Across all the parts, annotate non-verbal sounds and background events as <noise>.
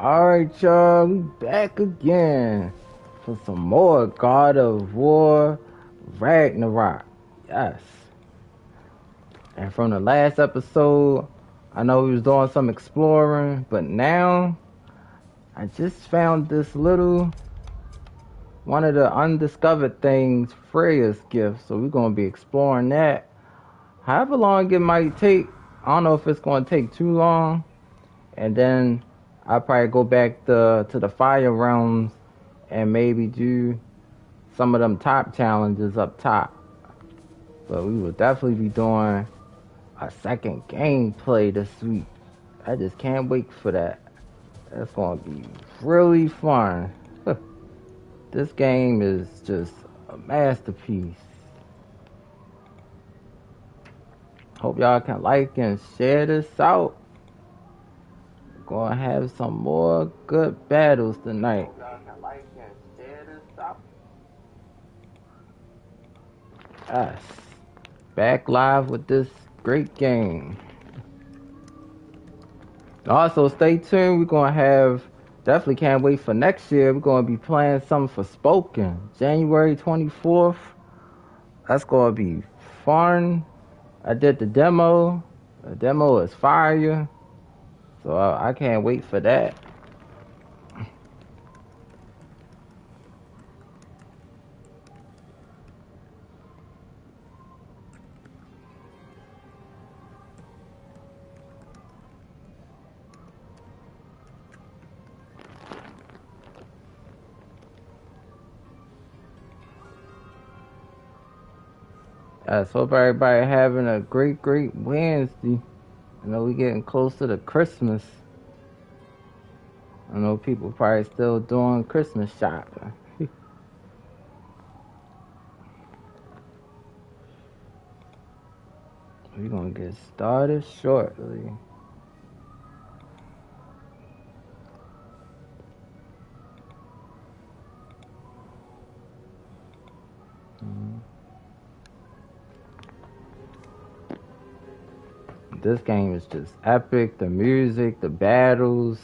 Alright, y'all, we back again for some more God of War Ragnarok. Yes. And from the last episode, I know we was doing some exploring, but now I just found this little one of the undiscovered things, Freya's gift. So we're gonna be exploring that. However long it might take, I don't know if it's gonna take too long. And then I'll probably go back to to the fire realms and maybe do some of them top challenges up top. But we will definitely be doing a second gameplay this week. I just can't wait for that. That's gonna be really fun. <laughs> this game is just a masterpiece. Hope y'all can like and share this out. Gonna have some more good battles tonight. Us. Back live with this great game. Also, stay tuned. We're gonna have definitely can't wait for next year. We're gonna be playing something Forspoken January 24th. That's gonna be fun. I did the demo. The demo is fire. So I, I can't wait for that. I just hope everybody having a great, great Wednesday. I know we getting closer to Christmas. I know people probably still doing Christmas shopping. <laughs> We're gonna get started shortly. Mm. This game is just epic. The music, the battles,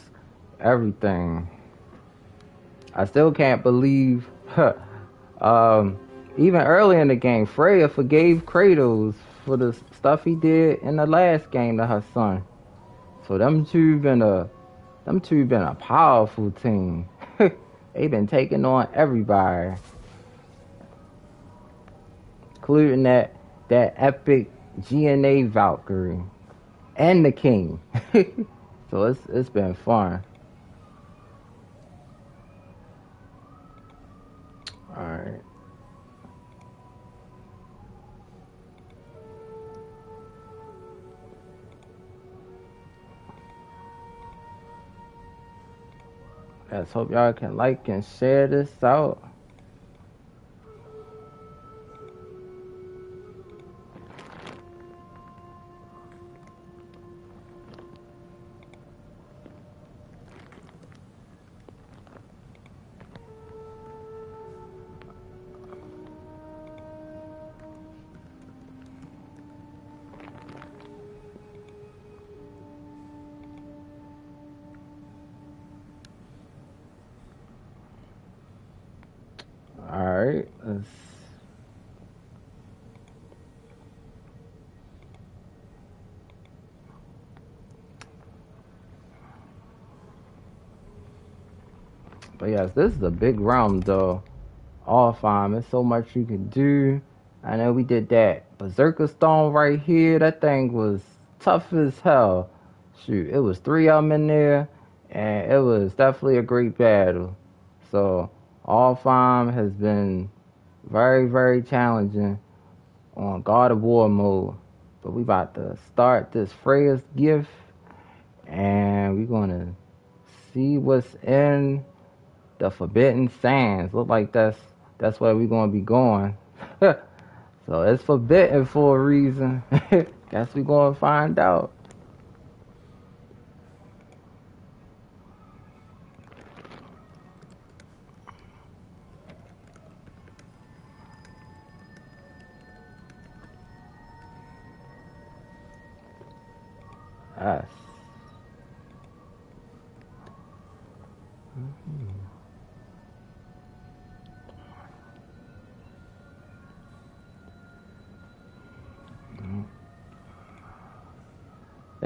everything. I still can't believe. um, even early in the game, Freya forgave Kratos for the stuff he did in the last game to her son. So them two been a, them two been a powerful team. <laughs> they been taking on everybody, including that that epic Gna Valkyrie and the king. <laughs> so it's it's been fun. All right. Let's hope y'all can like and share this out. This is a big realm though. Alfheim, there's so much you can do. I know we did that Berserker Stone right here. That thing was tough as hell. Shoot, it was three of them in there, and it was definitely a great battle. So Alfheim has been very, very challenging on God of War mode. But we about to start this Freya's gift, and we're gonna see what's in the Forbidden Sands. Look like that's that's where we're gonna be going. <laughs> so it's forbidden for a reason. <laughs> Guess we're gonna find out.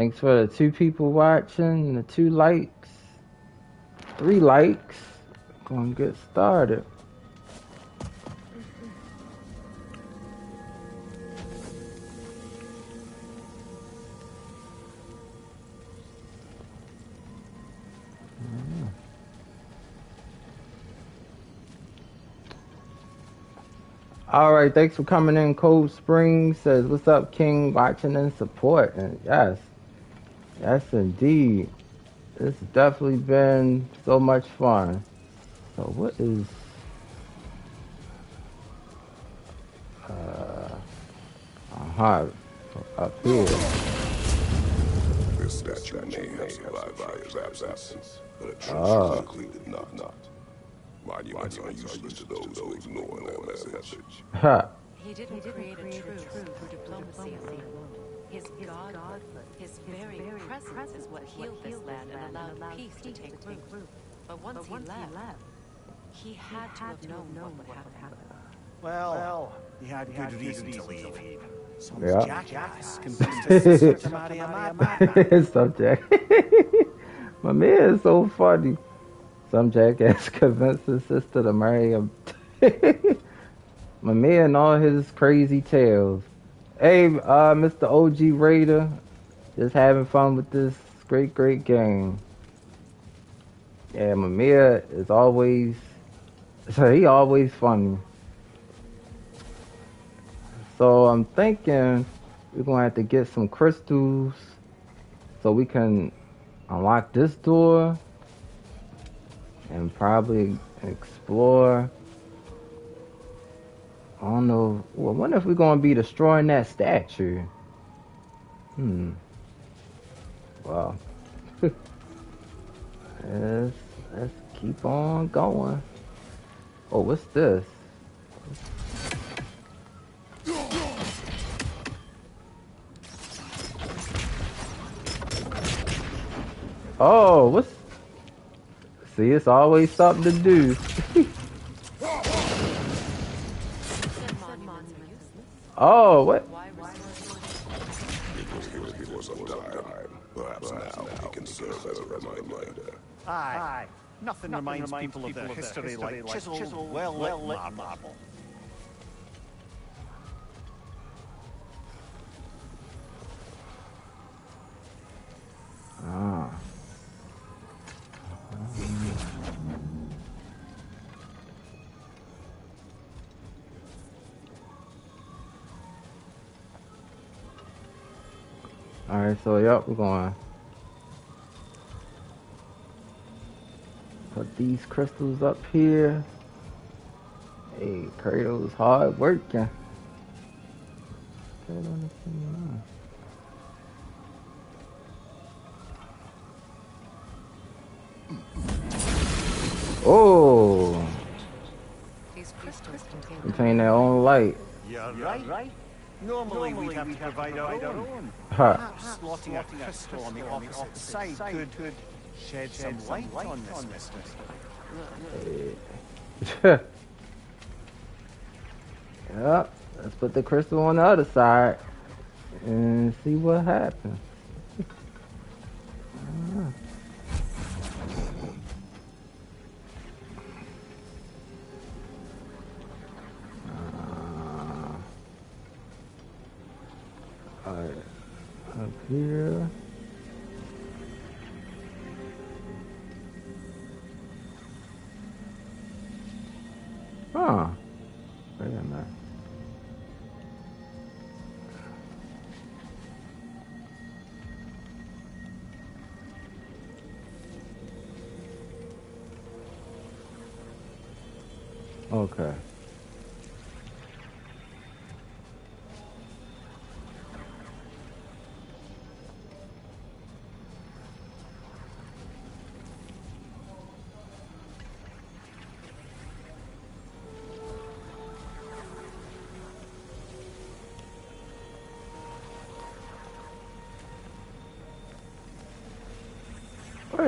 Thanks for the two people watching, the two likes, three likes. Gonna get started. All right, thanks for coming in. Cold Springs says, "What's up, King? Watching and supporting." Yes, yes, indeed. It's definitely been so much fun. So, what is uh, uh-huh, up here? This statue may have survived Freyr's absence, but a truth Ah. did not. not. Monuments are useless to those who ignore their message. Ha. He didn't create a truth through diplomacy alone. His godhood, his very presence is what healed this land and allowed peace to take root. But once he left, he had to have known what would happen. Well, he had good reason to leave. Some Yeah. jackass convinced his sister to marry a madman. My man is so funny. Some jackass <laughs> convinced his sister to marry him. <laughs> My man and all his crazy tales. Hey, uh, Mr. OG Raider, just having fun with this great, great game. Yeah, Mimir is always, so he always funny. So I'm thinking we're gonna have to get some crystals so we can unlock this door and probably explore. I don't know. Well, I wonder if we're gonna be destroying that statue. Hmm. Well, <laughs> let's let's keep on going. Oh, what's this? Oh, what's? See, it's always something to do. <laughs> oh, what? Why restore It was here before some time. Perhaps now he can serve as a reminder. Aye. Nothing, reminds, people of their history, like chisel, well-lit marble. Ah. Alright, so yep, we're going put these crystals up here. Hey, Kratos hard working. Still don't understand why. Oh, These crystals contain contain their own light. You're right. right. Normally, we'd have to provide our own. Ha. Perhaps slotting a crystal on the opposite side could, could shed some light on this mystery. <laughs> yep. Let's put the crystal on the other side and see what happens. <laughs> Ah. Alright, up here. Huh. Wait a minute. Okay.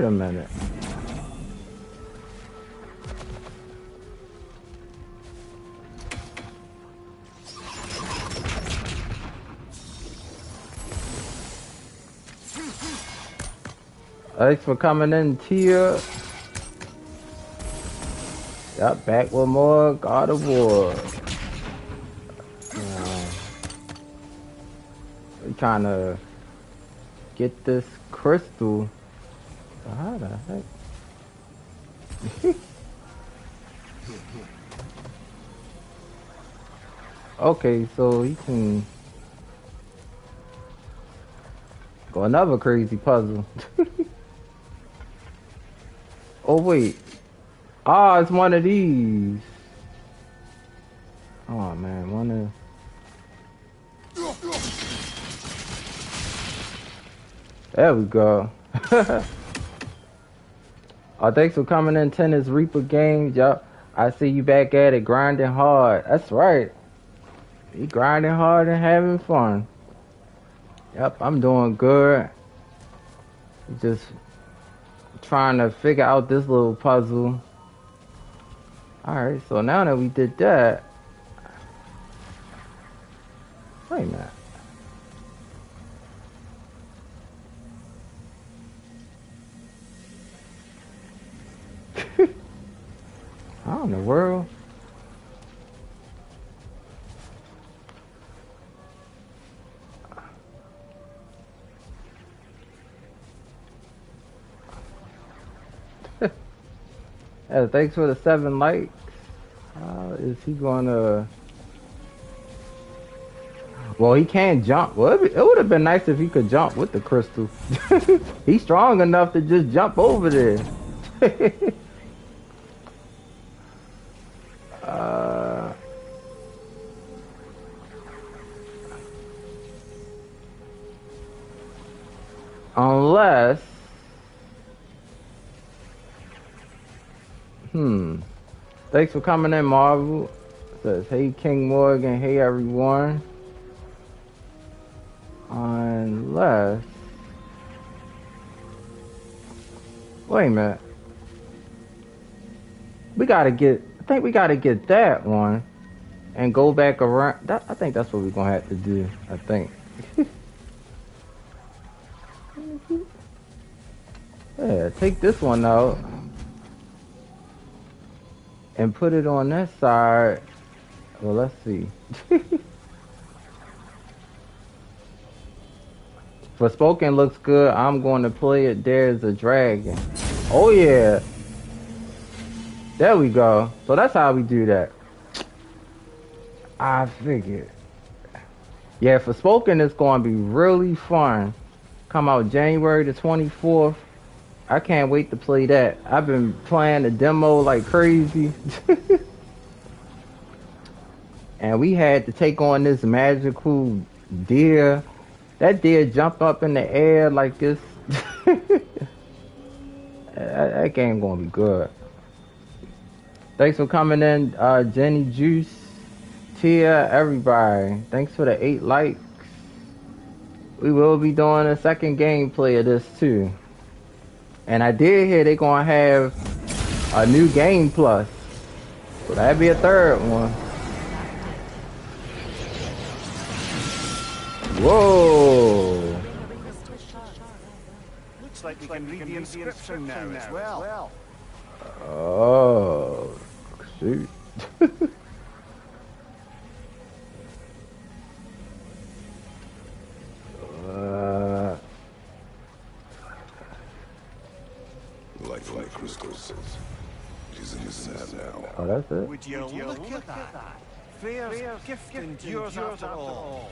A minute. Thanks for coming in, Tia. Yep, back with more God of War. Uh, we're trying to get this crystal. How the heck? <laughs> okay, so he can go another crazy puzzle. <laughs> oh wait. Ah, it's one of these. Oh man, one of There we go. <laughs> oh, thanks for coming in, Tennis Reaper Games. Yup, I see you back at it, grinding hard. That's right. You grinding hard and having fun. Yep, I'm doing good. Just trying to figure out this little puzzle. Alright, so now that we did that. Wait a minute. In the world? yeah, <laughs> uh, thanks for the seven likes. How is he gonna? Well, he can't jump. Well, it would have been nice if he could jump with the crystal. <laughs> He's strong enough to just jump over there. <laughs> Thanks for coming in, Marvel. Says, hey, King Morgan. Hey, everyone. Unless. Wait a minute. We gotta get. I think we gotta get that one, and go back around. That, I think that's what we're gonna have to do. I think. <laughs> yeah, take this one out, and put it on that side. Well, let's see. <laughs> Forspoken looks good. I'm going to play it. There's a dragon. Oh yeah. There we go. So that's how we do that. I figured. Yeah, Forspoken it's going to be really fun. Come out January the 24th. I can't wait to play that. I've been playing the demo like crazy. <laughs> and we had to take on this magical deer that deer jump up in the air like this. <laughs> that, that, game gonna be good. Thanks for coming in, uh, Jenny Juice, Tia, everybody. Thanks for the eight likes. We will be doing a second gameplay of this too. And I did hear they're gonna have a new game plus. So that'd be a third one. Whoa! Looks like we can read the inscription now as well. Oh, shoot. uh, <laughs> Life like crystals. She's in the sand now. oh, that's it. Would you, look, at that? Freya's gift, gift endures after all.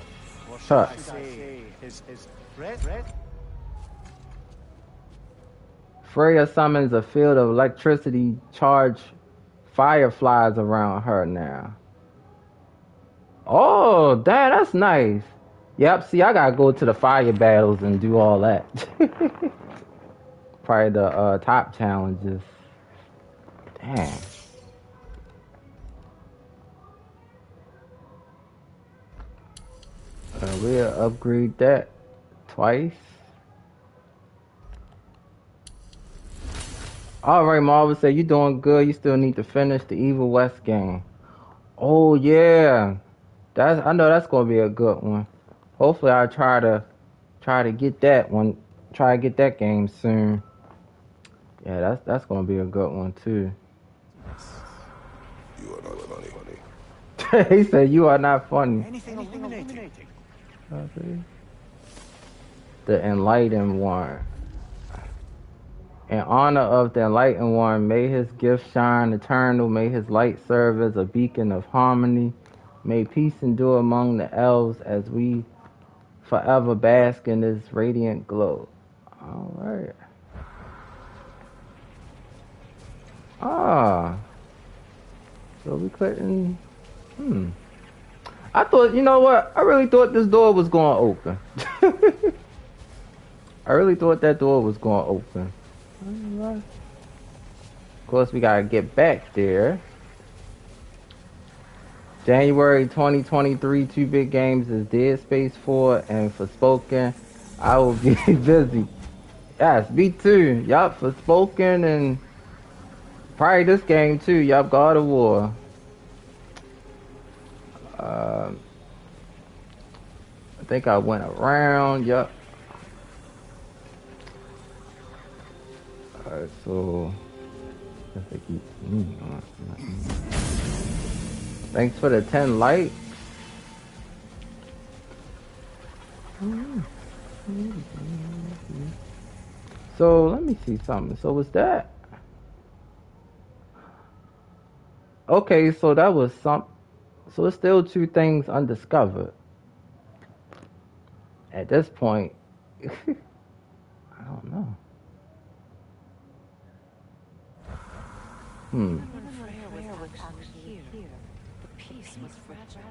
Or should Huh. I say, his, his red, red? Freya summons a field of electricity charged fireflies around her now. Oh, dad, that's nice. Yep, see, I gotta go to the fire battles and do all that. <laughs> Probably the uh, top challenges. Damn. Uh, we'll upgrade that twice. All right, Marvel said you're doing good. You still need to finish the Evil West game. Oh yeah, that's I know that's gonna be a good one. Hopefully, I try to try to get that one. Try to get that game soon. Yeah, that's that's gonna be a good one too. You are not funny. <laughs> he said you are not funny. Anything illuminating? Okay. The enlightened one. In honor of the enlightened one, may his gift shine eternal. May his light serve as a beacon of harmony. May peace endure among the elves as we forever bask in this radiant glow. All right. Ah. So we couldn't. Hmm. I thought, you know what? I really thought this door was going open. <laughs> I really thought that door was going open. Of course, we got to get back there. January 2023, two big games is Dead Space 4 and Forspoken. I will <laughs> be busy. Yes, me too. Yup, Forspoken and probably this game too. Yup, God of War. Um, I think I went around. Yup. Alright, so. Guess they keep. mm, uh, Thanks for the 10 lights. So let me see something. So was that? Okay, so that was some. So it's still two things undiscovered. At this point, <laughs> I don't know. Hmm. When Freya was here, the peace was fragile.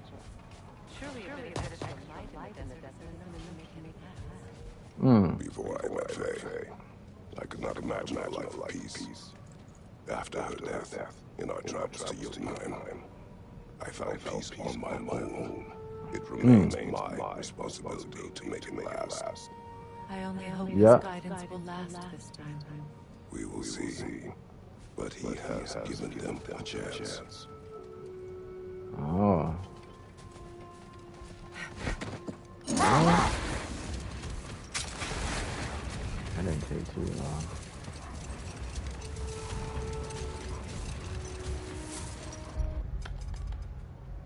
Surely it would have been in the desert and then making it last. Hmm. Before I met Faye, I could not imagine a life of peace. After her death, in our travels to Jotunheim, I found peace on my own. It hmm. remains my responsibility to make it last. I only hope Yeah. his guidance will last this time. We will see. But he has given them a chance. Oh. That didn't take too long.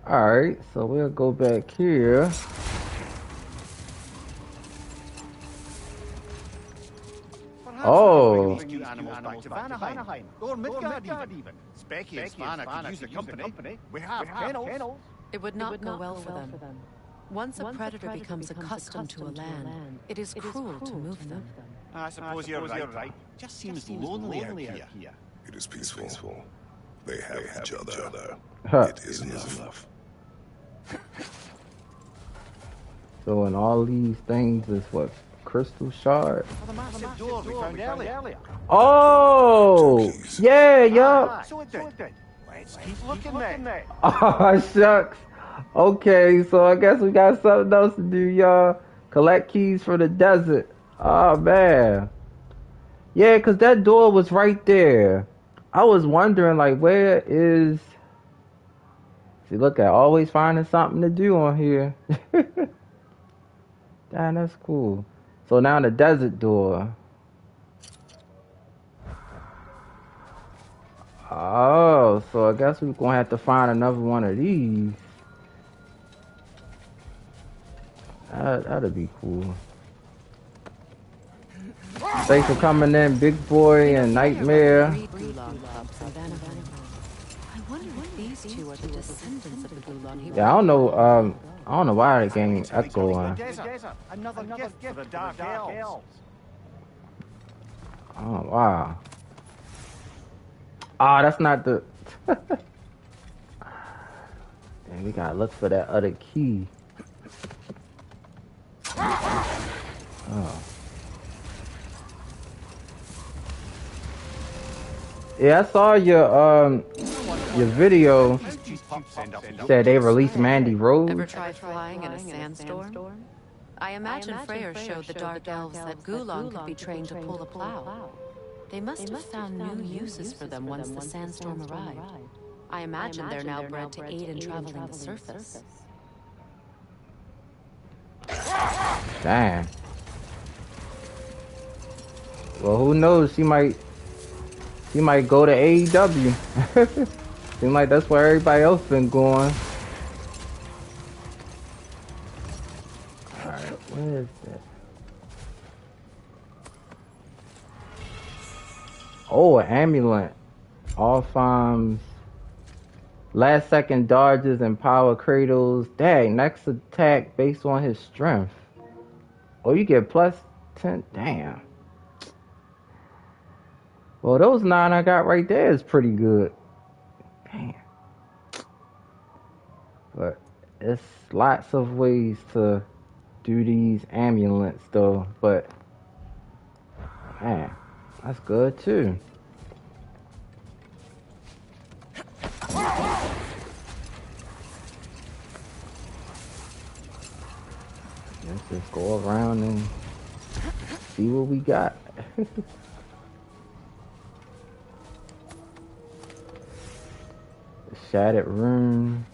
Alright, so we'll go back here. Oh. I can animals back to Vanaheim, or Midgard even. Speki and Svanna could use the company. We have kennels. It would not go well for them. Once a predator becomes accustomed to a land, it is cruel to move them. I suppose you're right. Just seems lonely out here. It is peaceful. They have each other. Huh. It is enough. So, in all these things is what? Crystal shard? Oh! Yeah, yup! <laughs> Oh, shucks. Okay, so I guess we got something else to do, y'all. Collect keys for the desert. Oh, man. Yeah, because that door was right there. I was wondering, like, where is. See, look at always finding something to do on here. <laughs> Damn, that's cool. So now the desert door. Oh, so I guess we're gonna have to find another one of these. That, that'd be cool. Thanks for coming in, Big Boy and Nightmare. Three Gulag clubs in Vanaheim. I wonder if these two are the descendants of the Gulag he Yeah, I don't know. Um, I don't know why the game echoing. Desert. Another, gift for the Dark Elves. Oh wow. Ah, that's not the. <laughs> Damn, we gotta look for that other key. Oh. Yeah, I saw your um your video These pups end up in said they released Mandy Rose. Ever tried flying in a sandstorm? I imagine Freyr showed the Dark Elves that Gulag could be trained to pull a plow. They must have found new uses for them once the sandstorm arrived. I imagine they're now bred to aid in traveling the surface. Damn. Well, who knows? She might He might go to AEW. Seems like that's where everybody else been going. Alright, where is that? Oh, an amulet. All farms. Last second dodges and power cradles. Dang, next attack based on his strength. Oh, you get plus 10. Damn. Well, those nine I got right there is pretty good. Damn. But it's lots of ways to do these amulets though. But man, that's good too. Let's just go around and see what we got. <laughs> Shattered Rune.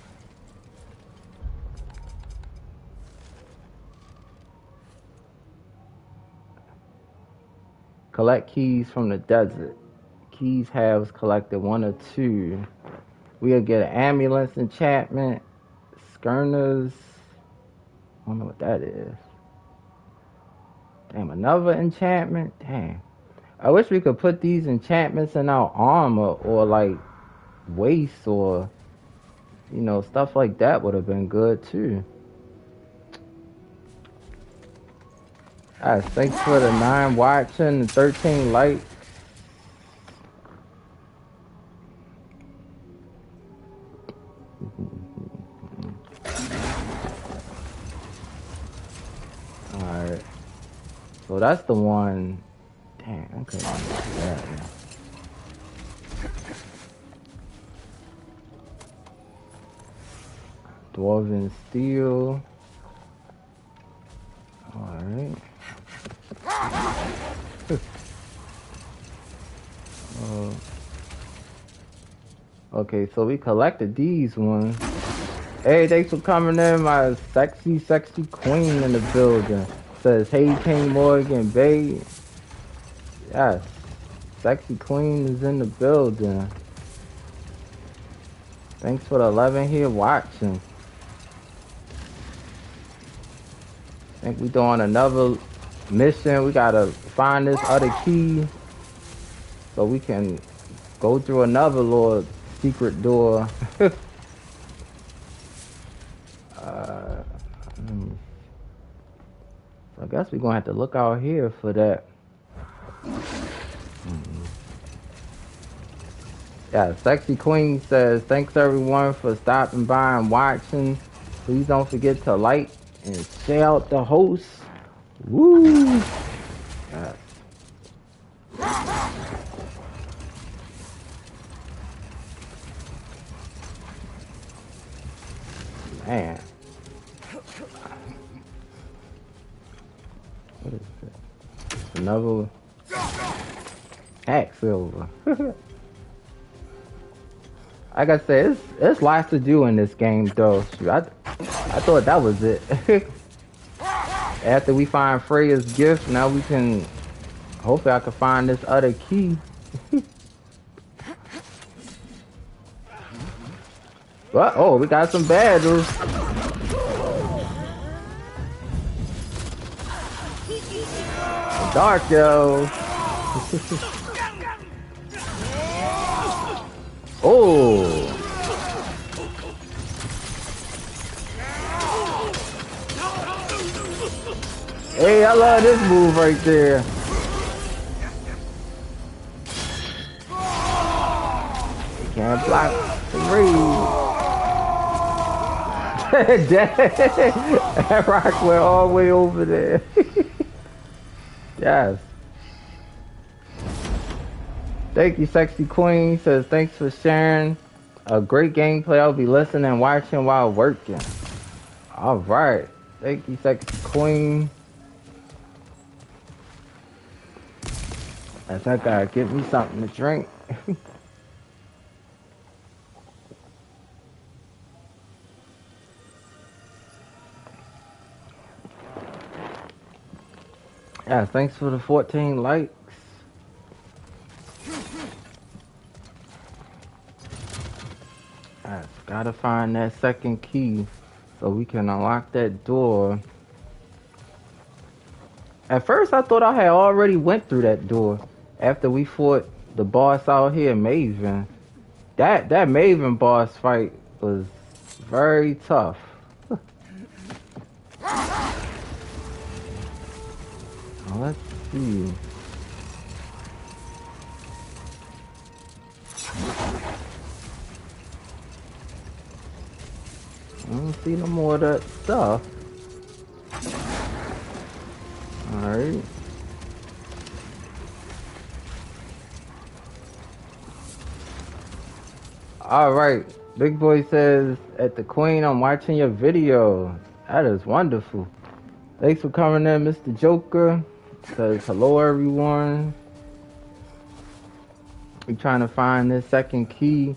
Collect keys from the desert. Keys halves collected one or two. We'll get an ambulance enchantment. Skirners. I don't know what that is. Damn, another enchantment? Damn. I wish we could put these enchantments in our armor or like waste or you know stuff like that would have been good too. Alright, thanks for the nine watching, the thirteen likes. Alright. So that's the one. Dang, I couldn't do that. Dwarven steel. Alright. <laughs> uh, okay, so we collected these ones. Hey, thanks for coming in, my sexy, sexy queen in the building. Says, hey, King Morgan Bay. Yes, sexy queen is in the building. Thanks for the 11 here watching. Think we doing another mission. We gotta find this other key so we can go through another little secret door. <laughs> uh, hmm. I guess we're gonna have to look out here for that. Hmm. Yeah, Sexy Queen says, thanks everyone for stopping by and watching. Please don't forget to like and out the host. Woo! Yes. Man. What is this? Another hack silver. <laughs> like I said, it's, it's lots to do in this game though. I, I thought that was it. <laughs> After we find Freya's gift, now we can... Hopefully I can find this other key. <laughs> what? Oh, we got some badges. Dark, yo. <laughs> oh. Hey, I love this move right there. He can't block the read. <laughs> that rock went all the way over there. <laughs> yes. Thank you, Sexy Queen. Says, thanks for sharing. A great gameplay. I'll be listening and watching while working. All right. Thank you, Sexy Queen. As I gotta me something to drink. <laughs> yeah, thanks for the 14 likes. I gotta find that second key so we can unlock that door. At first, I thought I had already went through that door after we fought the boss out here, Maven. That that Maven boss fight was very tough. <laughs> Let's see. I don't see no more of that stuff. Alright. Alright. Big Boy says, at the Queen, I'm watching your video. That is wonderful. Thanks for coming in, Mr. Joker. Says, hello, everyone. We're trying to find this second key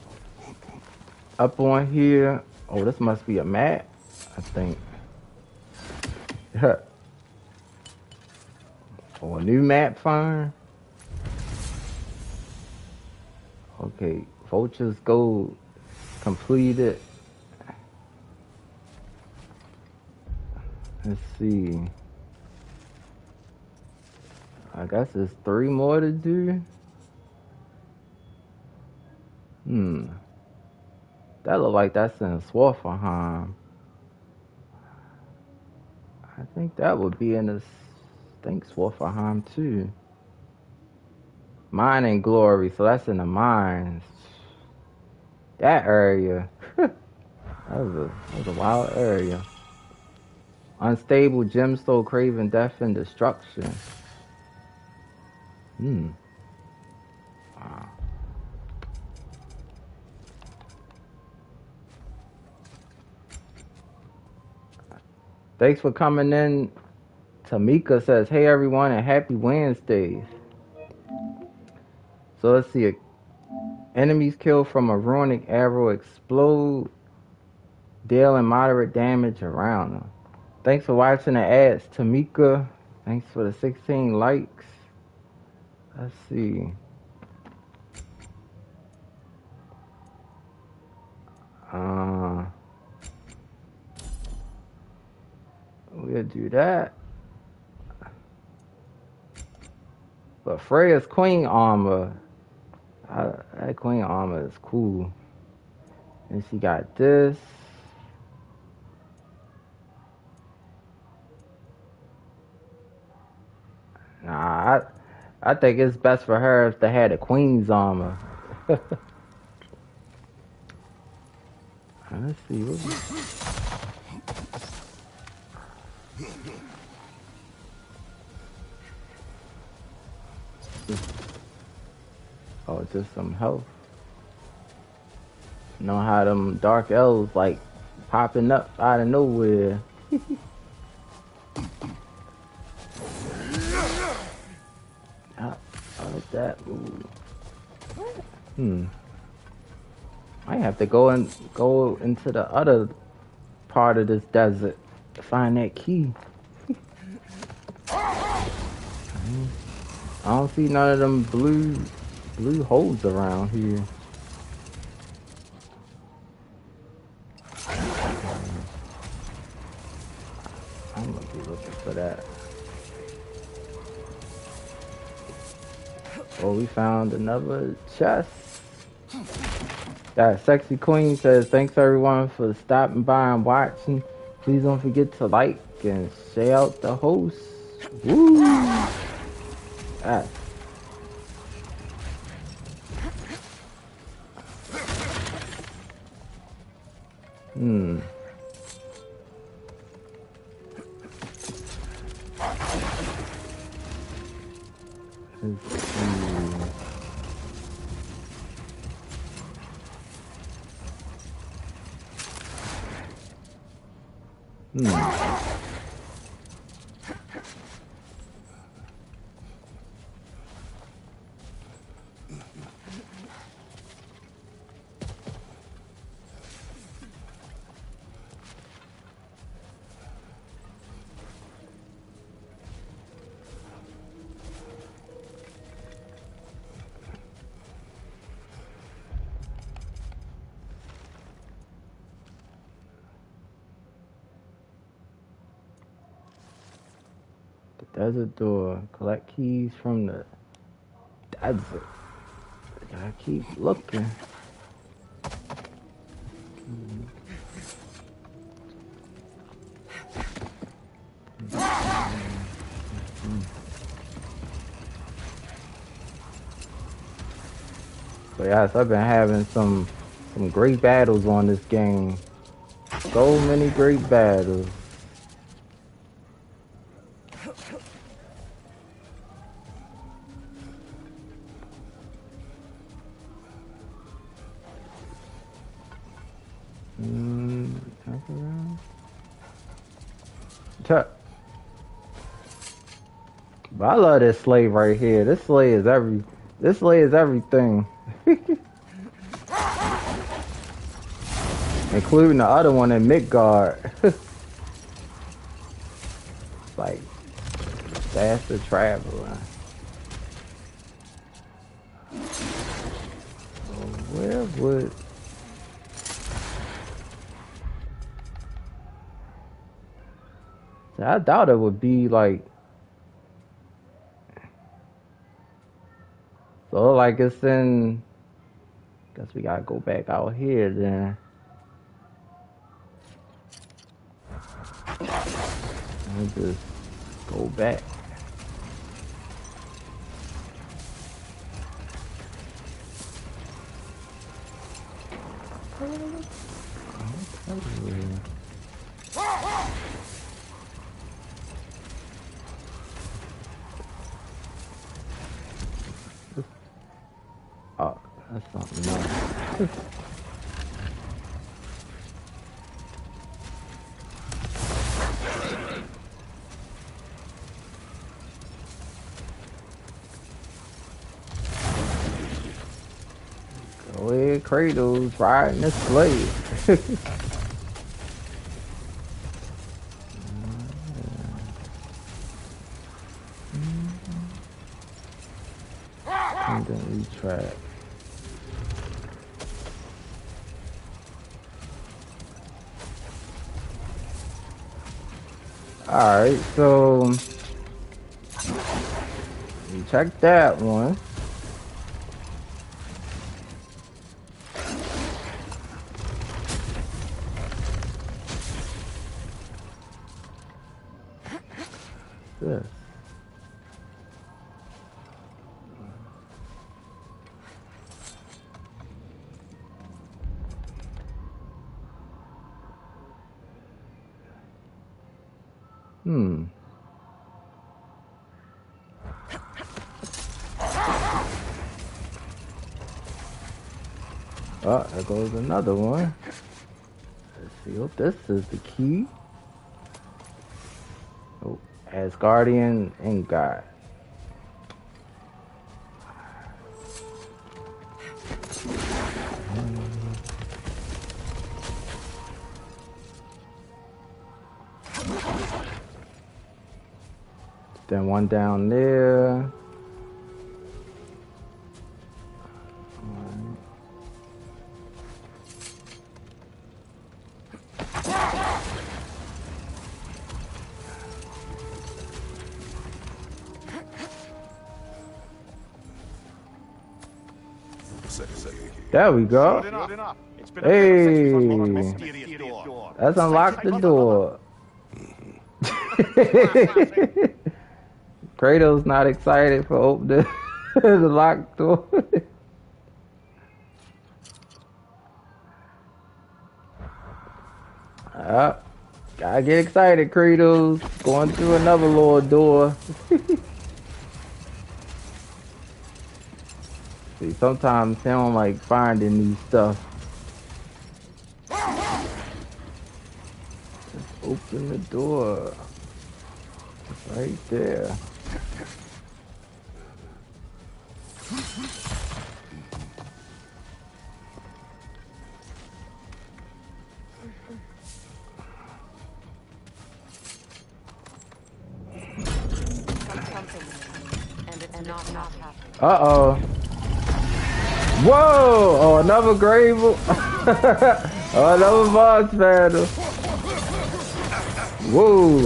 up on here. Oh, this must be a map, I think. <laughs> oh, a new map find. Okay, Vulture's Gold completed. Let's see. I guess there's three more to do. Hmm. That look like that's in Svartalfheim. I think that would be in the think Svartalfheim too. Mine and Glory, so that's in the mines. That area. <laughs> that, was a, that was a wild area. Unstable gemstone craving death and destruction. Hmm. Thanks for coming in. Tamika says, Hey everyone, and happy Wednesdays. So let's see. Enemies killed from a runic arrow explode, dealing moderate damage around them. Thanks for watching the ads, Tamika. Thanks for the 16 likes. Let's see. Uh, we'll do that. But Freya's Queen armor, I, that Queen armor is cool. And she got this. Nah, I, I think it's best for her if they had a Queen's armor. <laughs> Let's see. What Oh, just some health. Know how them dark elves like popping up out of nowhere. I, <laughs> I like that. Ooh. Hmm. I have to go and go into the other part of this desert to find that key. <laughs> I don't see none of them blue blue holes around here. I'm gonna be looking for that. Oh, we found another chest. That sexy queen says, thanks everyone for stopping by and watching. Please don't forget to like and share out the host. Woo! That's Hmm. Hmm. Desert door. Collect keys from the desert. Gotta keep looking. So yes, I've been having some some great battles on this game. So many great battles. Love this slave right here. This slave is every. This slave is everything. <laughs> Including the other one in Midgard. <laughs> like faster traveler. Where would I doubt it would be like so like it's in guess we gotta go back out here then. Me just go back. Oh, that's something else. Go ahead, Kratos, riding the slave. Kingdom retract. Alright, so check that one. This. Hmm. Oh, there goes another one. Let's see what this is. The key. Oh, Asgardian and God. Then one down there. There we go. Hey. Let's unlock the door. <laughs> Kratos not excited for open <laughs> the, the locked door. <laughs> Ah, gotta get excited, Kratos. Going through another little door. See, sometimes they don't like finding new stuff. Open the door. It's right there. Something. And it's not not happening. Uh oh. Another Gravel. <laughs> Another boss battle. Whoa.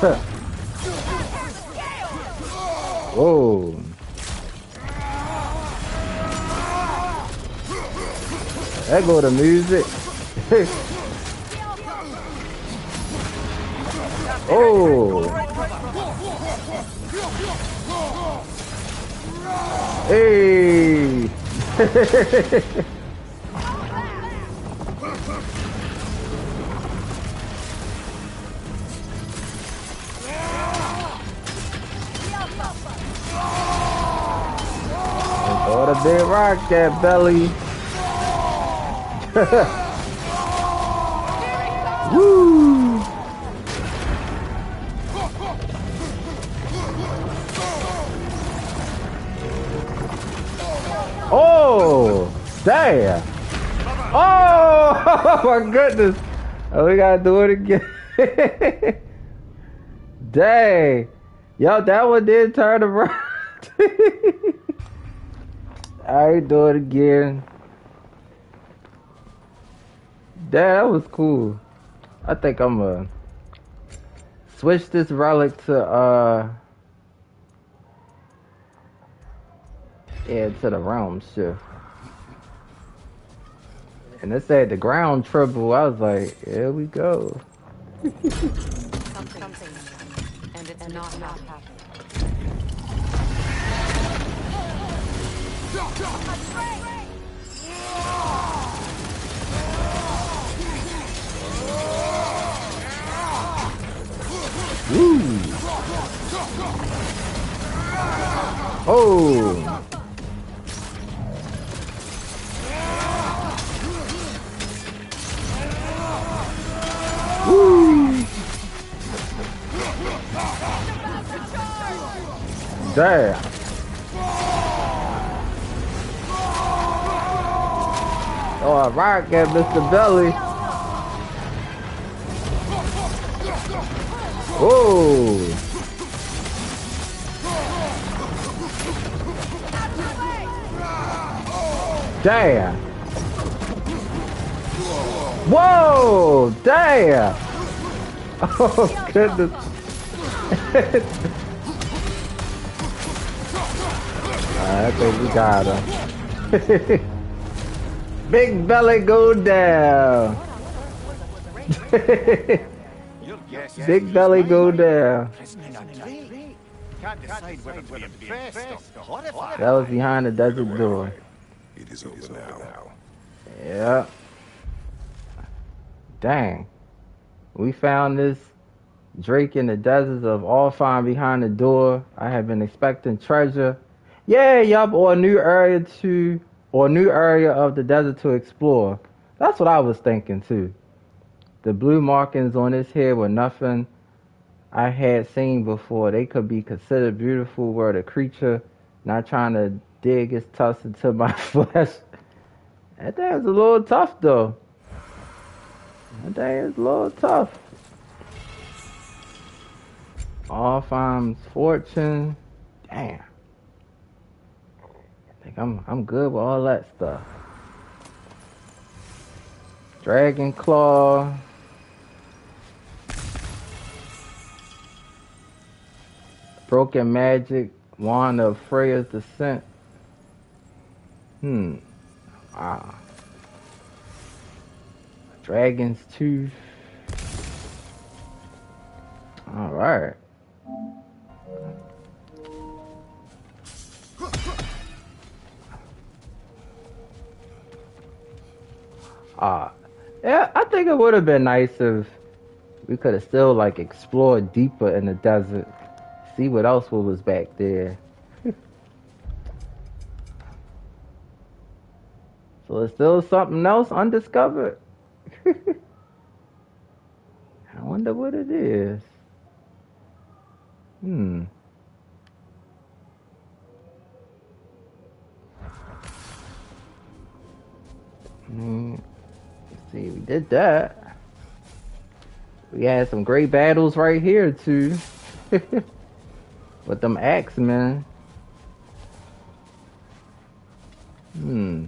<laughs> Whoa. That go to music. <laughs> oh. Hey. Throw the big rock at belly. <laughs> Woo! Damn. Oh, <laughs> my goodness. Oh, we gotta do it again. <laughs> Dang. Yo, that one did turn around. <laughs> Alright, do it again. Damn, that was cool. I think I'm gonna switch this relic to, uh, yeah, to the realm shift. And it said the ground triple. I was like, here we go. Something, and it's not not happening. Oh! Damn! Oh, a rock at Mr. Belly. Whoa! Damn! Whoa! Damn! <laughs> Oh goodness! <laughs> think we got him. Big belly go down. <laughs> Big belly go down. Can't decide whether to be impressed or horrified. That was behind the desert door. It is over now. Yeah. Dang. We found this Drake in the deserts of Alfheim behind the door. I have been expecting treasure. Yeah, yup, or a new area to or a new area of the desert to explore. That's what I was thinking too. The blue markings on his head were nothing I had seen before. They could be considered beautiful were the creature not trying to dig its tusks into <laughs> my flesh. That thing's a little tough though. That thing is a little tough. All farms fortune. Damn. Think I'm I'm good with all that stuff. Dragon Claw. Broken Magic. Wand of Freya's Descent. Hmm. Ah. Dragon's Tooth. Alright. Ah. Yeah, I think it would have been nice if we could have still like explored deeper in the desert. See what else was back there. <laughs> So there's still something else undiscovered. <laughs> I wonder what it is. Hmm. Hmm. See, we did that. We had some great battles right here too. <laughs> With them axemen. Hmm.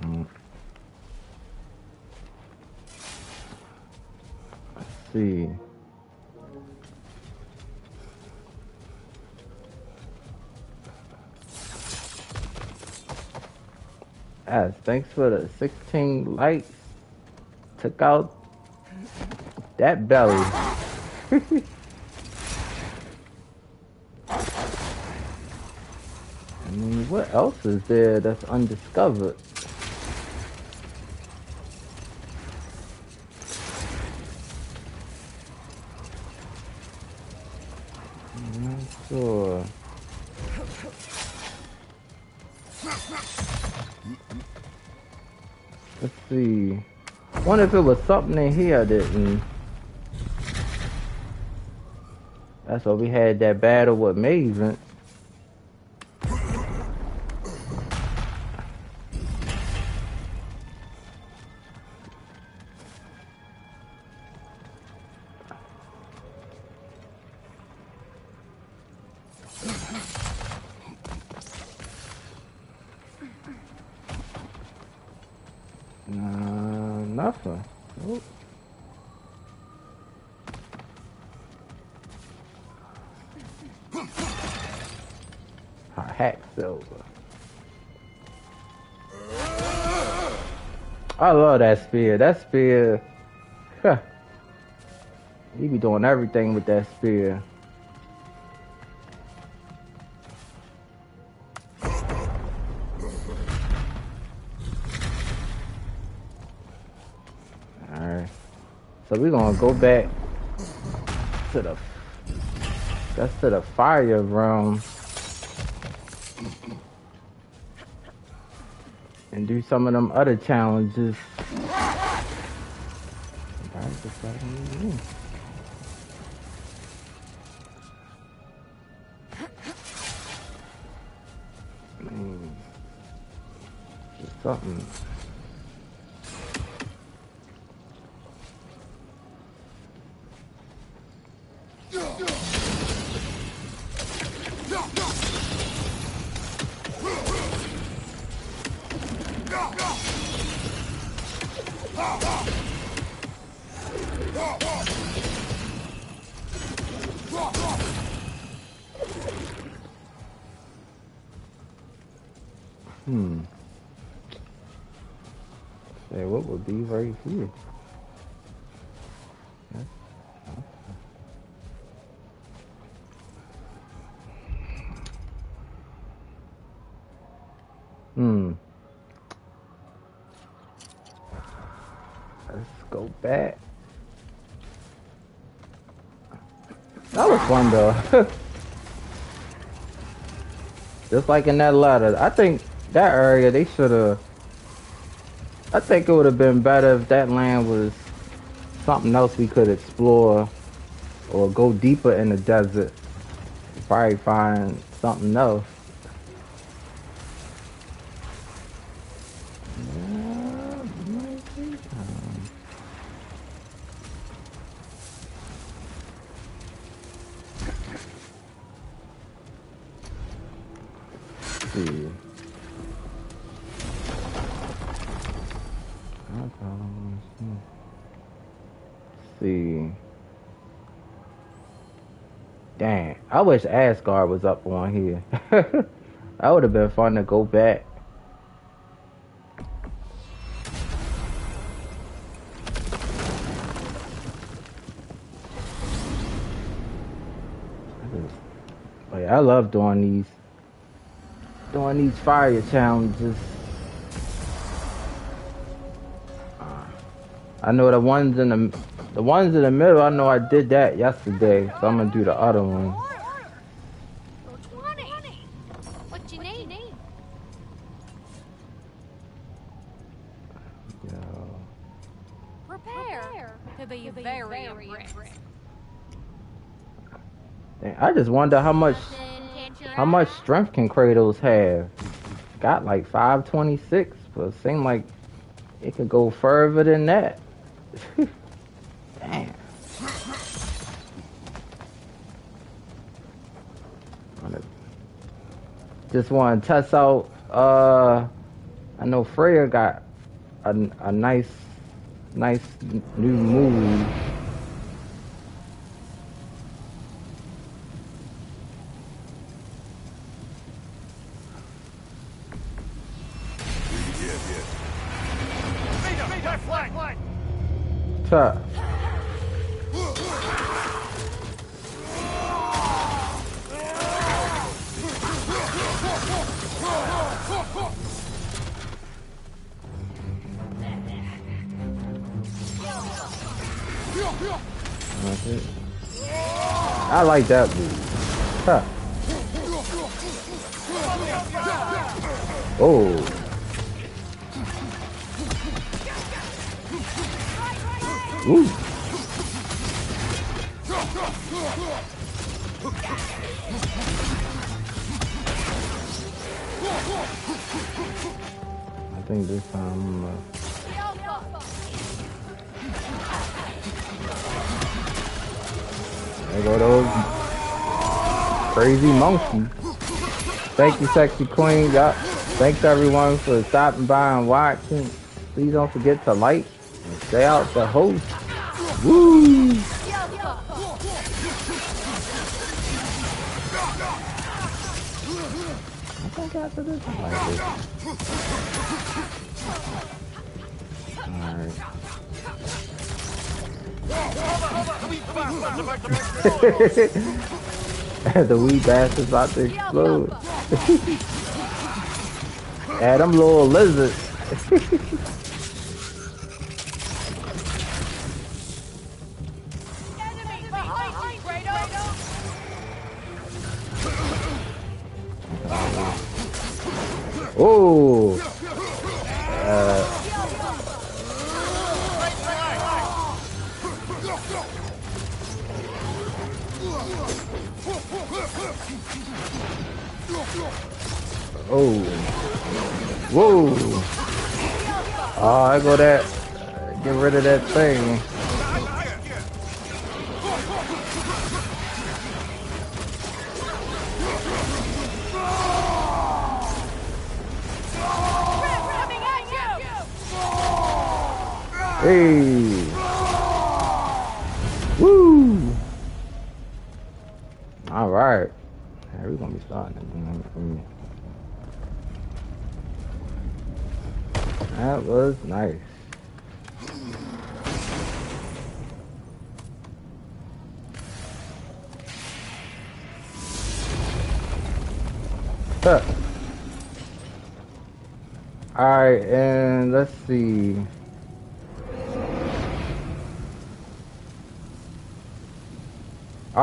Hmm. Let's see. Yes, thanks for the 16 likes. Took out that belly. <laughs> I mean, what else is there that's undiscovered? If it was something in here that didn't. That's why we had that battle with Maven. That spear. That spear. Huh. He be doing everything with that spear. Alright. So we're gonna go back to the that's to the fire room. And do some of them other challenges. Letting me. Hmm. There's something. Fun though. <laughs> Just like in that letter, I think that area they should have. I think it would have been better if that land was something else we could explore, or go deeper in the desert. Probably find something else. Yeah, maybe. Um, see. Um, hmm. see. Dang, I wish Asgard was up on here. <laughs> that would have been fun to go back. I But yeah, I love doing these doing these fire challenges. Uh, I know the ones in the the ones in the middle. I know I did that yesterday, so I'm gonna do the other one. Just wonder how much how much strength can Kratos have? Got like 526, but it seemed like it could go further than that. <laughs> Damn. Just want to test out. Uh, I know Freya got a, a nice, nice new move. It. I like that move. Huh. Oh. Ooh. I think this time. Uh, there go those crazy monkeys. Thank you, sexy queen. Thanks everyone for stopping by and watching. Please don't forget to like stay out the host. Woo! I think after this. Alright. the wee bastard's about to explode. them little lizards. Rid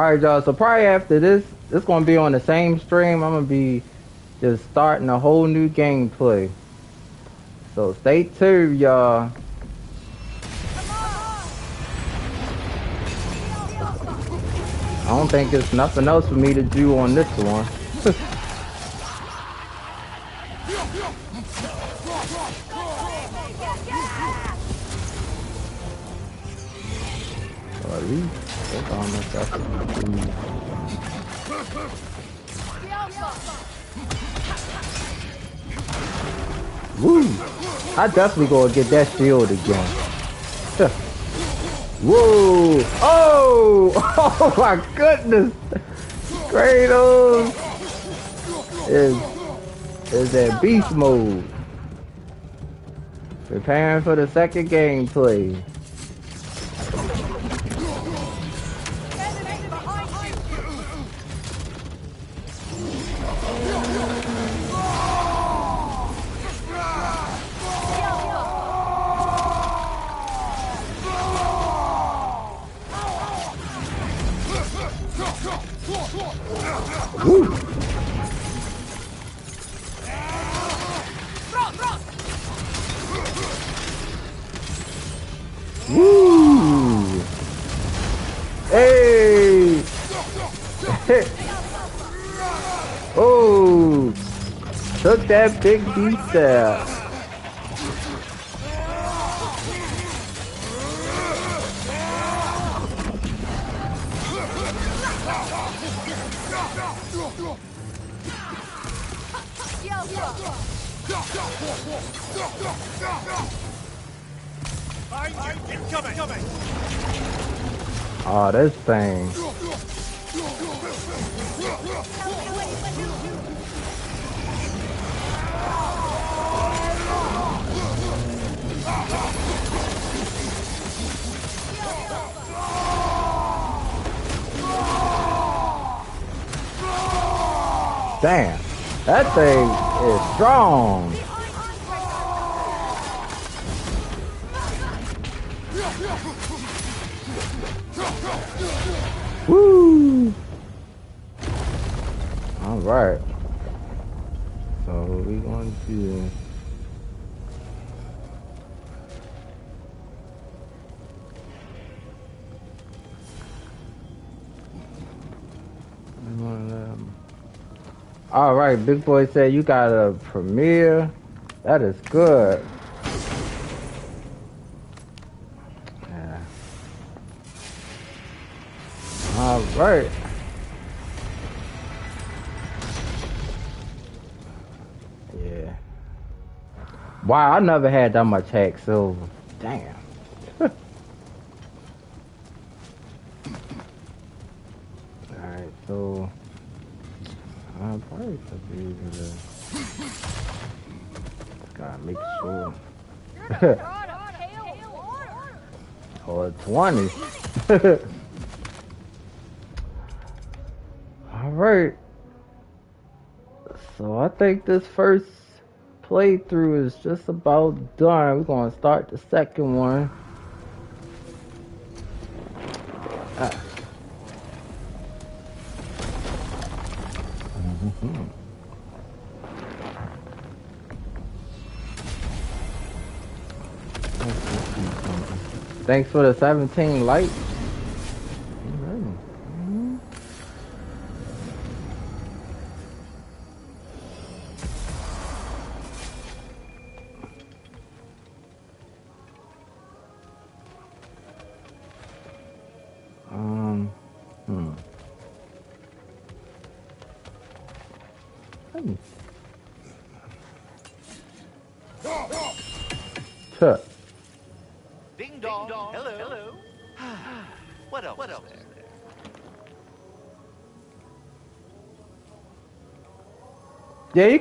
All right, y'all. So probably after this, it's gonna be on the same stream. I'm gonna be just starting a whole new gameplay. So stay tuned, y'all. I don't think there's nothing else for me to do on this one. <laughs> Or almost that's Woo! I definitely gonna get that shield again. <laughs> Whoa! Oh! <laughs> Oh my goodness! Kratos is is at beast mode. Preparing for the second gameplay. That big! Incoming! Oh, ah, this thing. That thing is strong. Woo! All right. So we're going to. All right, Big Boy said you got a premiere. That is good. Yeah. All right. Yeah. Wow, I never had that much hack silver. Damn. <laughs> Alright, so I probably should be to just gotta make sure. Or 20. Alright. So I think this first playthrough is just about done. We're gonna start the second one. Thanks for the 17 likes.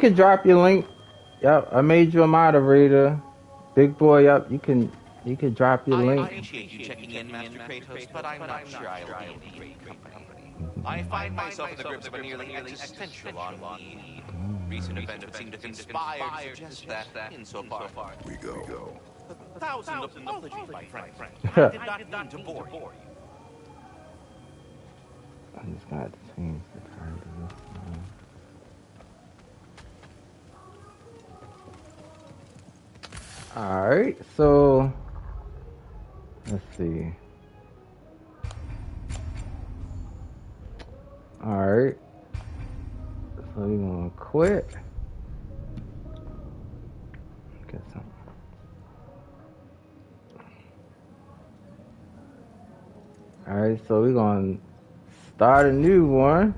Can drop your link. Yep, I made you a moderator. Big boy, yep, you can you can drop your I link. appreciate you checking in, Master Kratos, but I'm not sure I will be able to great company. I find myself in the grips of a nearly existential ennui. Recent events would seem to conspire to suggest that, insofar, We go. A thousand apologies, my friend. <laughs> I did not mean to bore you. I just got to change the title of this one. Alright, so let's see. Alright. So we're gonna quit. Get some. Alright, so we're gonna start a new one.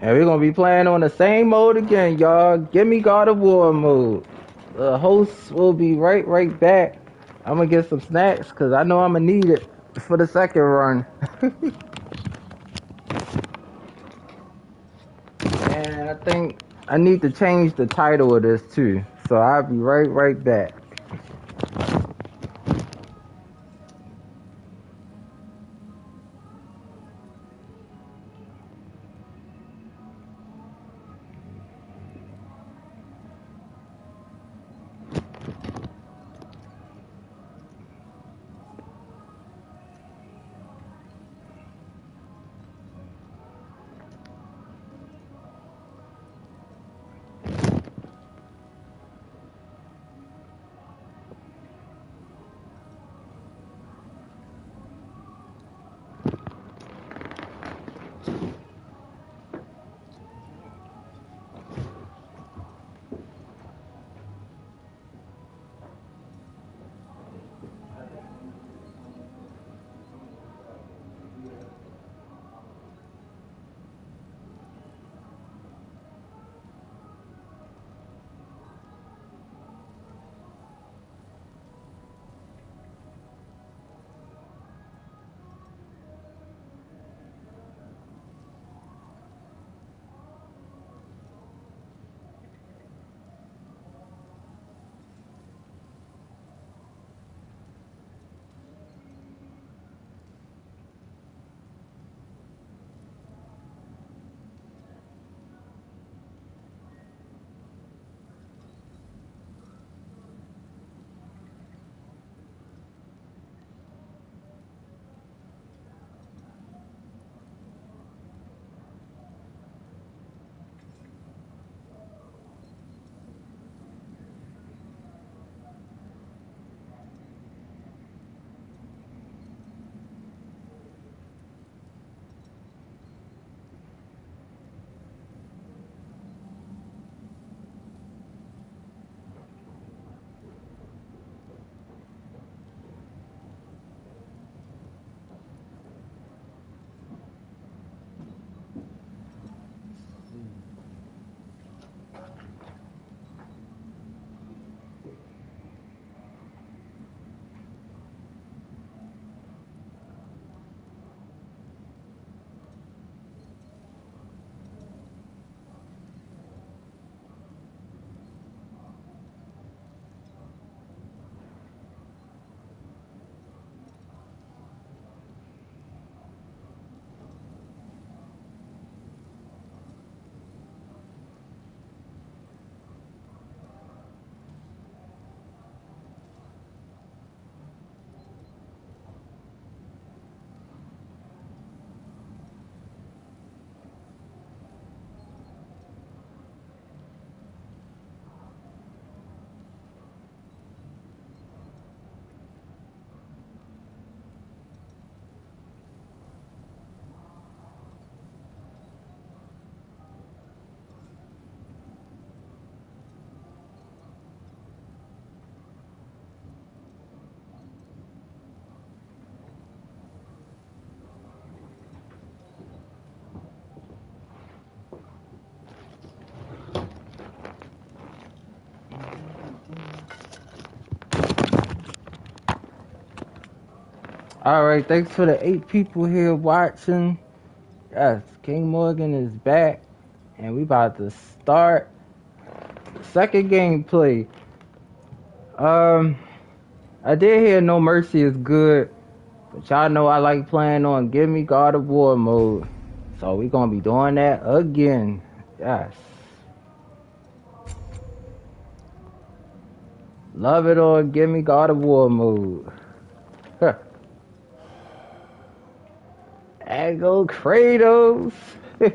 And we're gonna be playing on the same mode again, y'all. Give me God of War mode. The host will be right right back. I'm gonna get some snacks because I know I'm gonna need it for the second run. <laughs> and I think I need to change the title of this too. So I'll be right right back. All right, thanks for the eight people here watching. Yes, King Morgan is back, and we about to start second gameplay. Um, I did hear No Mercy is good, but y'all know I like playing on Give Me God of War mode, so we gonna be doing that again. Yes. Love it or give me God of War mode. There go Kratos. <laughs> this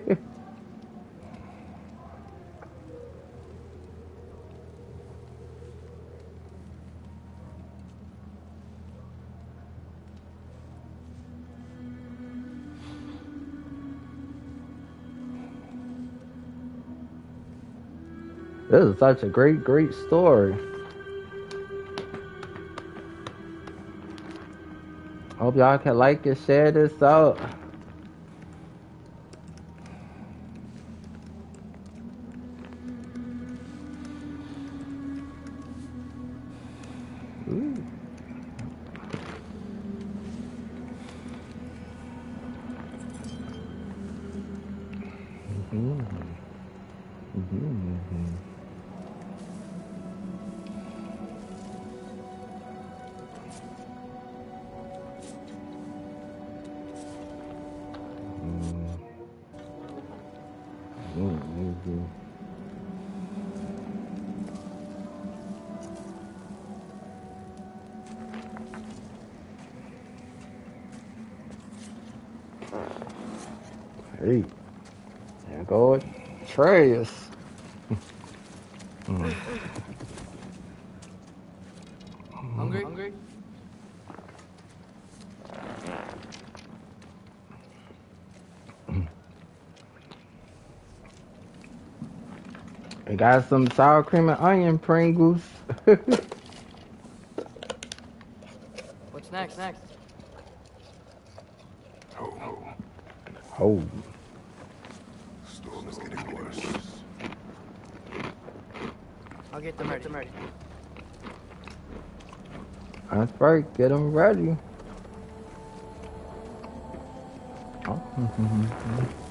is such a great, great story. Hope y'all can like and share this out. Got some sour cream and onion Pringles. <laughs> What's next? Next. Ho, ho. oh, Storm is getting worse. I'll get them ready. Them ready. that's right. Get them ready. Oh, <laughs>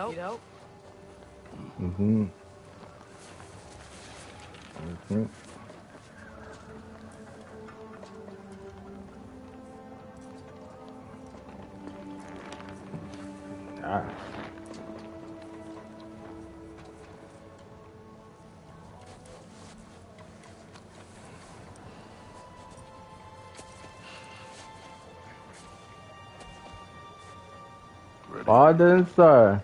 Need help? Need help? Mhm. Mhm. Ah. Ready? Father and son.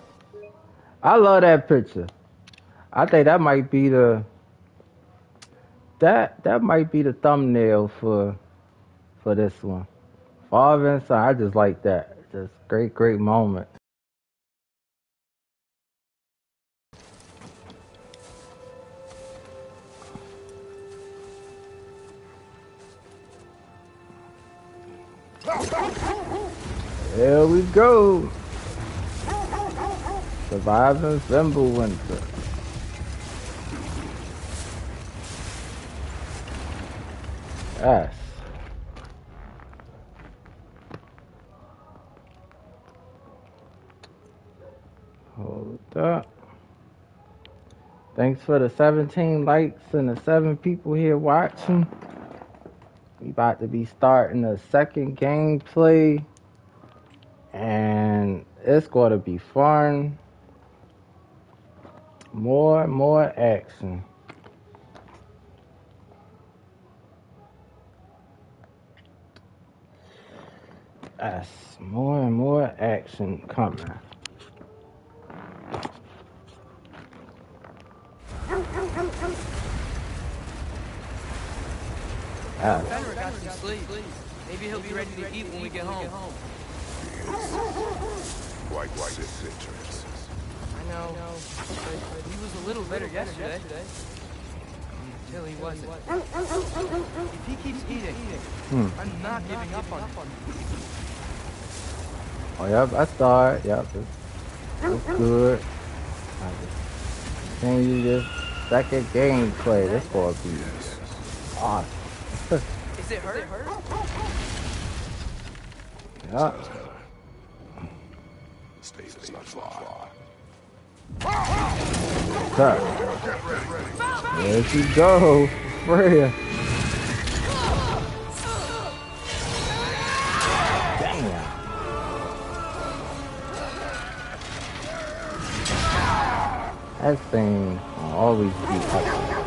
I love that picture. I think that might be the that that might be the thumbnail for for this one. Father and son. I just like that. Just great, great moment. There we go. Surviving Fimbulwinter. Yes. Hold up. Thanks for the 17 likes and the 7 people here watching. We about to be starting the second gameplay. and it's going to be fun. More, more action. Yes, more and more action coming. Yes. Fenrir got some sleep. Maybe he'll be ready to eat when we get home. Quite citrus. Know. But he was a little better yesterday. Until he wasn't. If he keeps eating, Hmm. I'm not giving up on him. Oh, yep, I start. Yep, it's, it's good. I just continue this second gameplay. This going to be awesome. <laughs> Is it hurt? Yep. So, there she go, Freya. Damn. That thing will always be up.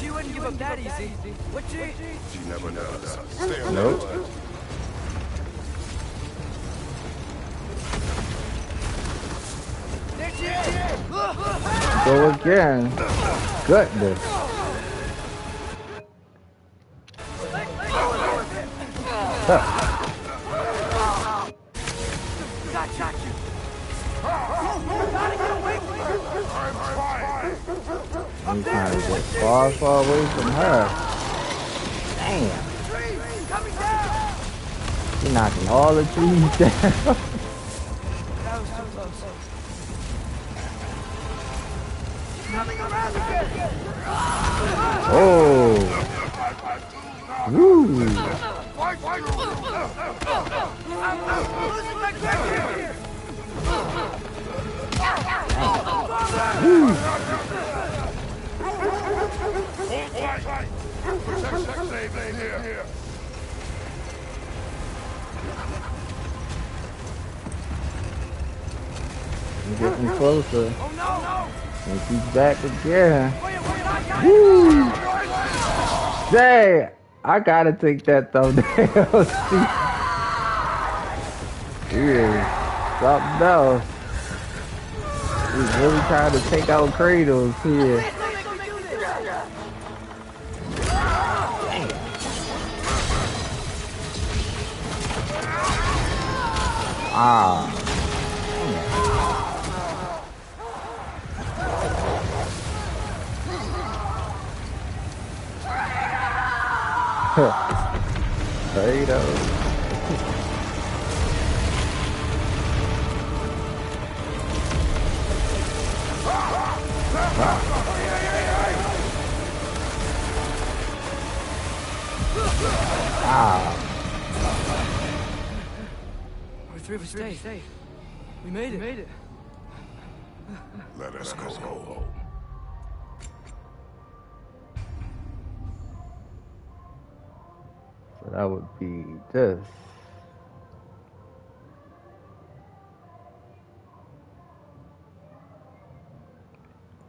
She wouldn't give up that easy. Would she? She never does. Stay on Nope. that. There she is! Go again. Goodness. I'm trying to get far, far away from her. Damn. She knocking all the trees <laughs> down. Got Woo! Dang! I gotta take that thumbnail. is <laughs> something else. He's really trying to take out Kratos here. Ah. Kratos. Ah. We're three of us safe. We made it. We made it. Let us go home. That would be this.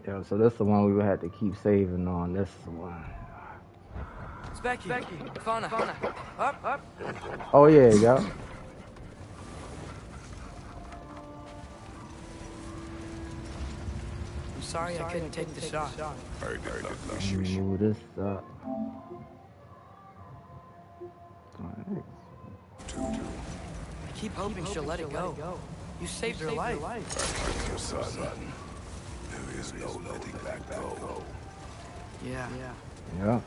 Yeah, so this is the one we would have to keep saving on. This one. It's Becky. Becky. Fauna. Fauna. Up, up. Oh yeah, yeah. I'm sorry, I couldn't take the shot. I did not Let wish me you. move this up. Alright. I keep hoping she'll let it go. You saved her life. Your son. There is no letting that go. Yeah. Yeah. Yeah.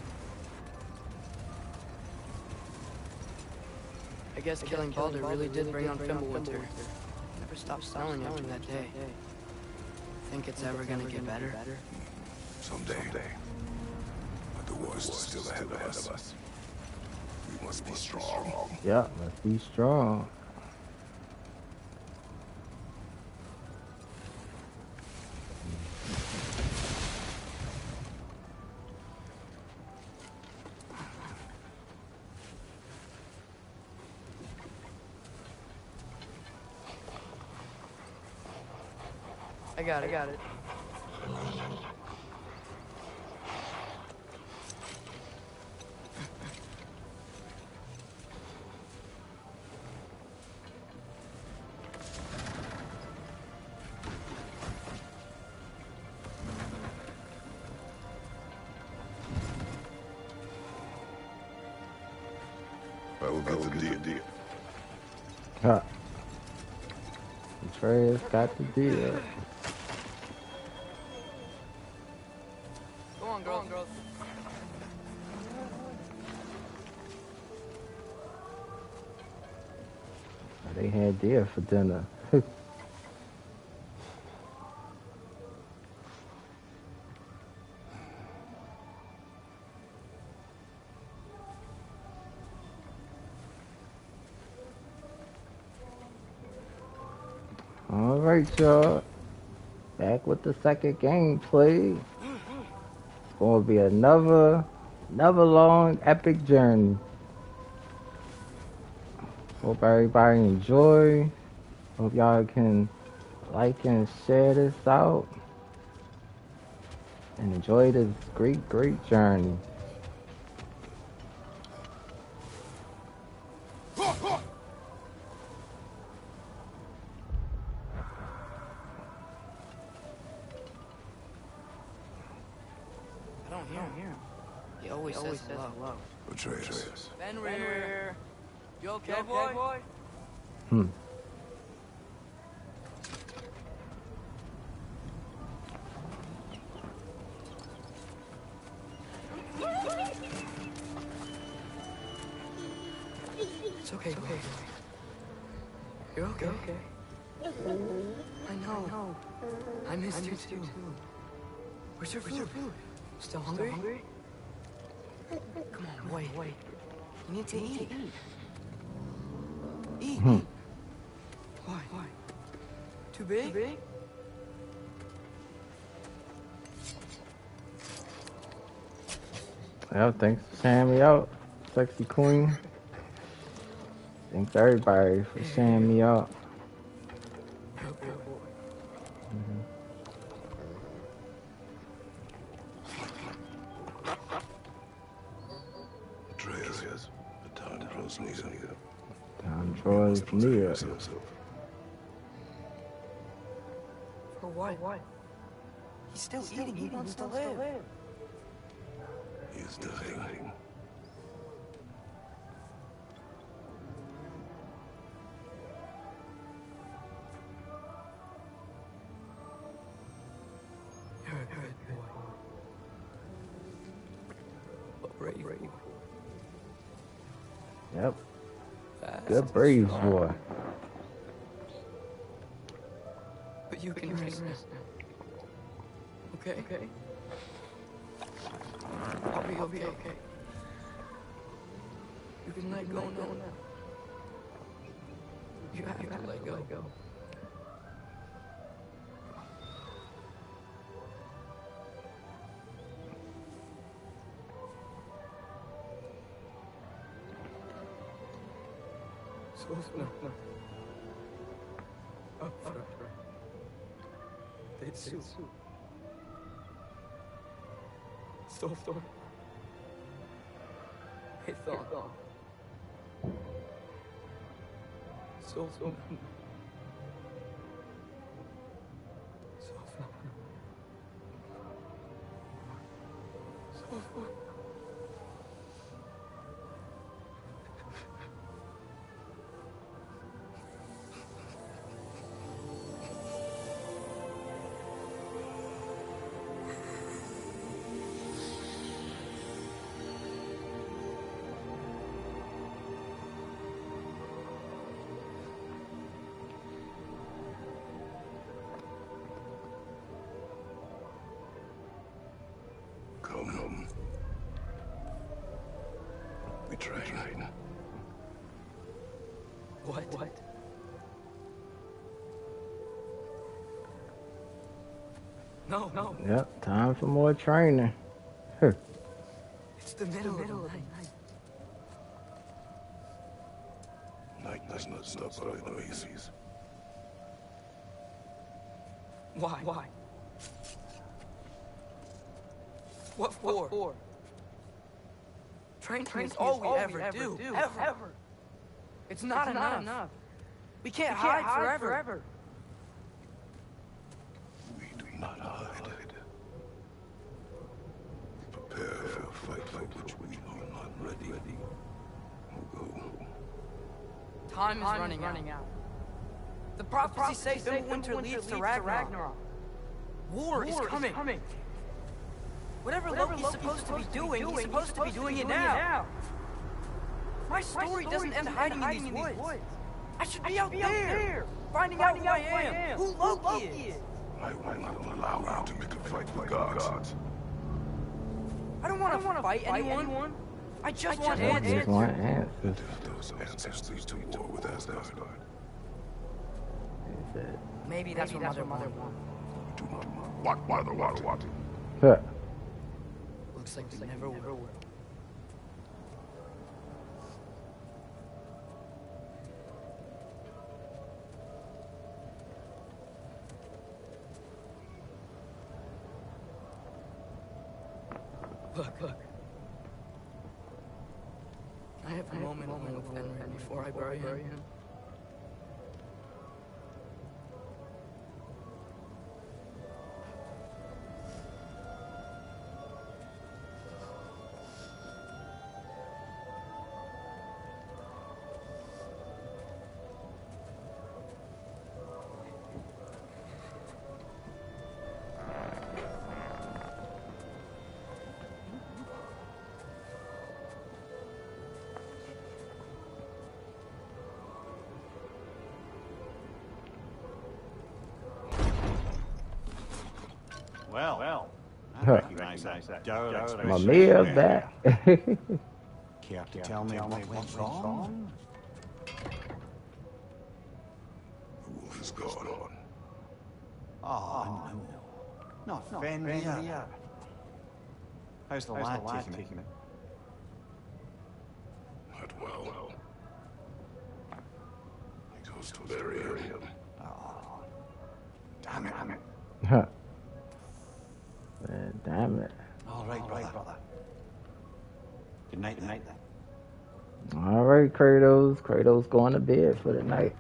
I guess killing Baldur really did bring on Fimbulwinter. Never stopped snowing after that day. Think it's ever gonna get better? Someday. But the worst is still ahead of us. Must be strong. Yeah, must be strong. I got it. I got it. Will get the deal. Huh. Atreus got the deal. Go on, girls. Go on, girls. They had deer for dinner. <laughs> All right, y'all. Back with the second gameplay. It's gonna be another, another long, epic journey. Hope everybody enjoy. Hope y'all can like and share this out. And enjoy this great, great journey. Hmm. Big? Too big? Yeah, thanks for sharing me out, sexy queen. Thanks everybody for sharing me out. Atreus. The time draws near. Time draws near. himself. For what? what? He's still, eating. He, wants, to live. He is dying. You're a good boy. But brave. Yep, Fast. good brave boy. Rest now. Okay? Okay. I'll be, I'll be okay. You can let go now. You have to let go. Sofna. Affra. Tetsu. Sofna. Hithon. Sofna. No, no. Yep, time for more training. Huh. It's the middle, of the night. Night does not stop by the oases. Why? Why? What for? for? Train train is all we ever do. Ever. ever. It's not, enough. We can't, hide, forever. We do not hide. Prepare for a fight for which we are not ready. We'll go. Time is running, out. The prophecy says the winter leads to Ragnarok. War, is coming. coming Whatever, Loki's supposed to be doing, he's supposed to be doing it now. My story doesn't end hiding in these woods. I should be out there, finding out who I am, who Loki is. I will not allow you to make a fight with gods. I don't want to fight anyone. I just want I just answers. want answers. Those ancestors to war with Asgard. He said, Maybe that's what Mother wanted. Do not what mother what what? huh. Looks like we never will. Huh. recognize that derelict My expression meal there. back. Care to tell me what went wrong? The wolf is gone. Oh, no. Not Fenrir. How's the lad taking it? Not well. He goes to bury him. Oh, damn it, damn it. Huh. Damn it. All right, brother. Good night, good night then. All right, Kratos. Kratos going to bed for the night.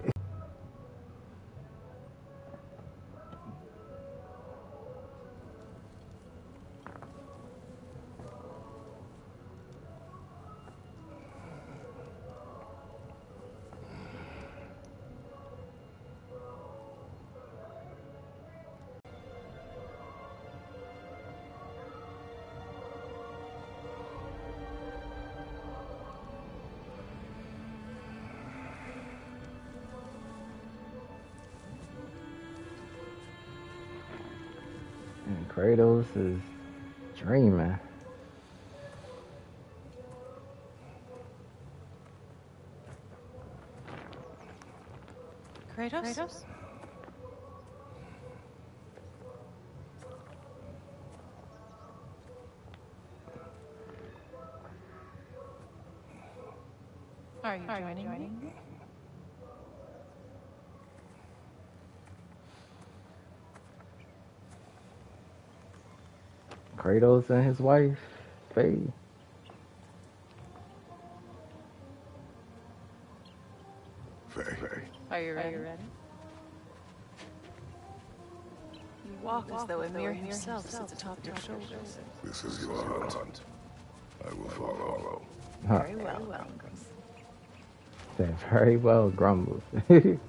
Kratos? Are you joining, me? Kratos and his wife, Faye. Faye. Himself sits atop your shoulders. This is your hunt. I will follow. Huh. Very well, well. Said very well, grumbles. <laughs> Fresh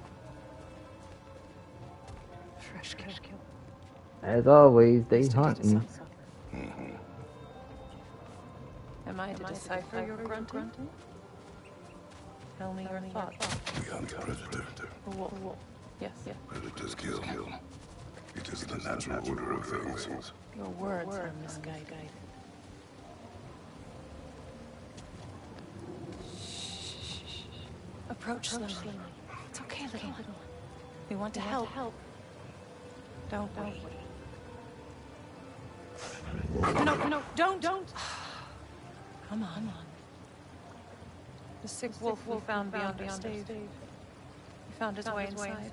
kill. As always, they hunting. Am I to decipher your grunting? Tell me your thoughts. We hunt predator. A wolf. Yes, yes. Predators kill. It is the natural order of things. Your words um, are misguided. Approach slowly. It's okay, little one. We want to help. Don't wait. No, no, don't, don't. Come on, come on. The sick wolf we found beyond our stage. He found his way inside.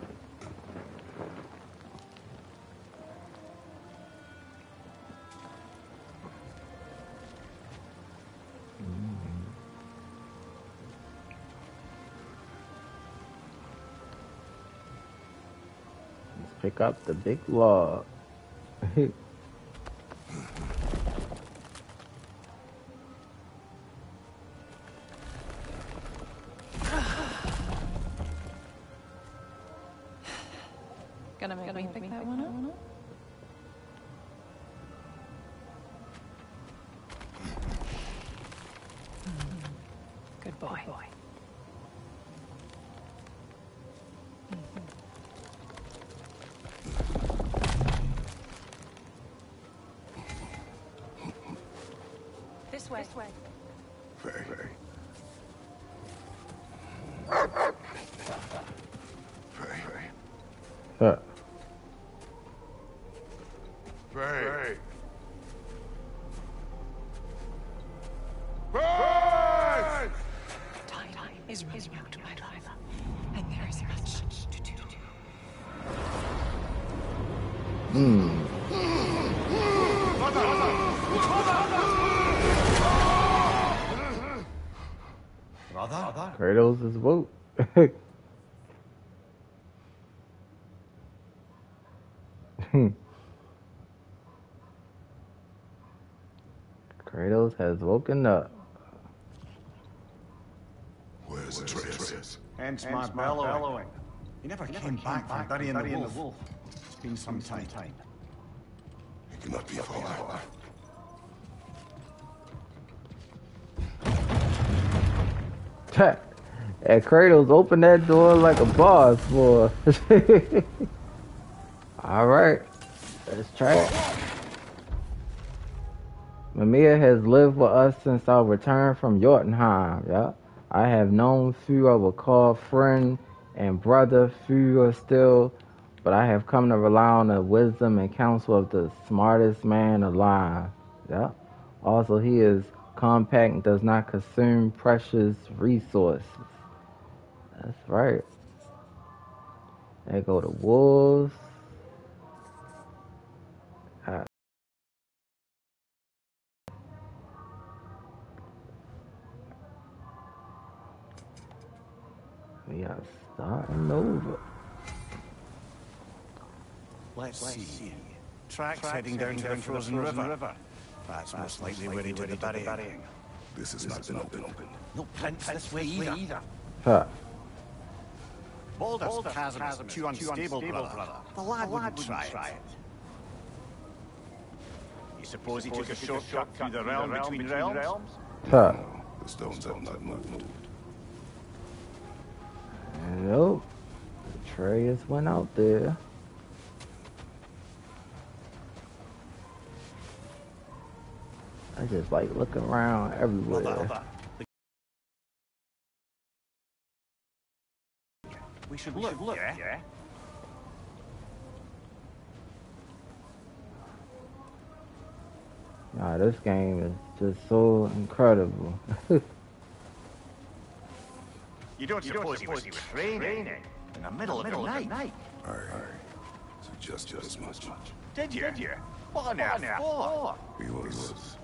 Pick up the big log. <laughs> Kratos has woken up. Where's Atreus? Hence my bellowing. He never came back from burying the wolf. It's been some time. He cannot be far. and Kratos opened that door like a boss, boy. <laughs> All right, let's try it. Mimir has lived with us since our return from Jotunheim. Yeah, I have known Fu will call friend and brother Fu still, but I have come to rely on the wisdom and counsel of the smartest man alive. Yeah. Also, he is compact and does not consume precious resources. That's right. There go the wolves. We are starting over. Let's, see. Tracks, heading down to the frozen, river. That's most likely where he did the burying. This has not been opened. No prints this way either. Huh. Baldur's Chasm is too unstable, brother. The lad wouldn't try it. You suppose he took a shortcut through the realm between realms? Huh. The stones have not moved. Nope. Atreus went out there. I just like looking around everywhere. Brother, We should look, look, yeah? Nah, this game is just so incredible. <laughs> You don't you suppose he was training in the middle of the night? I suggested as much. Did you? Did you? What on earth for? He was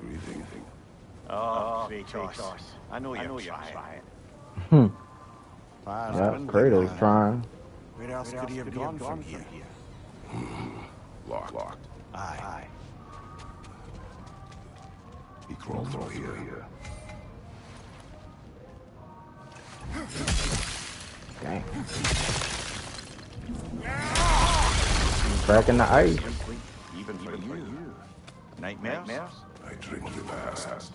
breathing. Oh, Kratos. I know you're trying. Hmm. Fire yeah, husband, Kratos trying. Where else could he have gone from here? Locked. Locked. Aye. Aye. He crawled through here. here. Dang. Back in the ice. Even for you. Nightmares? I dream of the past.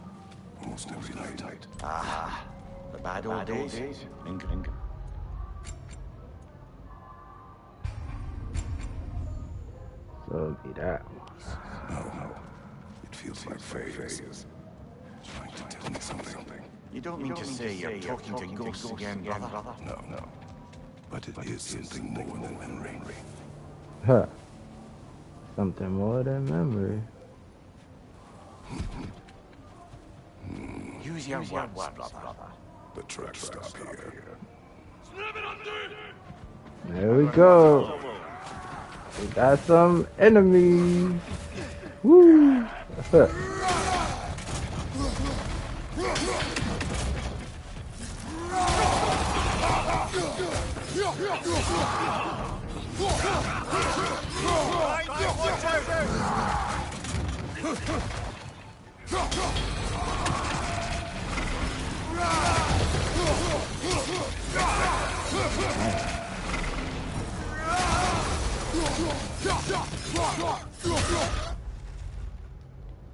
Almost every night. Ah, the bad old days. Linger, linger. So it'll be that one. No, no. It feels like Faye is trying to tell me something. You don't mean to say you're talking to ghosts again, brother? No, no. But it is something more than memory. Huh. Something more than memory. <laughs> Use your words, brother. The track stop here. There we go. We got some enemies. Woo! <laughs>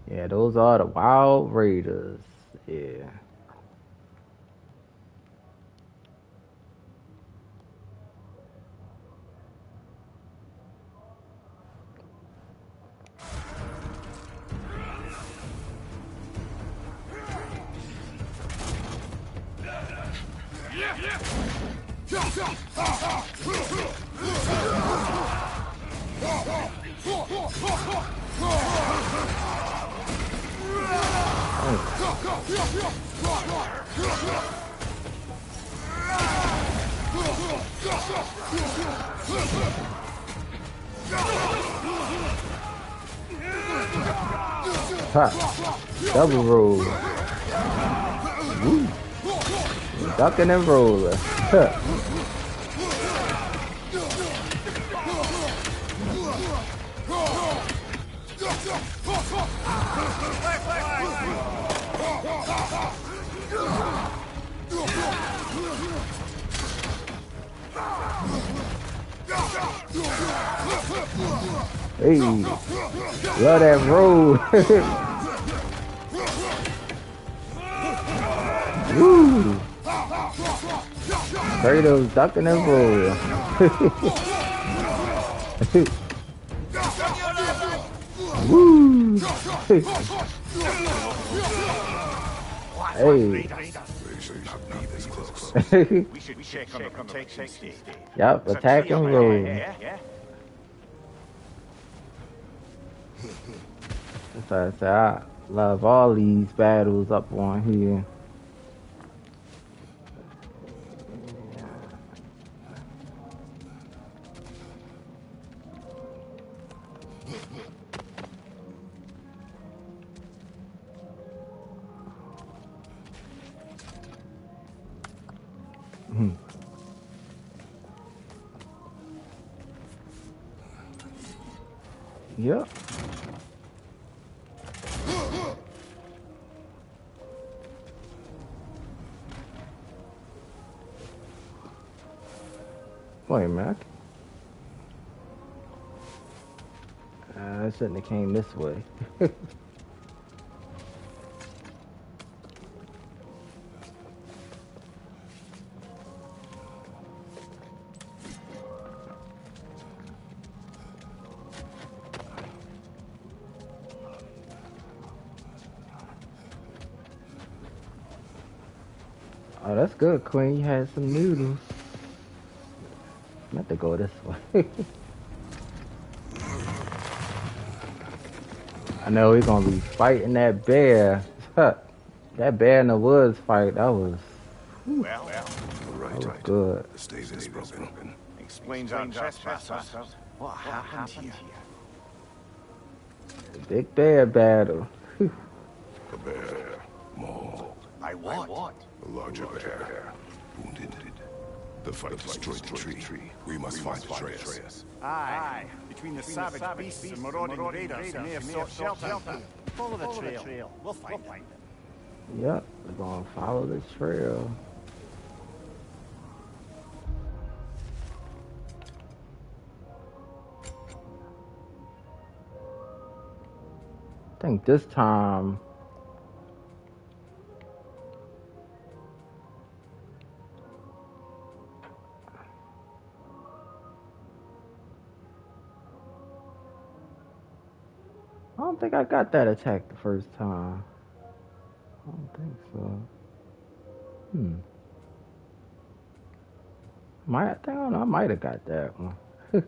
Yeah, those are the Wild Raiders. Yeah. Ha. Double roll. Ducking and rolling. Hey, love that roll. <laughs> Woo! Kratos ducking and rolling. Woo! hey, <laughs> yep, attack and roll. Why I say I love all these battles up on here. Yep. Wait Mac. Uh, I shouldn't have came this way. <laughs> oh, that's good, Queen. You had some noodles. I'm have to go this <laughs> way. I know we're gonna be fighting that bear. that bear in the woods fight, that was, Well, well, Right, that was right. good. The stave is broken. explains our trespass. What happened here? The big bear battle. A bear. Mauled. By what? A larger bear. Wounded. The fight destroyed the tree. We must find Atreus. Aye. Between the savage beasts and marauding raiders, you may have sought shelter. Follow the trail. We'll find them. Yep, we're gonna follow the trail. I think this time think I got that attack the first time. I don't think so. Hmm. I don't know, I might have got that one. <laughs>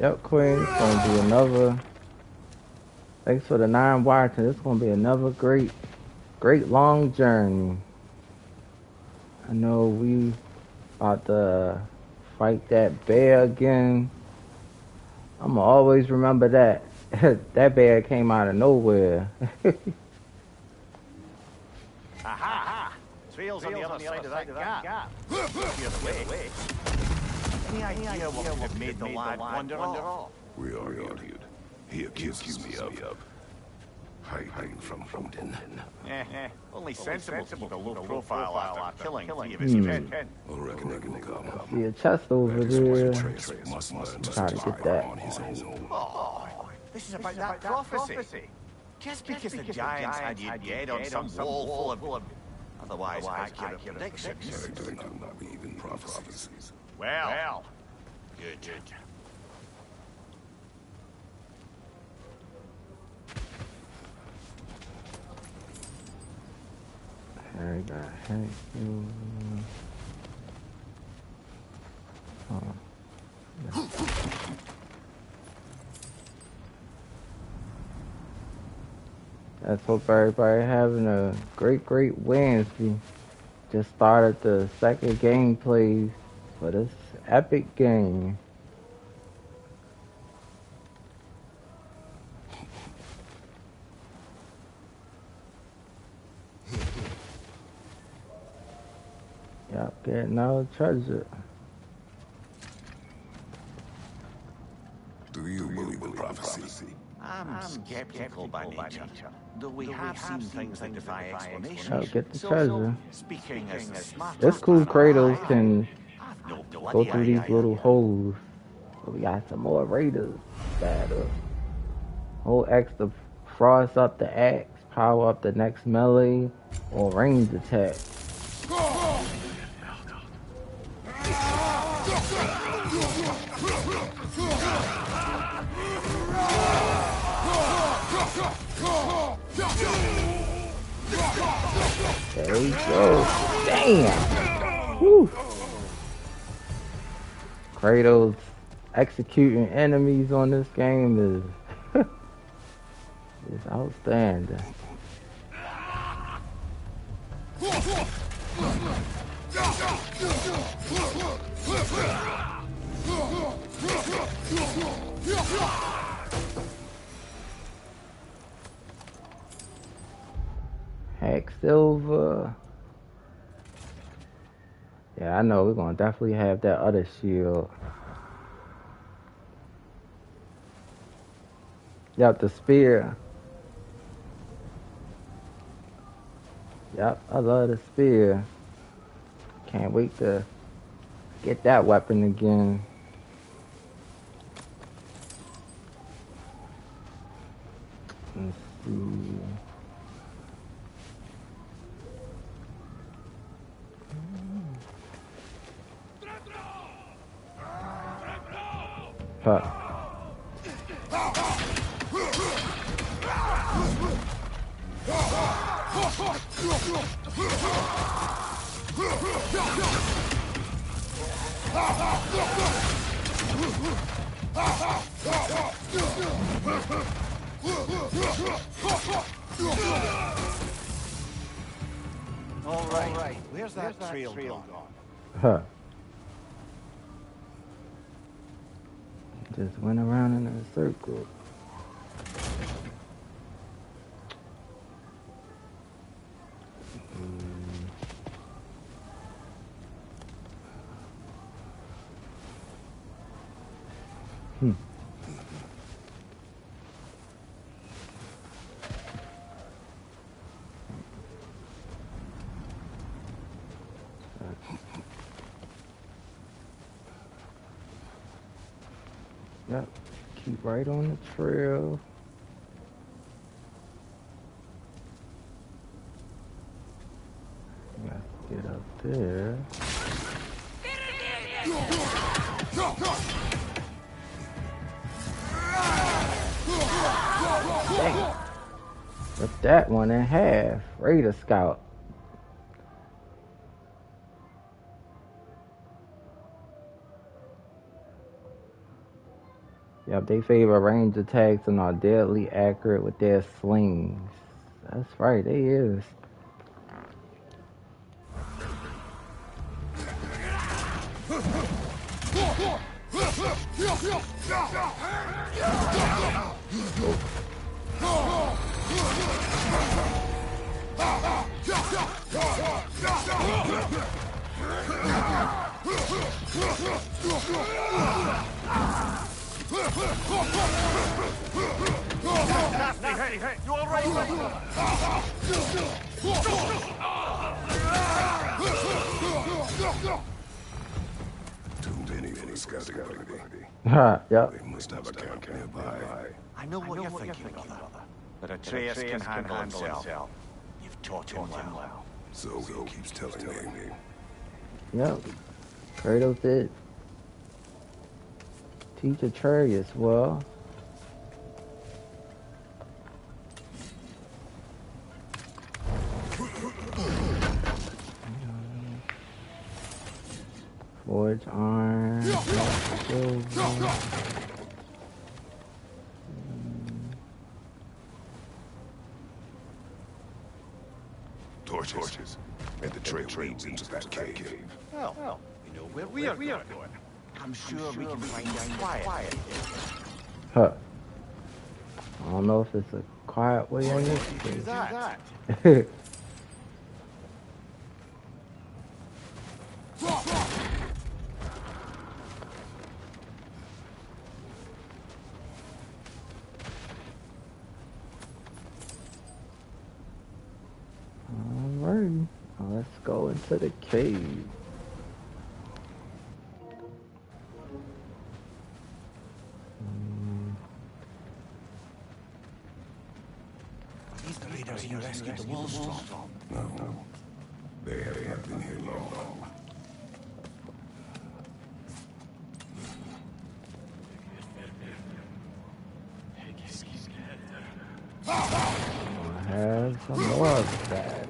Yep, Queen. It's gonna be another. Thanks for the nine watching. It's gonna be another great, great long journey. I know we about to fight that bear again. I'ma always remember that. <laughs> that bear came out of nowhere. <laughs> Aha! Trails on the other side of that gap. Clear the way. Any idea what could have made the lad wander off? We are argued. He accuses me of hiding from Odin. Eh, eh. Only sensible to keep a low profile after killing three of his kin. I reckon it come. See a chest over there. Trace must learn to Try to get that. on his own. Oh, this is about that prophecy. Just because the giants had you dead on some wall full of otherwise accurate predictions. I do not believe in prophecies. Well, good, good. Harry got Harry. Oh. Let's hope everybody having a great, great Wednesday. Just started the second gameplay for this epic game. Yep, getting all the treasure. Do you believe in prophecy? I'm skeptical by nature, though we have seen things that defy explanation. Oh, get the So- treasure. so, Speaking as the smartest It's cool man Kratos alive, can I've no go through these idea. little holes. But we got some more raiders battle. Uh, Hold X to frost up the axe, power up the next melee, or range attack. There we go. Damn. Whew. Kratos executing enemies on this game is <laughs> is outstanding. Hack Silver. Yeah, I know we're gonna definitely have that other shield. Yep, the spear. Yep, I love the spear. Can't wait to get that weapon again. Let's see. Huh. All right, where's that, trail, gone? Huh. Just went around in a circle. Hmm. Yep. Keep right on the trail. Get up there. Dang. Rip that one in half. Raider Scout. They favor range attacks and are deadly accurate with their slings. That's right, they is. Hey, hey, you all right. Too many for scouting party. yep. They must have a camp nearby. I know what you're thinking, brother. But Atreus can handle himself. You've taught him well. So he keeps telling me. Yep. Kratos did teach Atreus well. Forge arm. silver. Torches. And the trail leads into that cave. Well, you know where we are going. I'm sure we can find out quiet. Huh. I don't know if it's a quiet way Do this. that. <laughs> Alright. Let's go into the cave. Rescued the wolves from. No. They have not been here long. I have some more of that.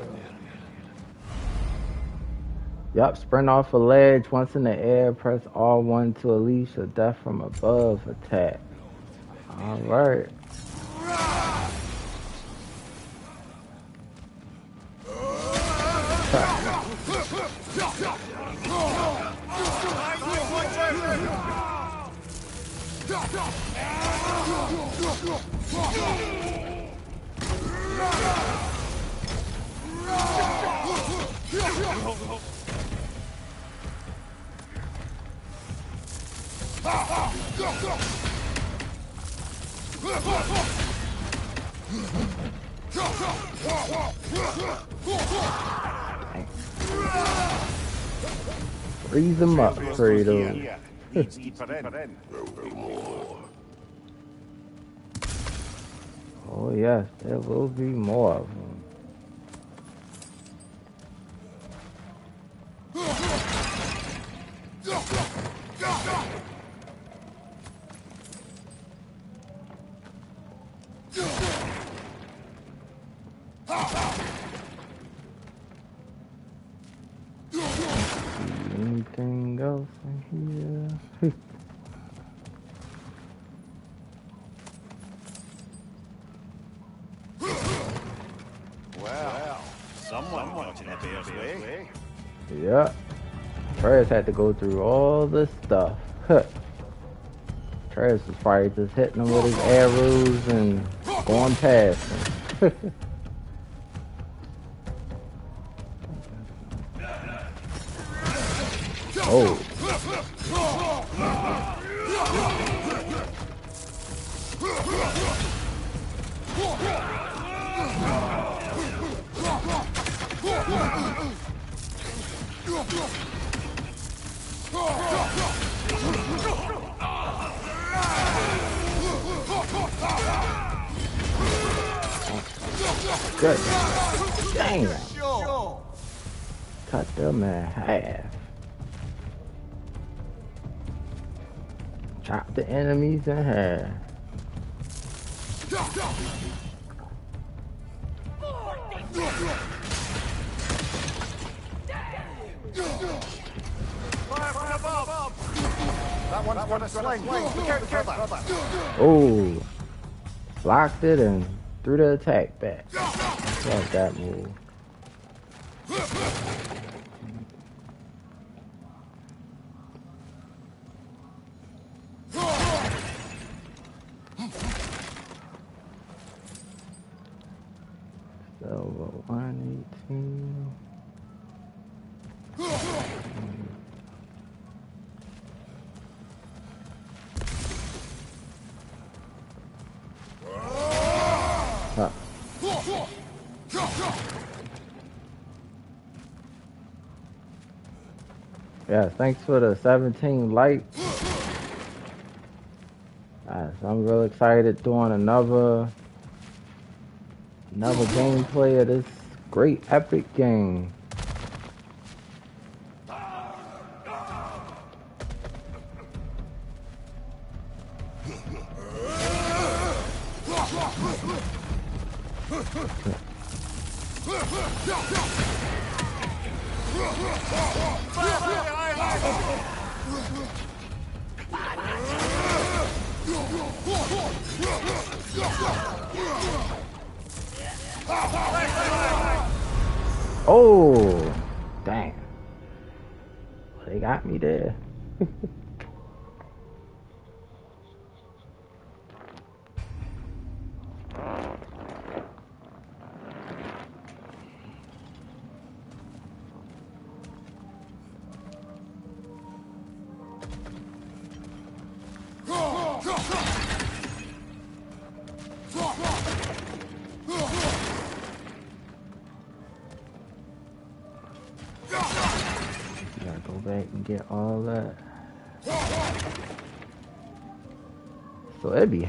Yup, sprint off a ledge. Once in the air, press R1 to unleash a death from above attack. Alright. Them up, Kratos. Leads deeper in. Oh yes, there will be more of had to go through all this stuff. Travis was probably just hitting him with his arrows and going past him. <laughs> oh. Enemies in half. That one's got a sling. Look out for that. Oh, blocked it and threw the attack back. Love that move. Thanks for the 17 likes. Guys, I'm real excited doing another another gameplay of this great epic game.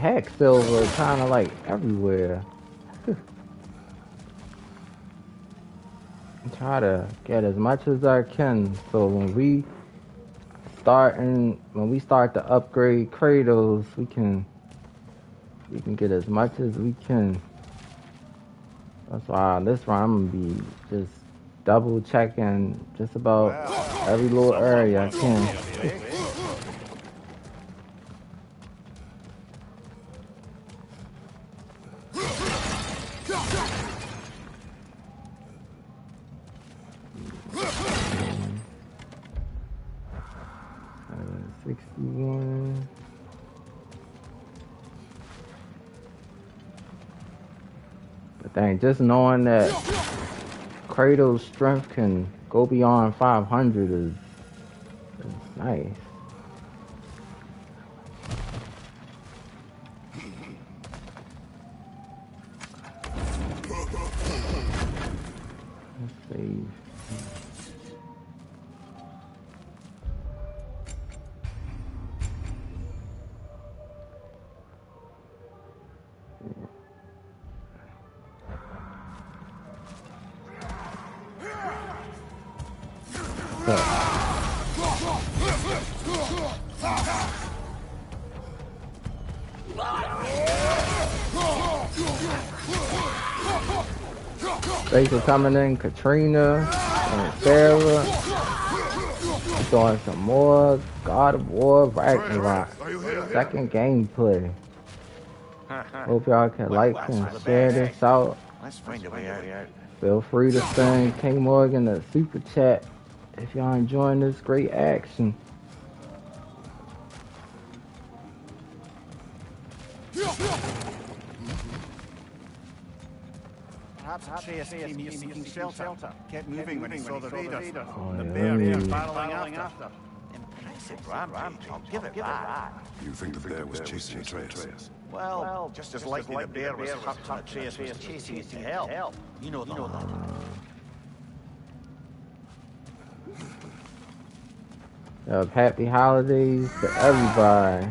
So it'd be hack silver kind of like everywhere. Try to get as much as I can. So when we start and when we start to upgrade Kratos, we can we can get as much as we can. That's why this round I'm gonna be just double checking just about every little area I can. Just knowing that Kratos' strength can go beyond 500 is, is nice. Coming in, Katrina and Sarah. Doing some more God of War Ragnarok. Are you here? Second gameplay. Hope y'all can like and share this out. Let's find a way out. Feel free to send King Morgan a super chat if y'all enjoying this great action. Perhaps Atreus came seeking shelter. Kept moving when he saw the raiders. Oh, The yeah, bear let here me- barreling after. Impressive rampage, I'll give it that. You think the bear was chasing Atreus? Well, just as likely the bear was hurt and Atreus was chasing it to hell. You know that. Uh, happy holidays to everybody.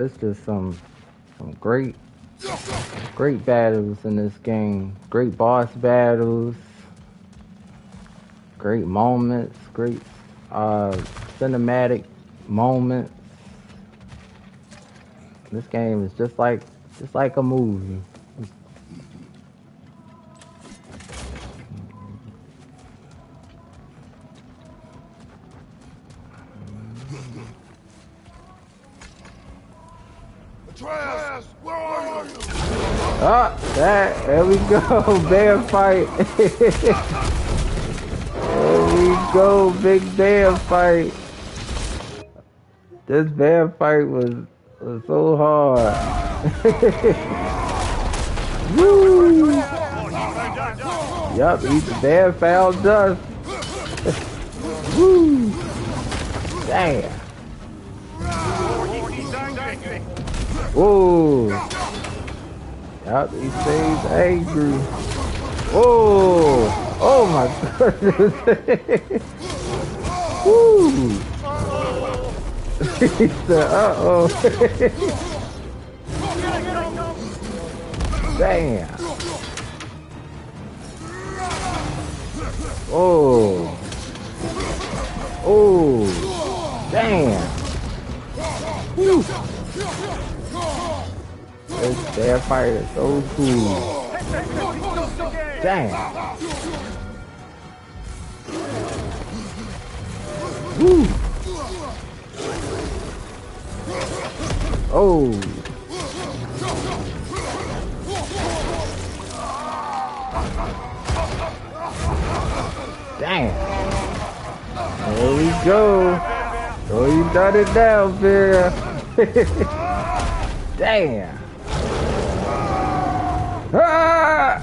It's just some some great great battles in this game. Great boss battles. Great moments, great uh cinematic moments. This game is just like just like a movie. Atreus, where are you? Ah, that there we go, <laughs> bear fight. <laughs> there we go, big bear fight. This bear fight was was so hard. <laughs> Woo! Yup, eat the bear found dust. Woo! Damn. Whoa! Yup, he stays angry. Whoa! Oh my <laughs> goodness! Woo! <laughs> he said, uh oh. <laughs> Damn. Oh. Oh. Damn. Woo. This fight is so cool. Damn. Woo. Oh. Damn. There we go. Oh, you done it down, Bear. <laughs> Damn. Ah!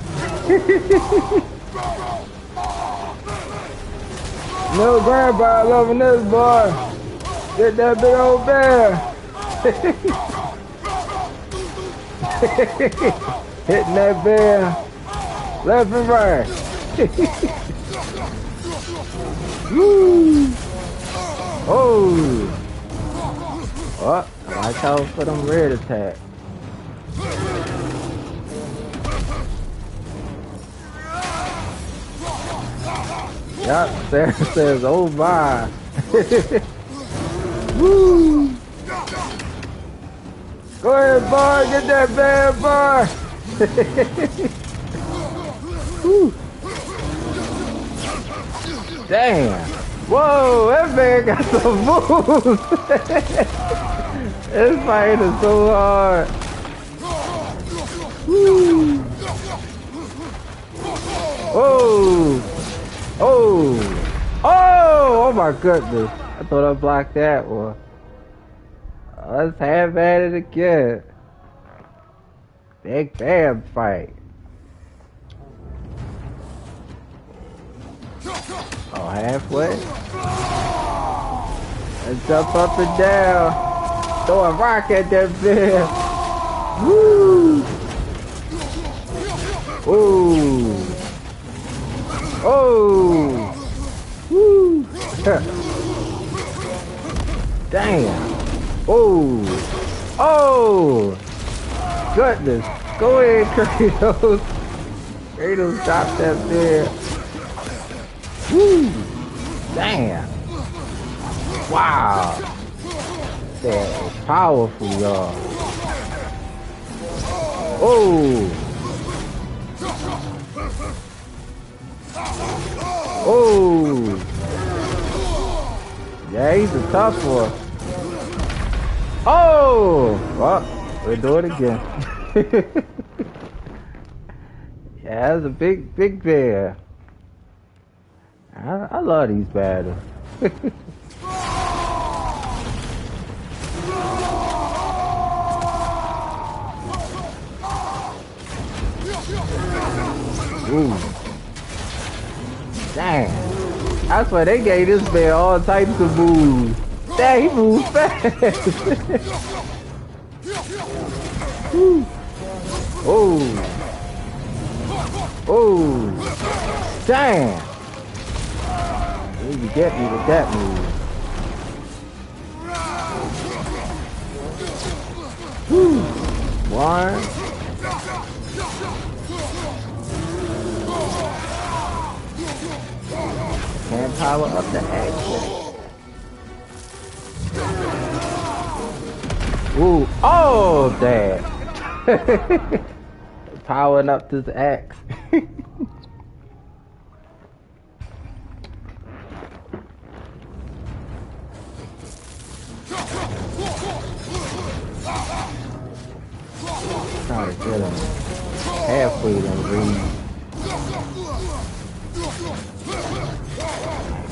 <laughs> no grandpa loving this boy. Get that big old bear. <laughs> Hitting that bear left and right. <laughs> Woo! Oh! Oh, watch out for them red attack. Yup, Sarah <laughs> says, oh my. <laughs> Woo! Go ahead, boy, get that bad boy. <laughs> Damn. Whoa, that man got some moves. this fight is so hard. Woo. Oh. Oh. Oh. Oh my goodness. I thought I blocked that one. Let's have at it again. Big bam fight. Oh, halfway. Let's jump up and down. Throw a rock at that bear. Woo! Ooh. Oh! Woo! <laughs> Damn! Oh! Oh! Goodness! Go ahead, <laughs> Kratos! Kratos, drop that bear! Woo! Damn! Wow! That is powerful, y'all. Oh! Oh! Yeah, he's a tough one. Oh! Well, we'll do it again. <laughs> yeah, that's a big, big bear. I, I love these battles. <laughs> Ooh. Damn. I swear they gave this man all types of moves. Dang, he moves fast. Oh. Oh. Damn. You get me with that move. Woo. One. Power up the action. Ooh, oh, dad. <laughs> Powering up this axe. <laughs> Trying to get him halfway to read.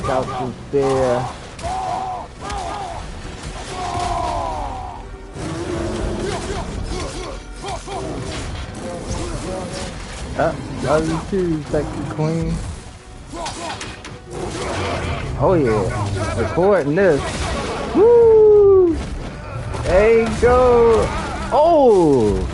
Take out some spear. Up, you too, sexy queen. Oh yeah, recording this. Woo! There you go. Oh!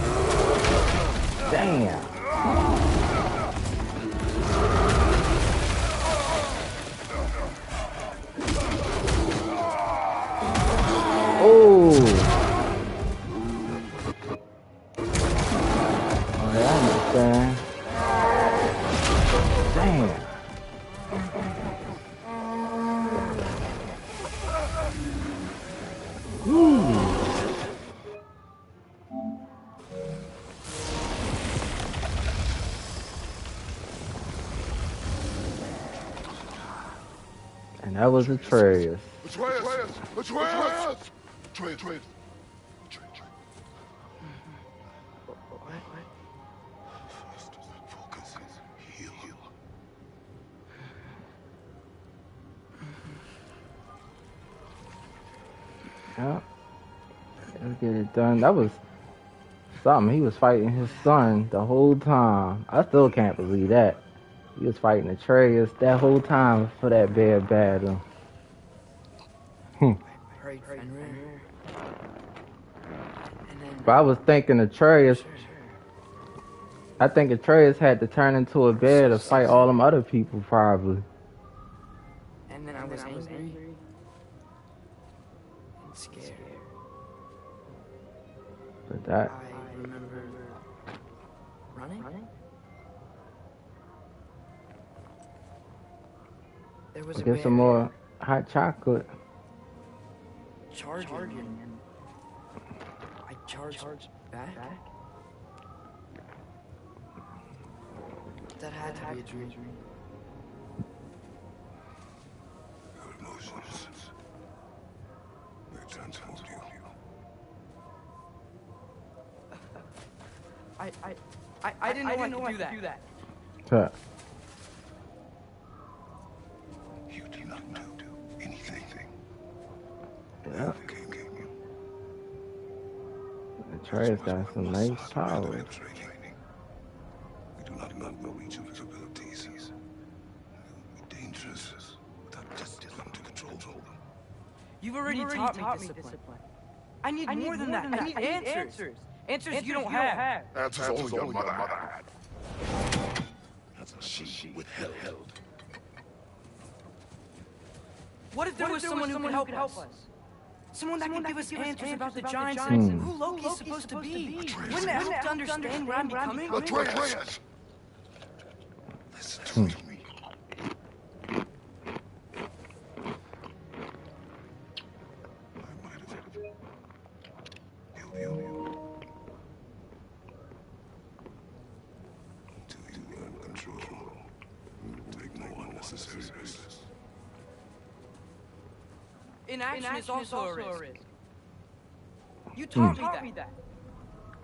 Was Atreus. Atreus! Atreus! Atreus! Atreus! Heal. Yeah. Let's get it done. That was something. He was fighting his son the whole time. I still can't believe that. He was fighting Atreus that whole time for that bad battle. Right, Fenrir. And then But I was thinking Atreus. I think Atreus had to turn into a bear to fight all them other people, probably. and then I was angry and scared. But that, I remember running. There was a get bear some more hot chocolate. Charging. and I charge. back. That had to be a dream. Your emotions. They transport you. I I I, I didn't know I could do that. Huh. You did not do anything. Yeah. Came, came you. Atreus got some nice power. We do not not know each of his abilities. He's dangerous without discipline to control them. You've already, taught, me, discipline. I need, more, than, that. I need, answers. Answers, you don't have. Answers only your mother had. That's what she withheld. What if there was someone who could help us? Someone that could give us answers about the giants Hmm. and who Loki's supposed to be. Wouldn't it help to understand where I'm becoming? Atreus! Listen to Hmm. me. Inaction, is also a risk. You taught me that.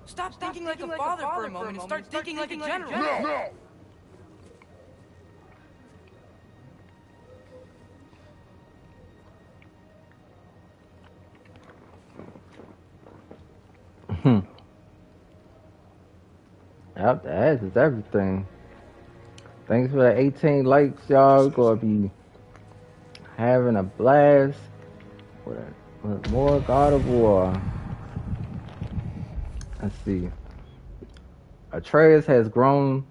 Stop, thinking, like a father for a moment and start thinking like a general. No! Hmm. Yep, the ass is everything. Thanks for the 18 likes, y'all. Gonna be having a blast with, more God of War. Let's see. Atreus has grown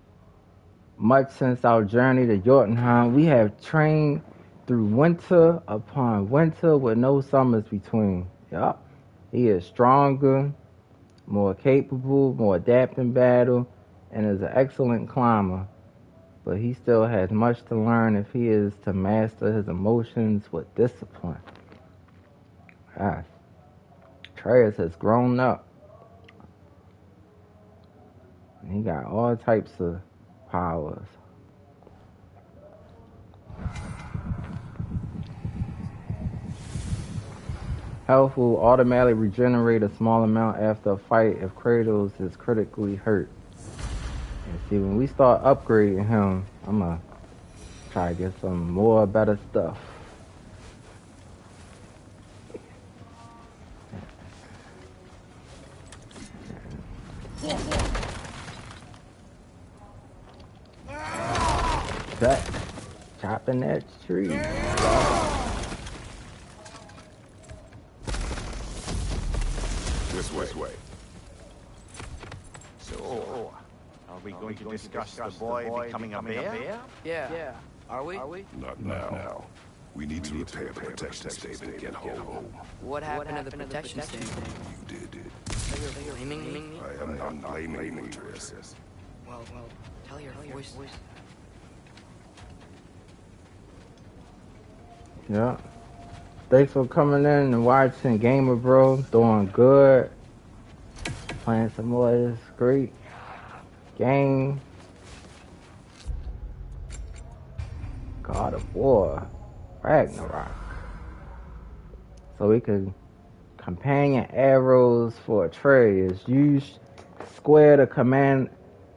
much since our journey to Jotunheim. We have trained through winter upon winter with no summers between. Yup. He is stronger, more capable, more adept in battle, and is an excellent climber. But he still has much to learn if he is to master his emotions with discipline. Gosh. Atreus has grown up. He got all types of powers. Health will automatically regenerate a small amount after a fight if Kratos is critically hurt. And see, when we start upgrading him, I'm gonna try to get some more better stuff. That chopping that tree. This way. This way. So, are we going to discuss the boy becoming a bear? Yeah. Yeah. Are we? Are we? Not now. We need to repair the protection state and get home. What happened to the protection station? You did it. You're blaming me? I am not blaming Atreus. Well, well, tell your voice. Yeah. Thanks for coming in and watching Gamer Bro. Doing good. Playing some more of this great game. God of War. Ragnarok. So we could companion arrows for Atreus. Use square to command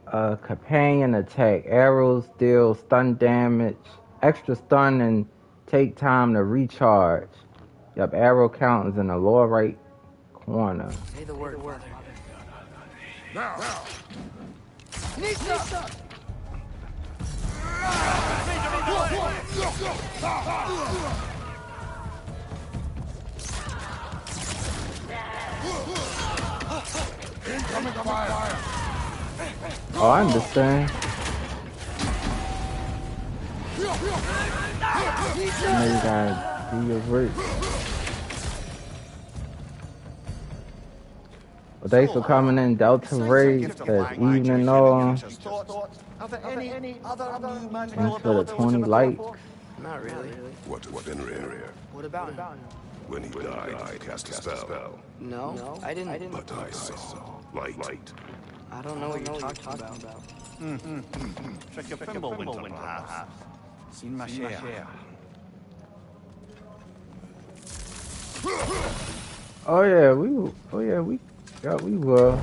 a companion attack. Arrows deal stun damage, extra stun, and take time to recharge. Yep, arrow count is in the lower right corner. Say the word, Father. Now! Nisa! Incoming fire! Oh, I understand. Now you gotta do your work. Well, thanks for coming in, Delta Ray. Says evening all. Thoughts? Are there any other new magical Thanks for the 20 in likes. Not really. What to Fenrir? What about him? When he died, he cast a spell. No, I didn't. But I saw light. light. I don't know what you're talking about. Trick of Fimbulwinter, perhaps. Seen my share. Oh yeah, we. Oh yeah, we. Yeah, we were.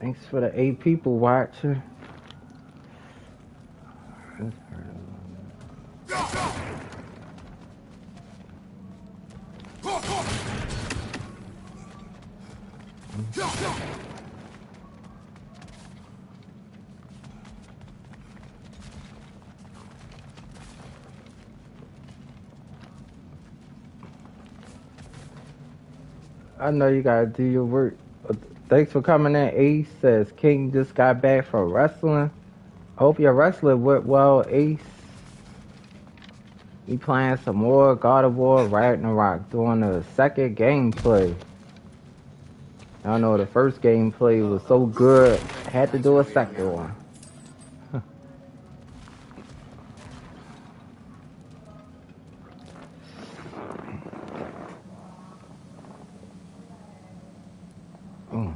Thanks for the eight people watching. I know you gotta do your work. Thanks for coming in. Ace says King just got back from wrestling. Hope your wrestling went well, Ace. We playing some more God of War Ragnarok doing the second gameplay. I know, the first gameplay was so good, had to do a second one. Mm.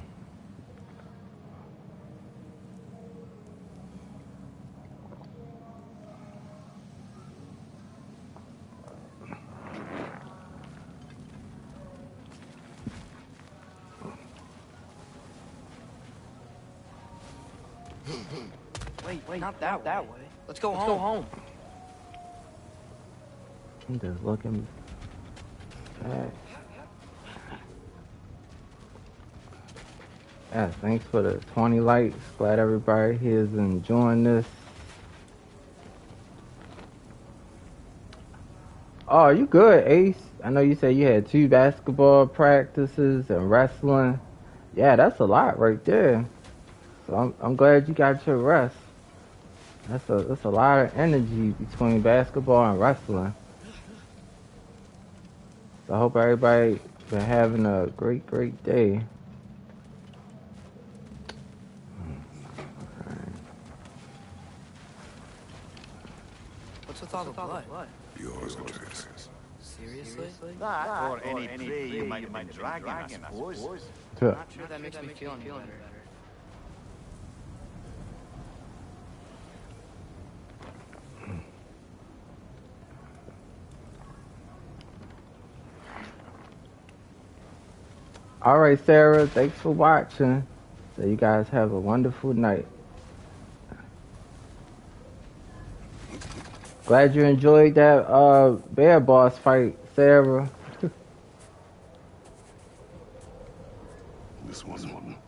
Wait, wait, not that, that way. Let's go Let's home. Go home. I'm just looking back. Yeah, thanks for the 20 likes. Glad everybody here is enjoying this. Oh, you good, Ace? I know you said you had two basketball practices and wrestling. Yeah, that's a lot right there. So I'm, I'm glad you got your rest. That's a that's a lot of energy between basketball and wrestling. So I hope everybody been having a great, great day. What's with all the blood? Yours, Atreus. Seriously? That, or any prey you might have been dragging, I suppose. Sure. Not sure that makes me feel any better. All right, Sarah. Thanks for watching. So you guys have a wonderful night. Glad you enjoyed that uh, bear boss fight, Sarah. <laughs> This one.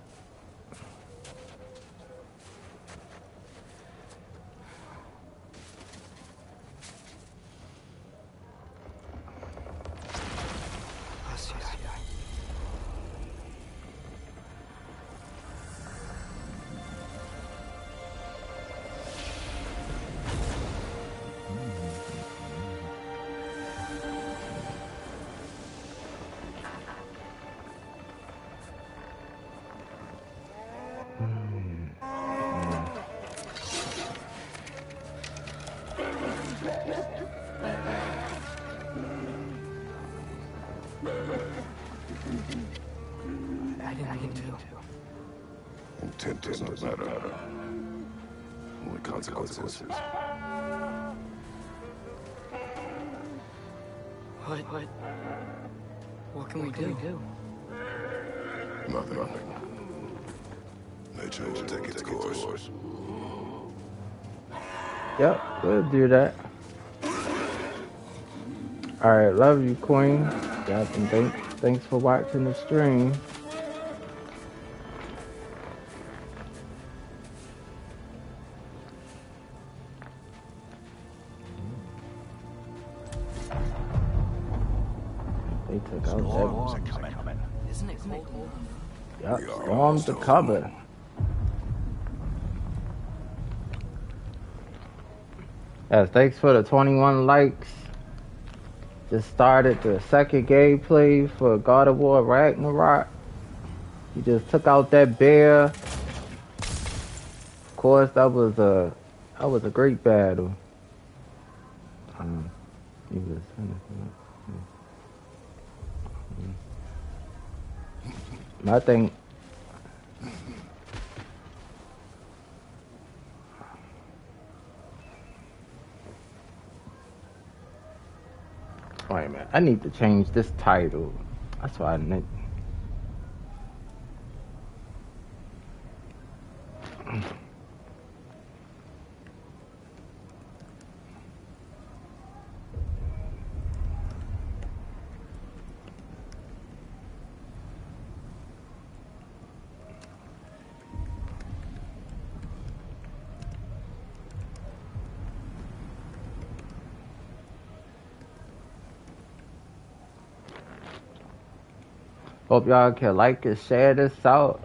Do that. All right, love you, Queen. Guys, and thanks, thanks for watching the stream. They took out Storms that. are coming. Isn't it cold? Yep, storms the cover. Yes, thanks for the 21 likes. Just started the second gameplay for God of War Ragnarok. He just took out that bear. Of course, that was a that was a great battle. Um, he was. I think Wait a minute. I need to change this title. That's why I need. Hope y'all can like and share this out.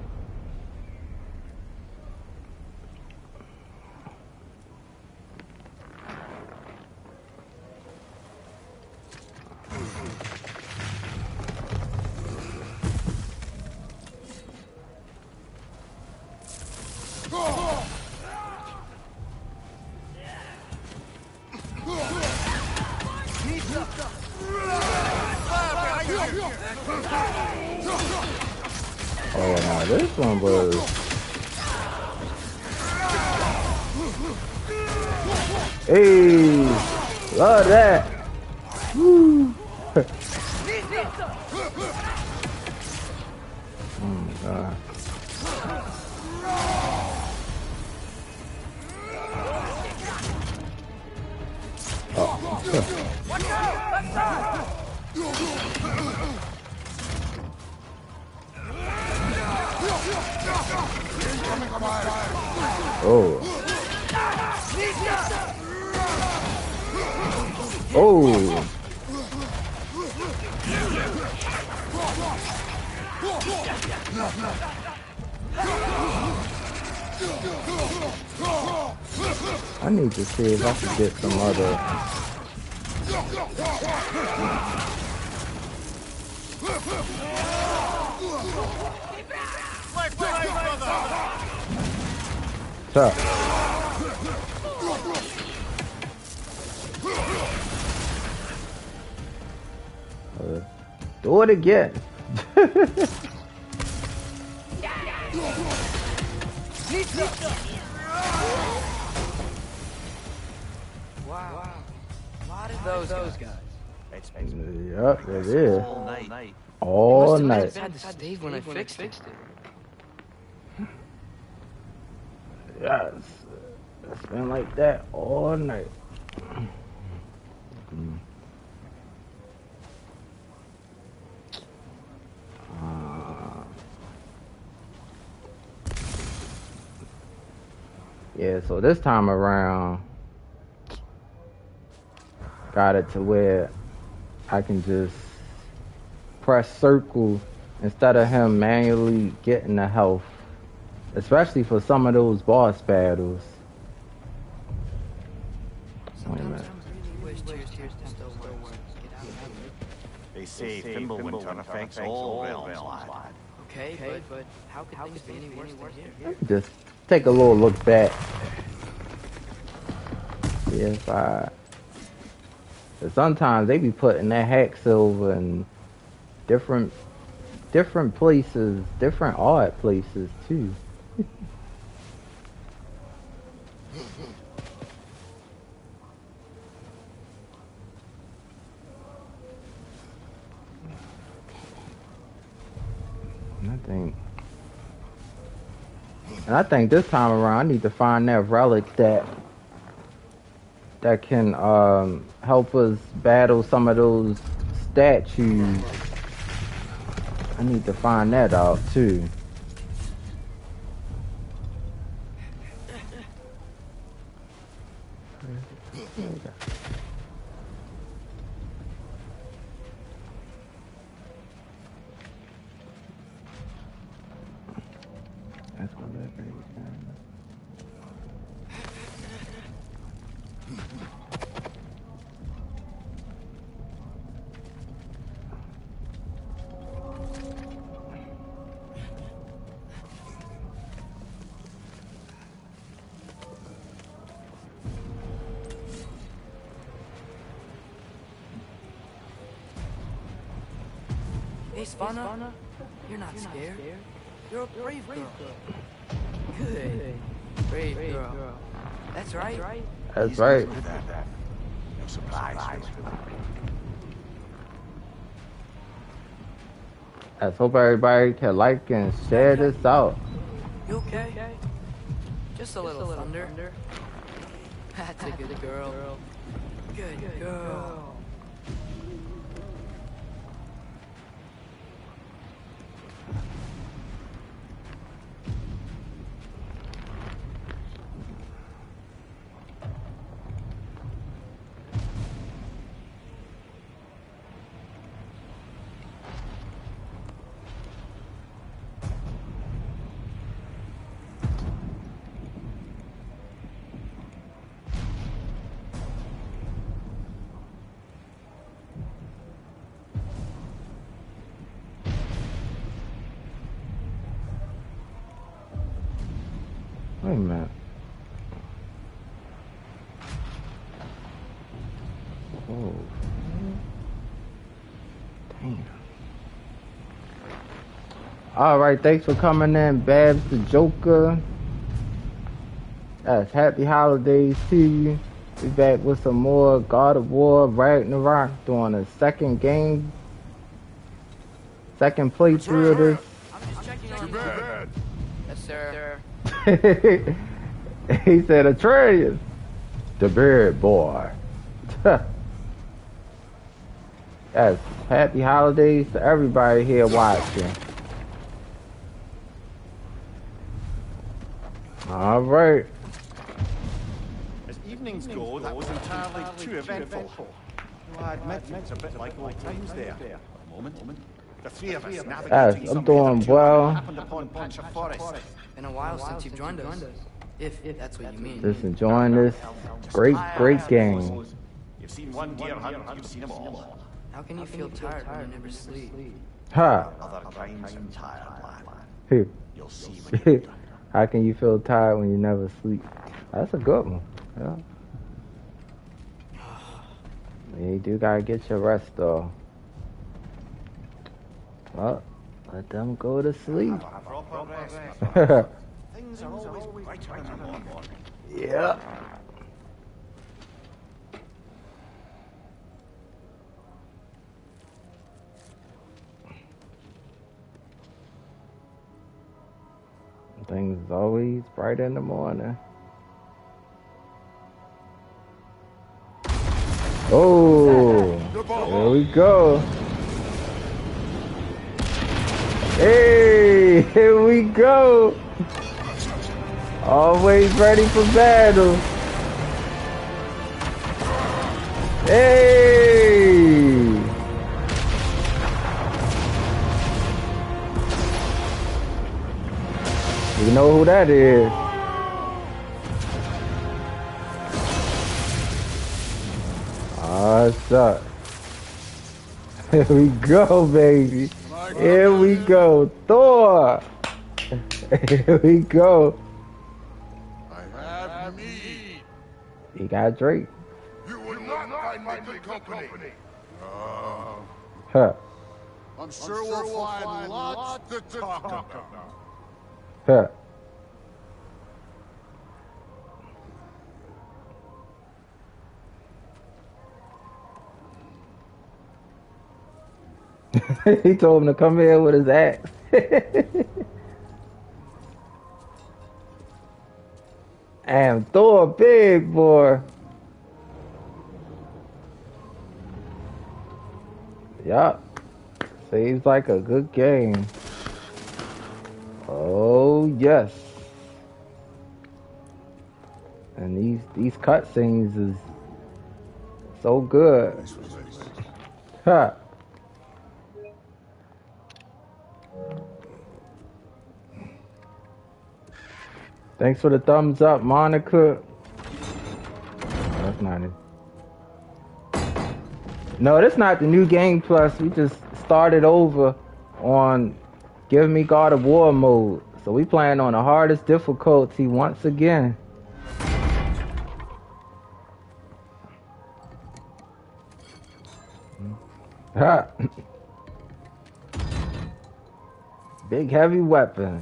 This time around, got it to where I can just press circle instead of him manually getting the health especially for some of those boss battles. Wait a minute. Wish Tears Tears still works. Get out of here. They say Fimbulwinter affects all realms, lad. Okay, but, but how could things be any worse than here? Just take a little look back. See if I. 'cause sometimes they be putting that hack silver in different, different places, different odd places too. I think, and I think this time around, I need to find that relic that that can um, help us battle some of those statues. I need to find that out too. That's right. With that, that. No surprise. Let's hope everybody can like and share this out. You okay? Just a little thunder. <laughs> That's a good girl. Good girl. All right, thanks for coming in, Babs the Joker. Yes, happy holidays to you. We back with some more God of War Ragnarok doing a second game, second playthrough of this. I'm just checking on you. Bad. Yes, sir. <laughs> he said Atreus, the beard boy. <laughs> Yes, happy holidays to everybody here watching. All right. As evenings go, that was entirely too eventful. Though I admit it's a bit like old times there. A moment. The three of us navigating I'm some doing of well. happened upon patch of forest. Been a while since you've joined us. If that's what you mean. Just enjoying this great, great game. You've seen one deer hunt, you've seen them all. How can you feel tired when you never sleep? Huh. Other kinds of tired, lad. Hey. You'll see when <laughs> you're done. How can you feel tired when you never sleep? That's a good one. Yeah. You do gotta get your rest though. Well, let them go to sleep. <laughs> Things are always brighter in the morning. yeah. Things always bright in the morning. Oh, there we go. Hey, <laughs> here we go. Always ready for battle. Hey! You know who that is. What's up? <laughs> Here we go, baby. Here we go. Thor! <laughs> Here we go. I have need. You got Drake. You will not find my good company. Uh, Huh. I'm sure we'll find lots to talk about. <laughs> He told him to come here with his axe. <laughs> and throw a big boy. Yup. Seems like a good game. Oh yes. And these these cutscenes is so good. Huh. Thanks for the thumbs up, Monica. That's not it. No, that's not the new game plus. We just started over on Give Me God of War mode. So we playing on the hardest difficulty once again. Ha. <laughs> Big heavy weapon.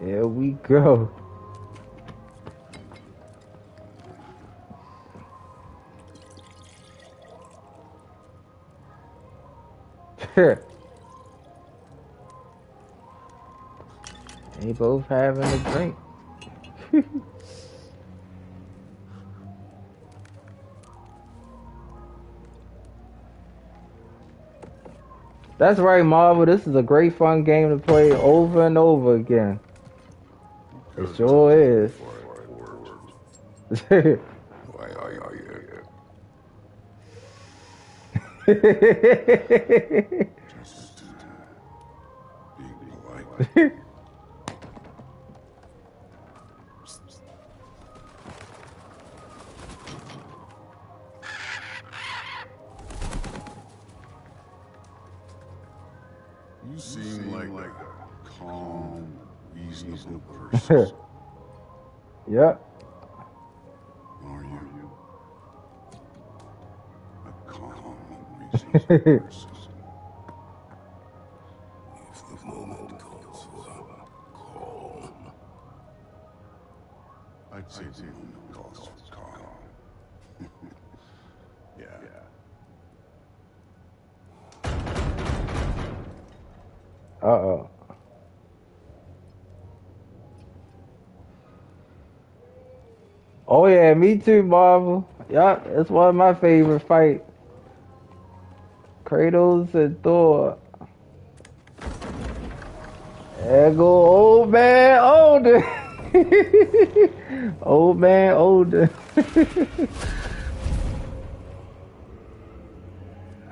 Here we go. <laughs> they both having a drink. <laughs> That's right, Marvel. This is a great fun game to play over and over again. It sure is. <laughs> <laughs> seem like a calm, reasonable person. <laughs> yep. Are you? A calm, <laughs> reasonable person. If the moment calls for calm, I'd say the moment calls for calm. yeah. Uh oh. Oh yeah, me too, Marvel. Yup, it's one of my favorite fights. Kratos and Thor. There go old man older. <laughs> old man older. <laughs>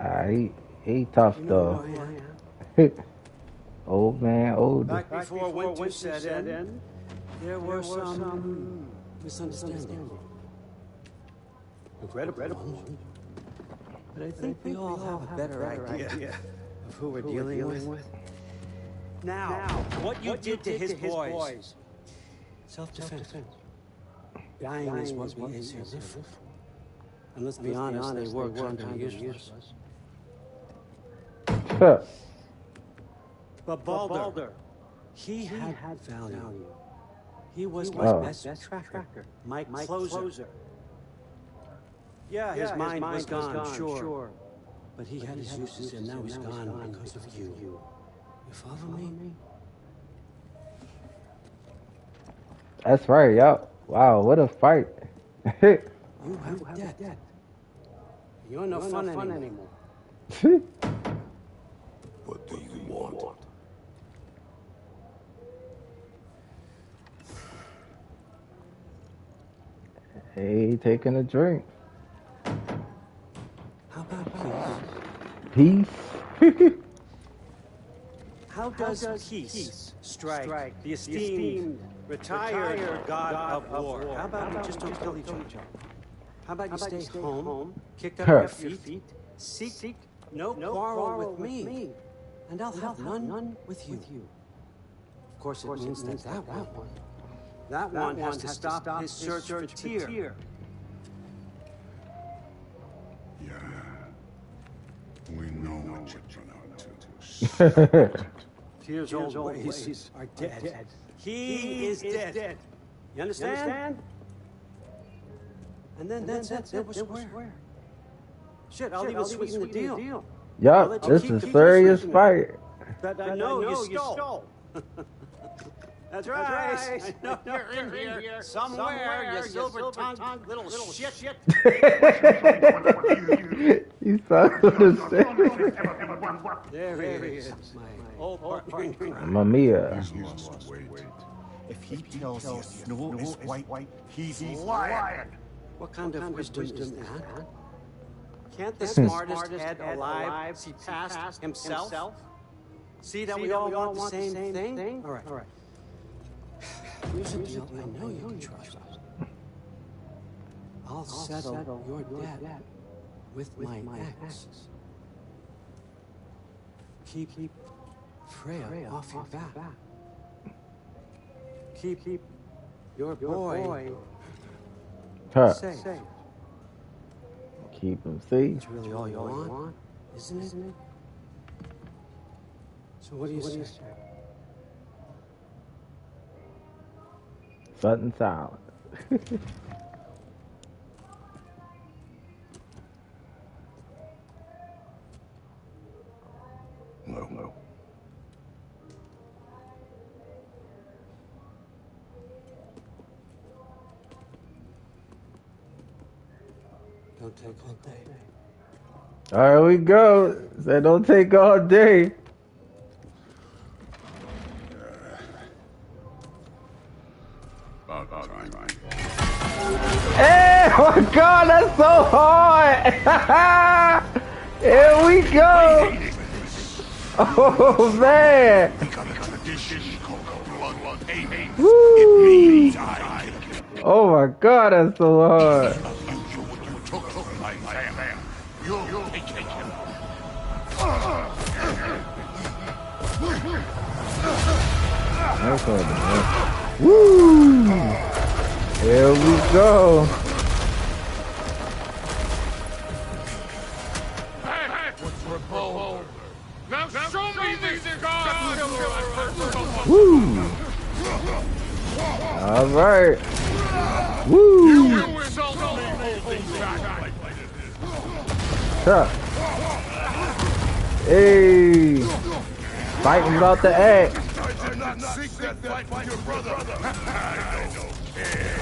ah, he, he tough though. <laughs> old man older. Back before winter set in, there were some misunderstandings. Regrettable. But I think we all have a better idea of who we're dealing with. Now, what you did to his boys. Self-defense. Dying is what we Aesir live for. And let's be honest, they were kind of useless. Huh. But Baldur, he had value. He was my best tracker, my closer. Yeah, his mind was gone, sure. But he had his uses, and now he's gone because of you. You follow me? That's right, yup. Wow, what a fight. <laughs> You have a debt. You're no fun anymore. <laughs> What do you want? hey, taking a drink. How about peace? <laughs> Peace. How does, peace, strike, the esteemed, retired, god, of war? How about we just don't kill each other? How about you stay, home, kick up Huh. your feet, seek, no, quarrel, with, me, and I'll have none, with you. Of course, it means that that one, that one has to stop his search for Tyr. Yeah. We know what you're trying to. <laughs> Tyr's old ways are dead. He, is, dead. You understand? And then that's it. That was square. Shit, I'll even sweeten the deal. Yup, this is serious fight. That I know you stole. <laughs> That's right. I <laughs> know you're in here somewhere, you silver-tongued little shit. you son of a. There he is, my old partner in crime. Mamma mia. Wait. If he tells you Snow is white, he's lying. What kind of wisdom is that? Can't the smartest head alive see past himself? See that we all want the same thing? All right, all right. Here's a deal I know you can trust. I'll settle your debt with my ex. Keep Freya off your back. Keep your boy Huh. safe. Keep him safe. That's really all you want, isn't it? So what do you say? Sudden silence. No, no. Don't take all day. All right, we go. Said don't take all day. Hey, oh my God, that's so hard. <laughs> Here we go. Oh man. Woo. Oh my God, that's so hard. hard. Woo. Here we go. What's revolver? Now show me this god! Woo. All right. Woo. Huh. Hey. Fighting about the act. <laughs>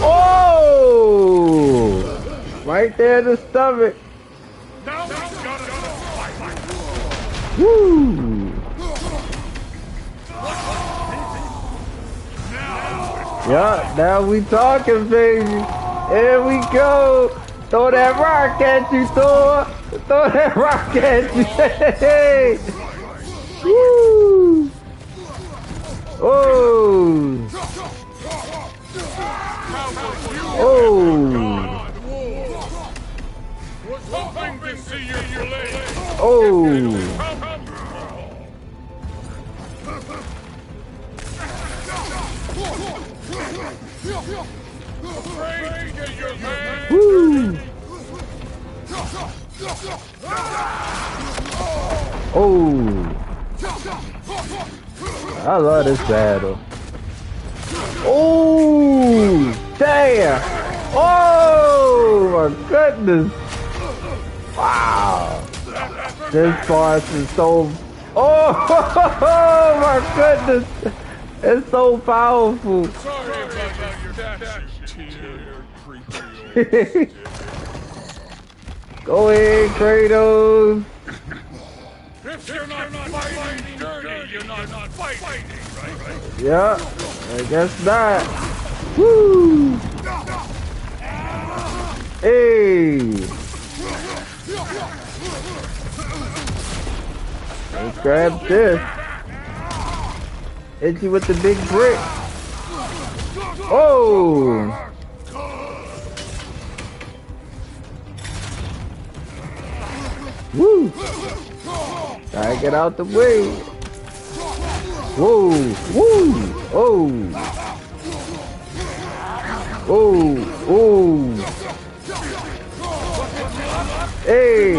Oh! Right there in the stomach. Woo! Yeah, now we talking, baby. Here we go. Throw that rock at you, Thor. Throw that rock at you. Hey. Woo! Oh! Oh! Oh! Oh! I love this battle. Oh! Damn! Oh my goodness! Wow! This boss is so. Oh, <laughs> my goodness! It's so powerful. Sorry about your creepy Go ahead, Kratos. If you're not fighting dirty, you're not, not fighting, right? Yeah, I guess not. Woo! Hey! Let's grab this. You with the big brick. Oh! Woo! Gotta get out the way. Whoa! Woo! Oh! Oh! Oh! Hey!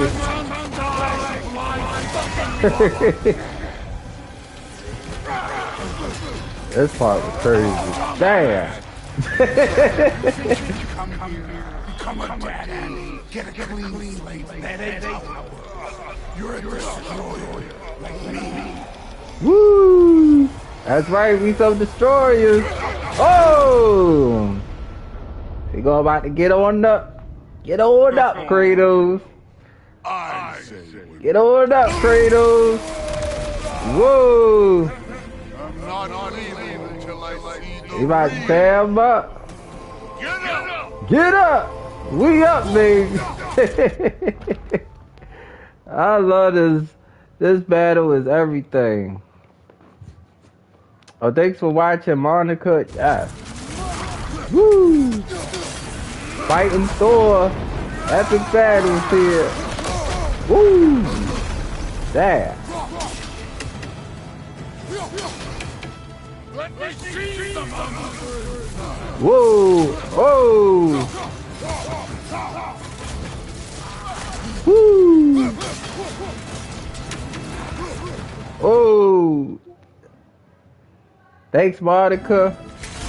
<laughs> this part was crazy. Damn! Come on, Daddy. Get a clean slate. You're a destroyer like me. Woo! That's right, we some destroyers. Oh! We go about to get on up. Get on up, Kratos. Get on up, Kratos. Whoa! I'm not leaving until I see the We about to tear him up. Get up! Get up! We up, baby. <laughs> I love this. This battle is everything. Oh, thanks for watching, Monica. Yes. Woo! Fighting Thor. Epic battles here. Woo! Damn. Let me see the Whoa! Whoa! Woo! Oh! Thanks, Monica.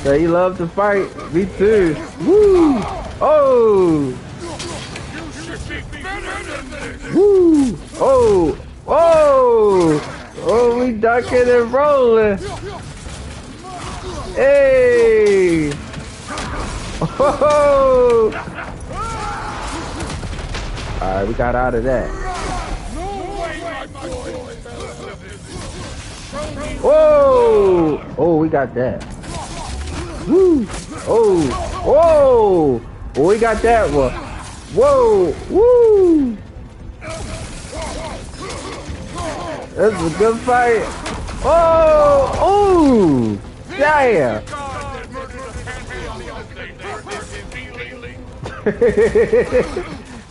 So you love to fight. Me too. Woo! Oh! Woo! Oh! Oh! Oh, we ducking and rolling. Hey! Oh! Alright, we got out of that. Whoa! Oh, we got that. Woo! Oh! Whoa! Oh, we got that one. Whoa! Woo! This is a good fight. Oh! Oh! Of they.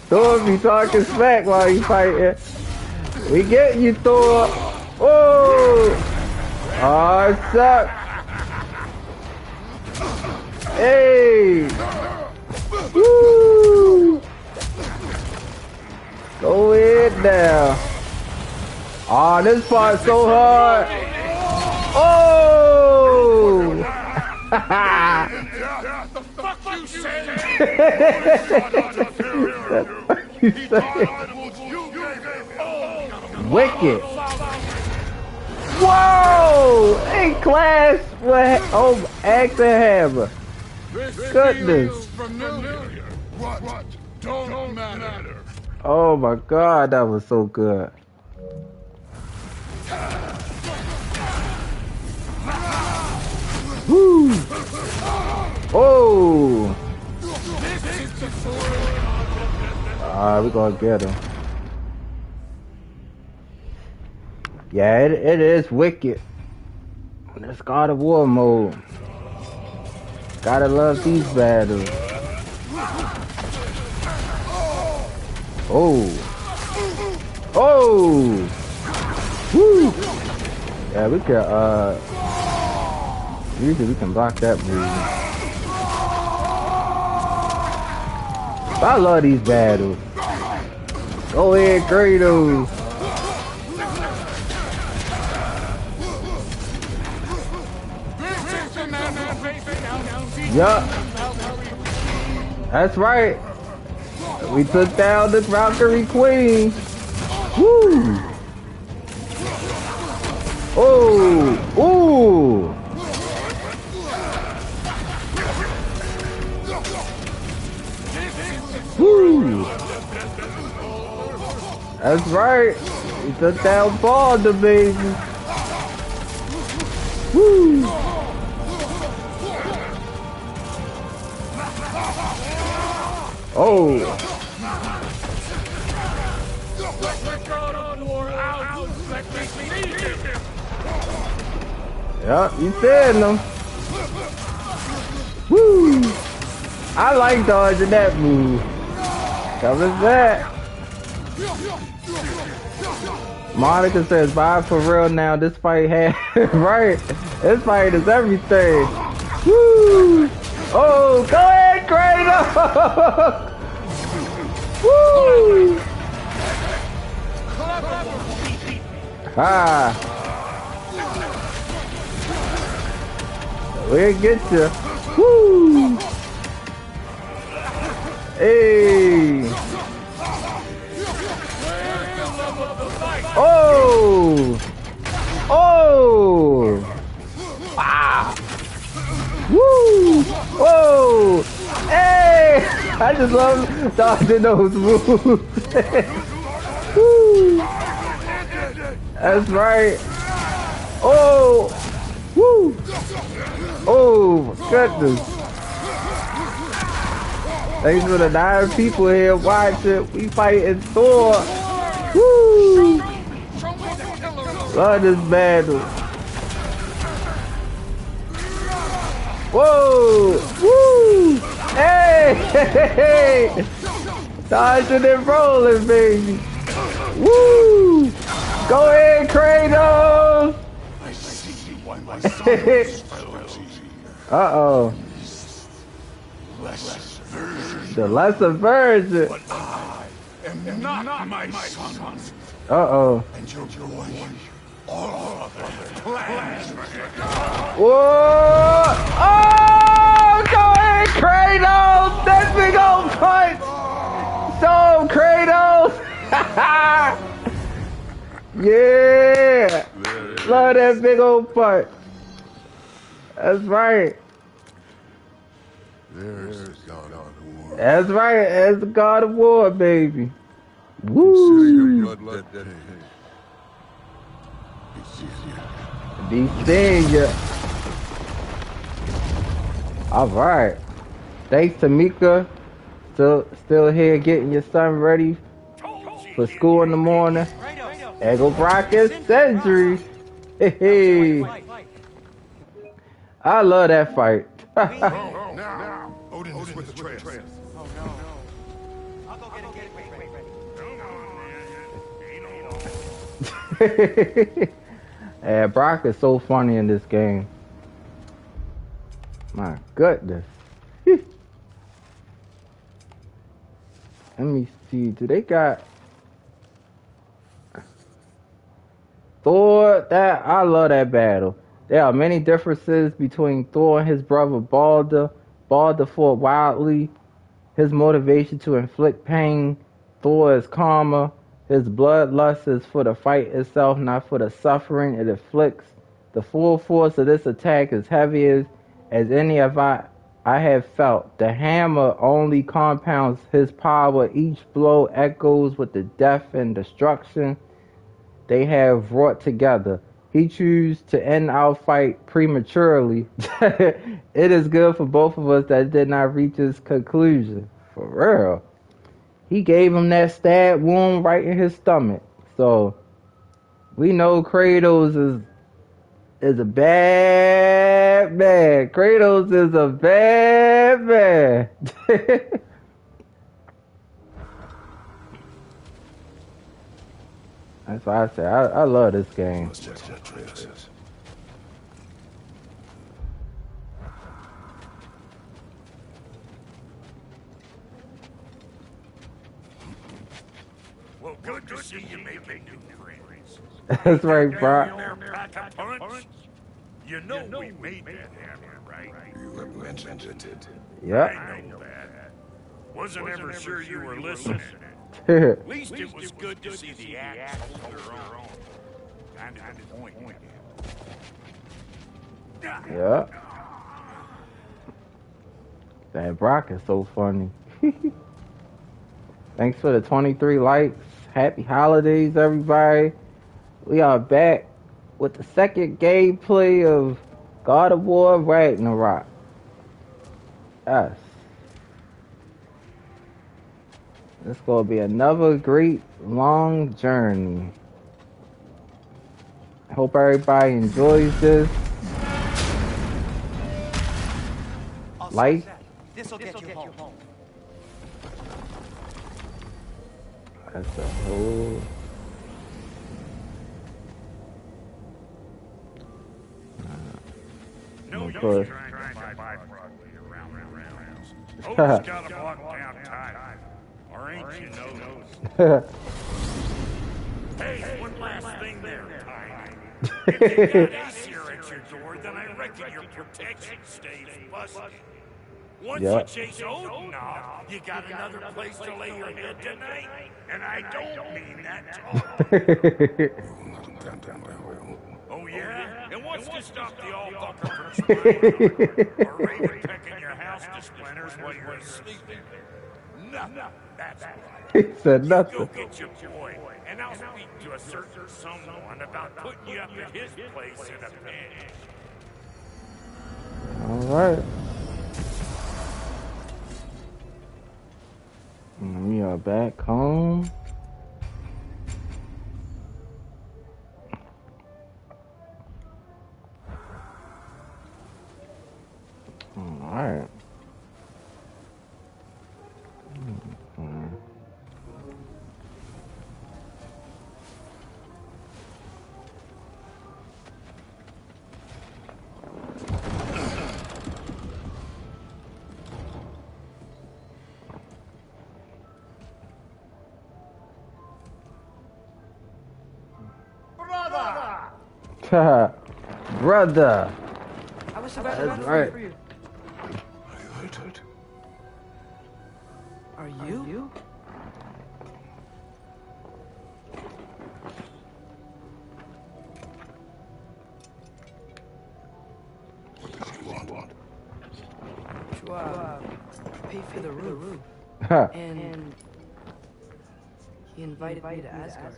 Thor be talking smack while he fighting. We get you, Thor. Oh! Oh, sucks. Hey! Woo! Go in now. Oh, this part's so hard. Oh! The fuck you say? you say wicked. Whoa! In class, what? Oh, axe and hammer. Goodness. What? What? Don't matter. Oh my god, that was so good. Woo! Oh! Alright, we gonna get him. Yeah, it, it is wicked. It's God of War mode. Gotta love these battles. Oh. Oh. Woo. Yeah, we can, uh, usually we can block that move. I love these battles. Go ahead, Kratos. Yup. That's right. We took down the Valkyrie Queen. Woo! Oh! Ooh! Woo! That's right. We took down Baldur, baby. Woo! Yeah, you said them. Woo! I like dodging that move. Covers that. Monica says, bye for real now. This fight has, <laughs> right? This fight is everything. Woo! Oh, go ahead, Kratos! <laughs> Ah. We'll get you. Woo! Hey! Oh! Oh! Ah! Woo! Whoa! Hey! I just love dodging those moves. That's right. Oh! Woo! Oh, goodness. Thanks for the nine people here watching. We fighting Thor. Woo! Love this battle. Whoa! Woo! Hey! Hey! hey. Dodging and rolling, baby. Woo! Go ahead, Kratos! <laughs> I see why my Uh oh. version. The lesser version. am not, my son. Uh oh. And your all Whoa! Oh! Go ahead, Kratos! That big old punch! So, Kratos! <laughs> yeah! Love that big old punch. That's right. There's God of War. That's right. That's the God of War, baby. Woo! Your blood that. Be seeing ya. All right. Thanks, Tamika. Still, still here getting your son ready for school in the morning. Ego Brok is Century. Hey, hey. I love that fight. <laughs> yeah, Brok is so funny in this game. My goodness. <laughs> Let me see. Do they got? Thor, that I love that battle. There are many differences between Thor and his brother Baldur. Baldur fought wildly. His motivation to inflict pain. Thor is calmer. His bloodlust is for the fight itself, not for the suffering it inflicts. The full force of this attack is heavy as, as any of I, I have felt. The hammer only compounds his power. Each blow echoes with the death and destruction they have wrought together. He chose to end our fight prematurely. <laughs> it is good for both of us that did not reach its conclusion. For real. He gave him that stab wound right in his stomach. So we know Kratos is is a bad man. Kratos is a bad man. <laughs> That's why I say I, I love this game. Must check that traces. Well, good to see you making new friends. <laughs> That's right, Down Brok. there, pack a punch. You know we made that hammer, right? You have mentioned it. Yep. I know that. Wasn't ever sure you were listening. <laughs> At least it was good to see the axe hold their own. Kind of the point. Yeah. That Brok is so funny. <laughs> Thanks for the 23 likes. Happy holidays, everybody. We are back with the second gameplay of God of War Ragnarok. Yes. It's going to be another great long journey. Hope everybody enjoys this. Like, That's a whole. No oh, Of course. trying to buy broccoli around the rounds. Otis got a block down tight. Or ain't you know? <laughs> Hey, one last thing there, Tiny. <laughs> If you got at your door, then I reckon your protection stays busted. Once Yep. you chase oh, Odin off, you got another place to lay your head tonight. And I don't mean that well. <laughs> Oh, oh yeah? And what's to stop the Allfather from spying or Raven pecking your house to splinters while you're sleeping? Nothing. That's right. <laughs> he said Go nothing. get your boy, and I'll speak to a certain someone about putting you up at his place in a pinch. All right. Mm, we are back home. All right. <laughs> Brother. I was about That's to right. for you. Are you hurt, hurt? Are you? Are you? What does he want? want? To, uh, pay for the roof. <laughs> <laughs> Ha. And he invited me to Asgard.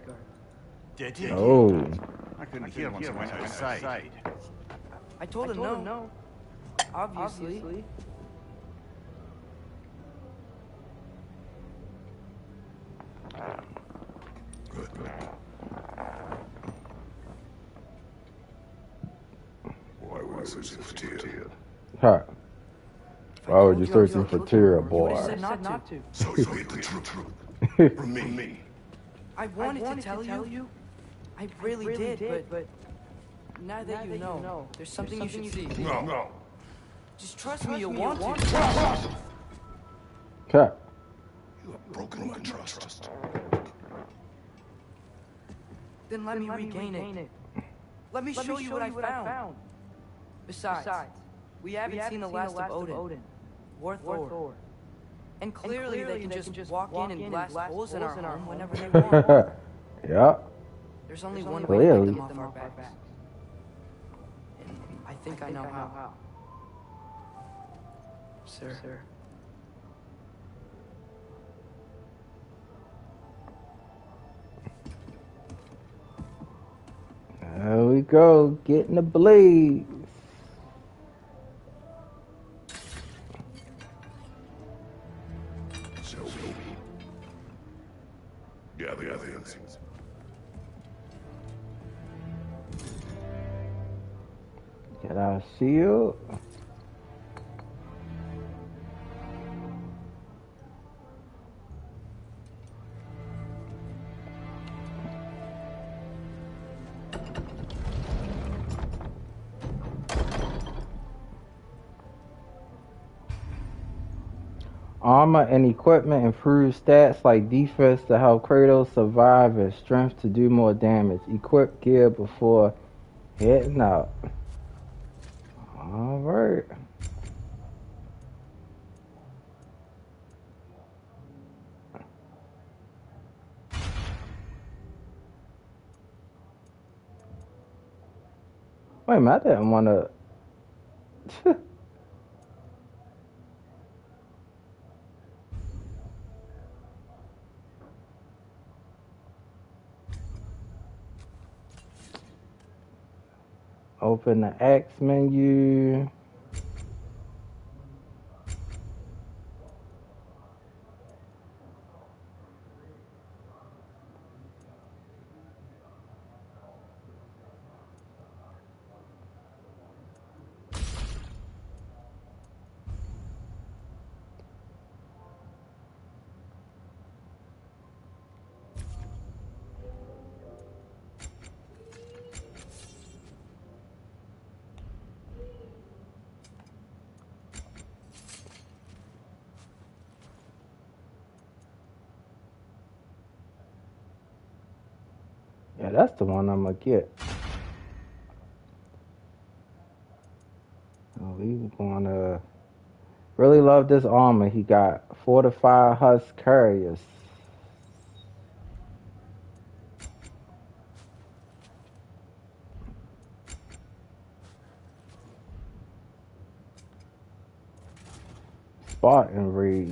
Did you? oh. I couldn't hear once I went outside. I told him no. No. Obviously. Good, good. Why were you searching for Tyr? Ha. Why would you searching I was for looking Tyr, for him, you boy? said not to. So you get the truth from me. I wanted, to tell, you. I really, did, but, now that you know, there's something, you should see. No, no. Just trust, me, you'll want to. Ha. You have broken my trust. Then let me regain it. Let me show you what I found. Besides, we haven't seen the last of Odin, or Thor. And clearly they can just walk in and blast holes in our home whenever <laughs> they want. <laughs> yep. There's only one way to get them off our backs. And I think I know how. Sir. Sir. There we go, getting the blades. Get see you. Armor and equipment improve stats like defense to help Kratos survive and strength to do more damage. Equip gear before heading out. Alright. Wait a I didn't want to. <laughs> Open the X menu. Yeah, that's the one I'm gonna get. Oh, we gonna really love this armor. He got fortified husk carriers. Spartan Reach.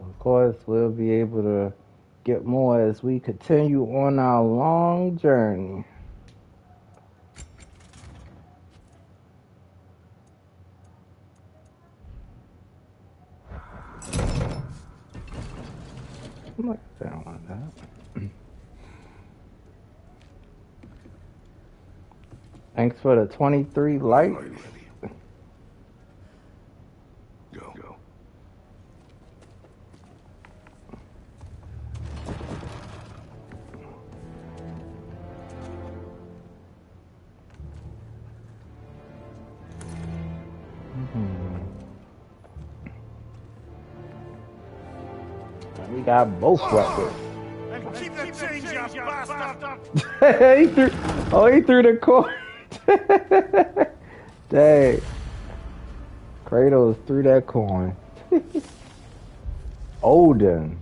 Of course, we'll be able to get more as we continue on our long journey. Look down like that. Thanks for the 23 likes. Got both weapons. Keep the change, you bastard! <laughs> he threw, oh, he threw the coin. <laughs> Dang. Kratos threw that coin. <laughs> Odin.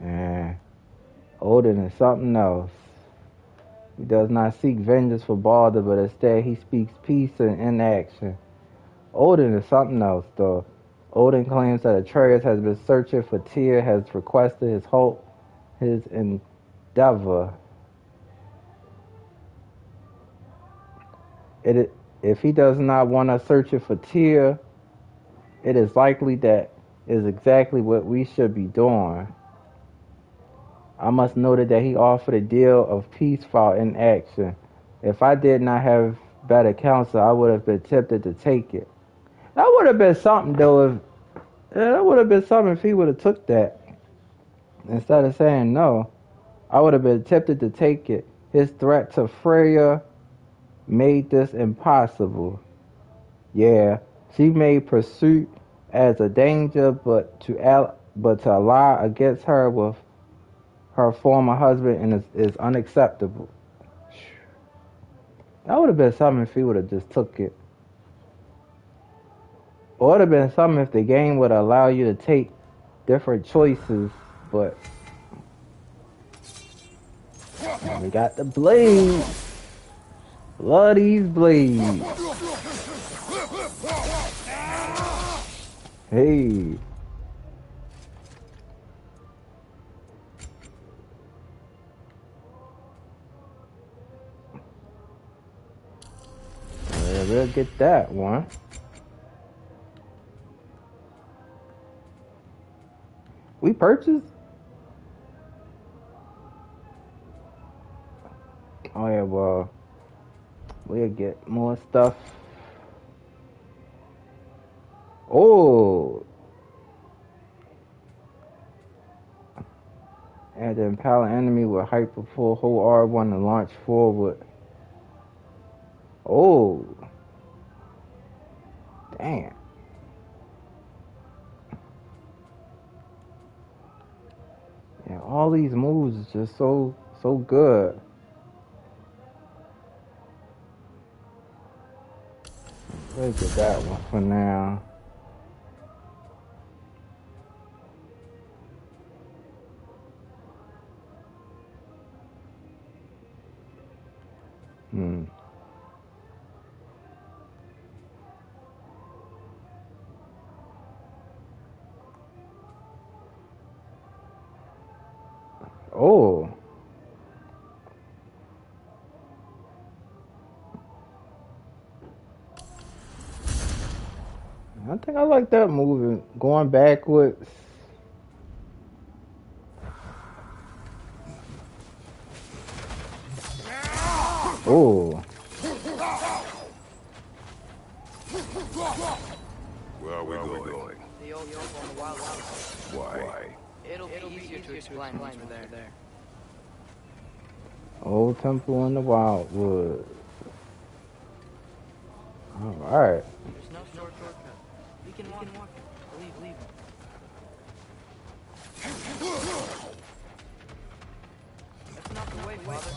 Yeah. Odin is something else. He does not seek vengeance for Baldur, but instead he speaks peace and inaction. Odin is something else, though. Odin claims that Atreus has been searching for Tyr, has requested his hope, his endeavor. It, if he does not want us searching for Tyr, it is likely that is exactly what we should be doing. I must note that he offered a deal of peace while in action. If I did not have better counsel, I would have been tempted to take it. That would have been something though if yeah, that would have been something if he would have took that. Instead of saying no, I would have been tempted to take it. His threat to Freya made this impossible. Yeah, she made pursuit as a danger, but to al- but to lie against her with her former husband and is, is unacceptable. That would have been something if he would have just took it. It would have been something if the game would allow you to take different choices, but we got the blades. Love blades. Hey. We'll get that one. We purchased? Oh yeah, well, we'll get more stuff. Oh! And the impale enemy with hyper full hold R1 and launch forward. Oh. Damn. Yeah, all these moves is just so so good. Let's get that one for now. Hmm. Oh. I think I like that movie. Going backwards. Oh. Where are we going? The old temple on the Wildwood. Why? It'll be easier to explain once we're there. Old Temple in the Wildwood. All right. There's no short shortcut. We can walk, walk it. Believe, believe it. That's not the way, Father.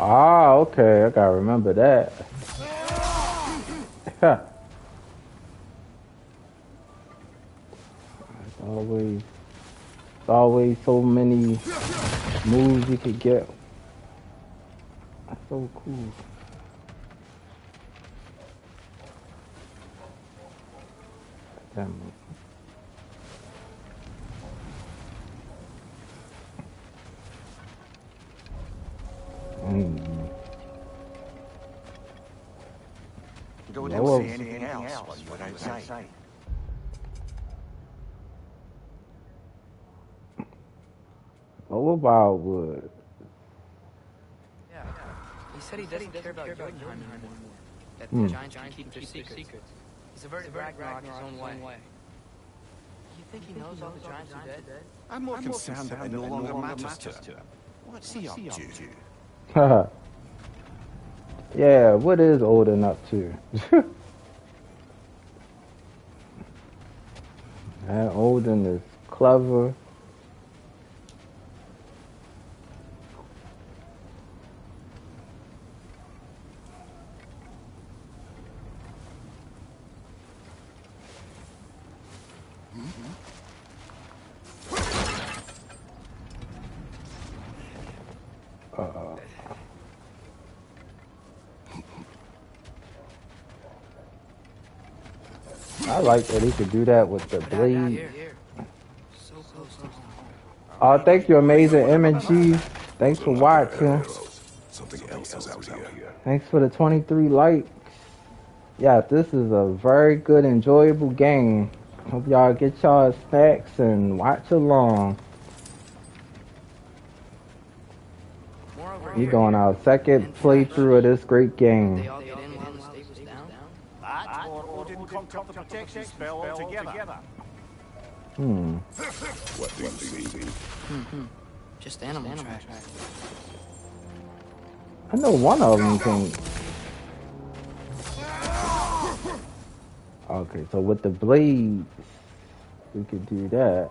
Ah, okay. I gotta remember that. <laughs> <laughs> always, always so many moves you could get. That's so cool. Damn. Mm. Go well- say anything else while you were outside. What about Wood? Yeah. He said he doesn't care about Jotunheim anymore. That Hmm. the giants can keep their secrets. He's averted Ragnarok his own way. You think he knows all the giants are dead? I'm more concerned that it no longer matters to him. What's he up to? <laughs> yeah, what is Odin up to? <laughs> that Odin is clever. Like that he could do that with the blade. Here, here. So close to home. Oh, uh, thank you, amazing MG. Thanks for watching. Something else is out here. Thanks for the 23 likes. Yeah, this is a very good, enjoyable game. Hope y'all get y'all snacks and watch along. Moreover, We here, going our second playthrough of this great game took the protection spell altogether. Hmm. What do you see? Hmm. Just animal, animal tracks. Track. I know one of them can... Okay, so with the blades, we can do that.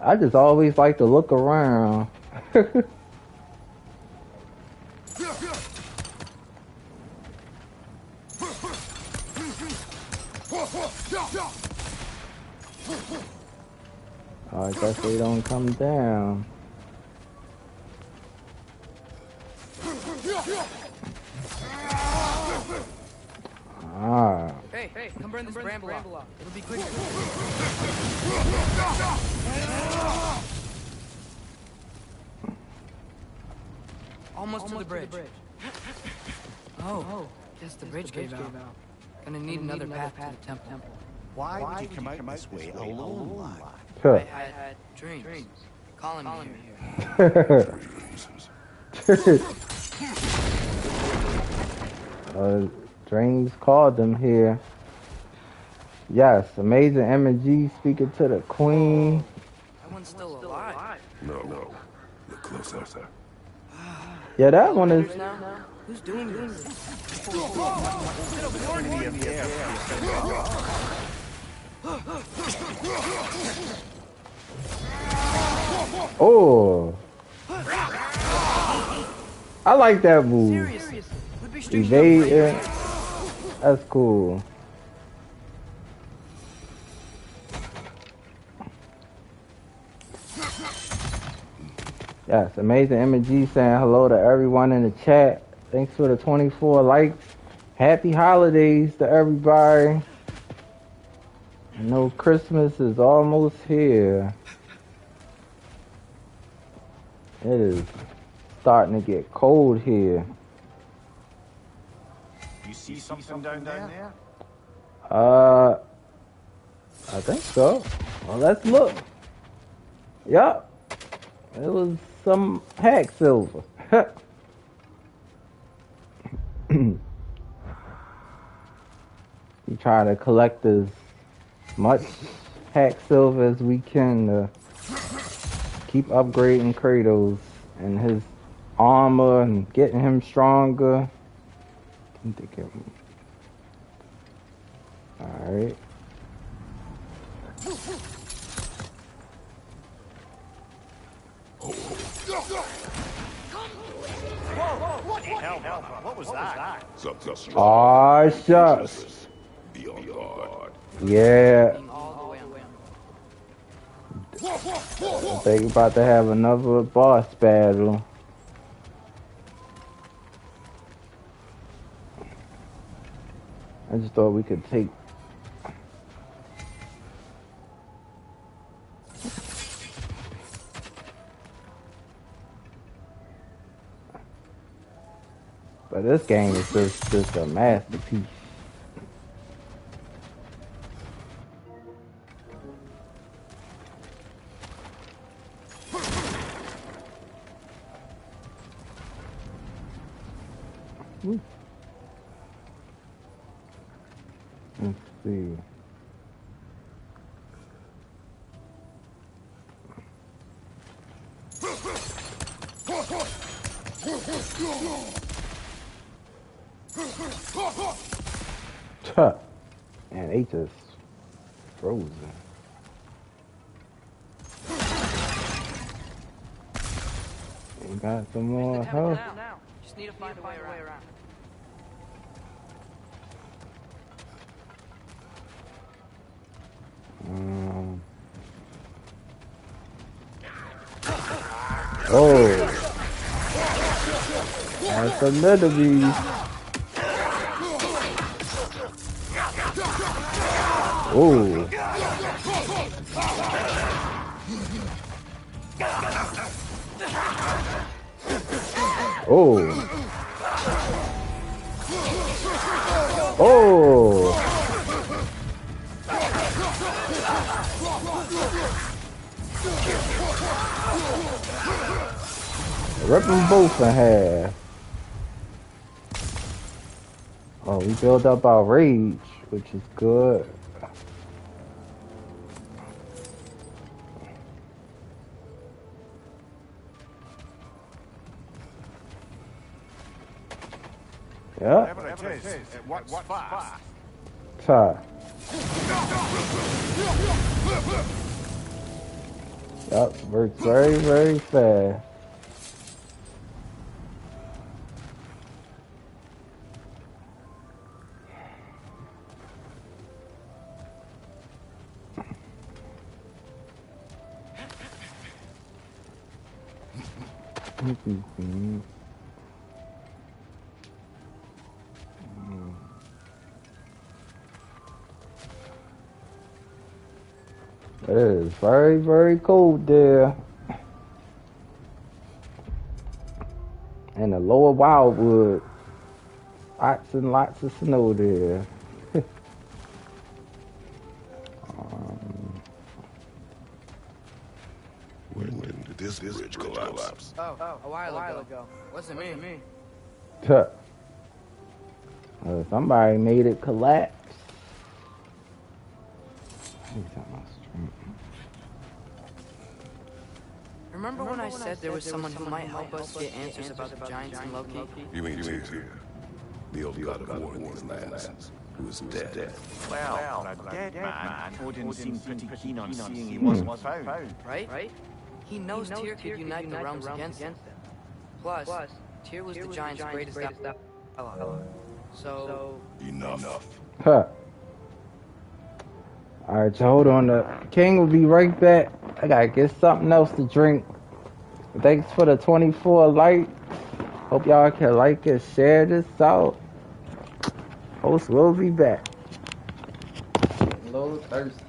I just always like to look around. <laughs> guess they don't come down. Ah. Hey, hey, come burn this bramble off. It'll be quicker. Almost to the bridge. Oh, guess the bridge gave out. Gonna need another path to the temple. Why, would you come out this way alone, lad? Huh. I had dreams. Calling me here. uh, Dreams called them here. Yes, amazing M&G speaking to the queen. That one's still alive. No, no. Look closer. Yeah, that one is. Now, who's doing this? Oh. I like that move. Evade. That's cool. Yes, amazing M&G saying hello to everyone in the chat. Thanks for the 24 likes. Happy holidays to everybody. I know Christmas is almost here. It is starting to get cold here. You see something down there? Uh, I think so. Well, let's look. Yup. It was some hack silver. we <clears throat> try to collect as much hack silver as we can to keep upgrading Kratos and his armor and getting him stronger. I think it- Alright. Hell, hell, what was that? Something ah, shucks. Yeah. I think we're about to have another boss battle. I just thought we could take. But this game is just, just a masterpiece. Hmm. Let's see. Tuh. Man, they just frozen. We got some more The health. now. Just need to find a way around. Um, oh. That's. Oh. Oh. Rip them both in half. Oh, we build up our rage, which is good. Yeah, Whatever it is, it works fast. Ty. Yup, works very, very fast. Mm-hmm. It is very, very cold there. In the lower Wildwood. Lots and lots of snow there. Collapse? Oh, a while, ago. Wasn't me. me. uh, somebody made it collapse. Remember when I said there was someone who might help us get answers about the Giants and Loki? You mean Tyr, the old god of war in these lands, who is dead. Well, a dead man, Odin seemed pretty keen on seeing he wasn't found. Right? Right? He knows Tyr could unite the realms against them. Plus, Tyr was the Giants' greatest ally. So, Enough. Huh. Alright, so hold on. The king will be right back. I gotta get something else to drink. Thanks for the 24 likes. Hope y'all can like and share this out. Host will be back. A little thirsty.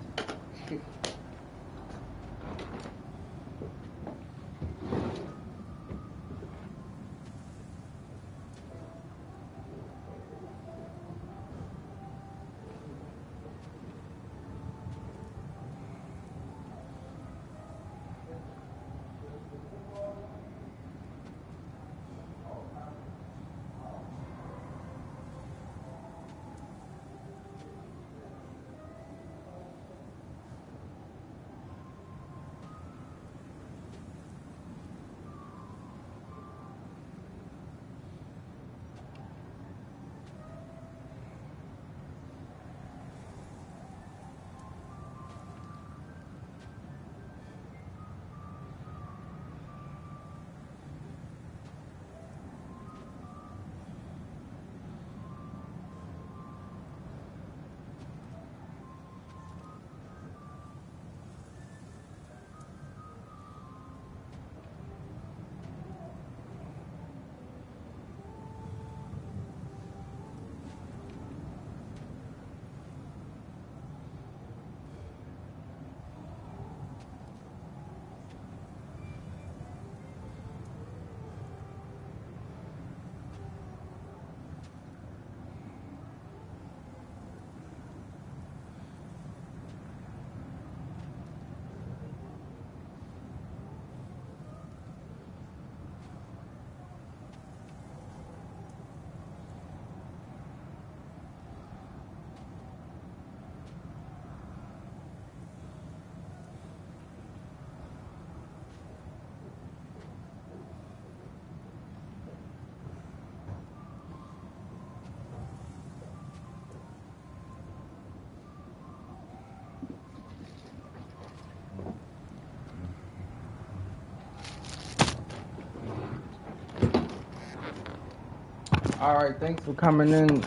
All right, thanks for coming in.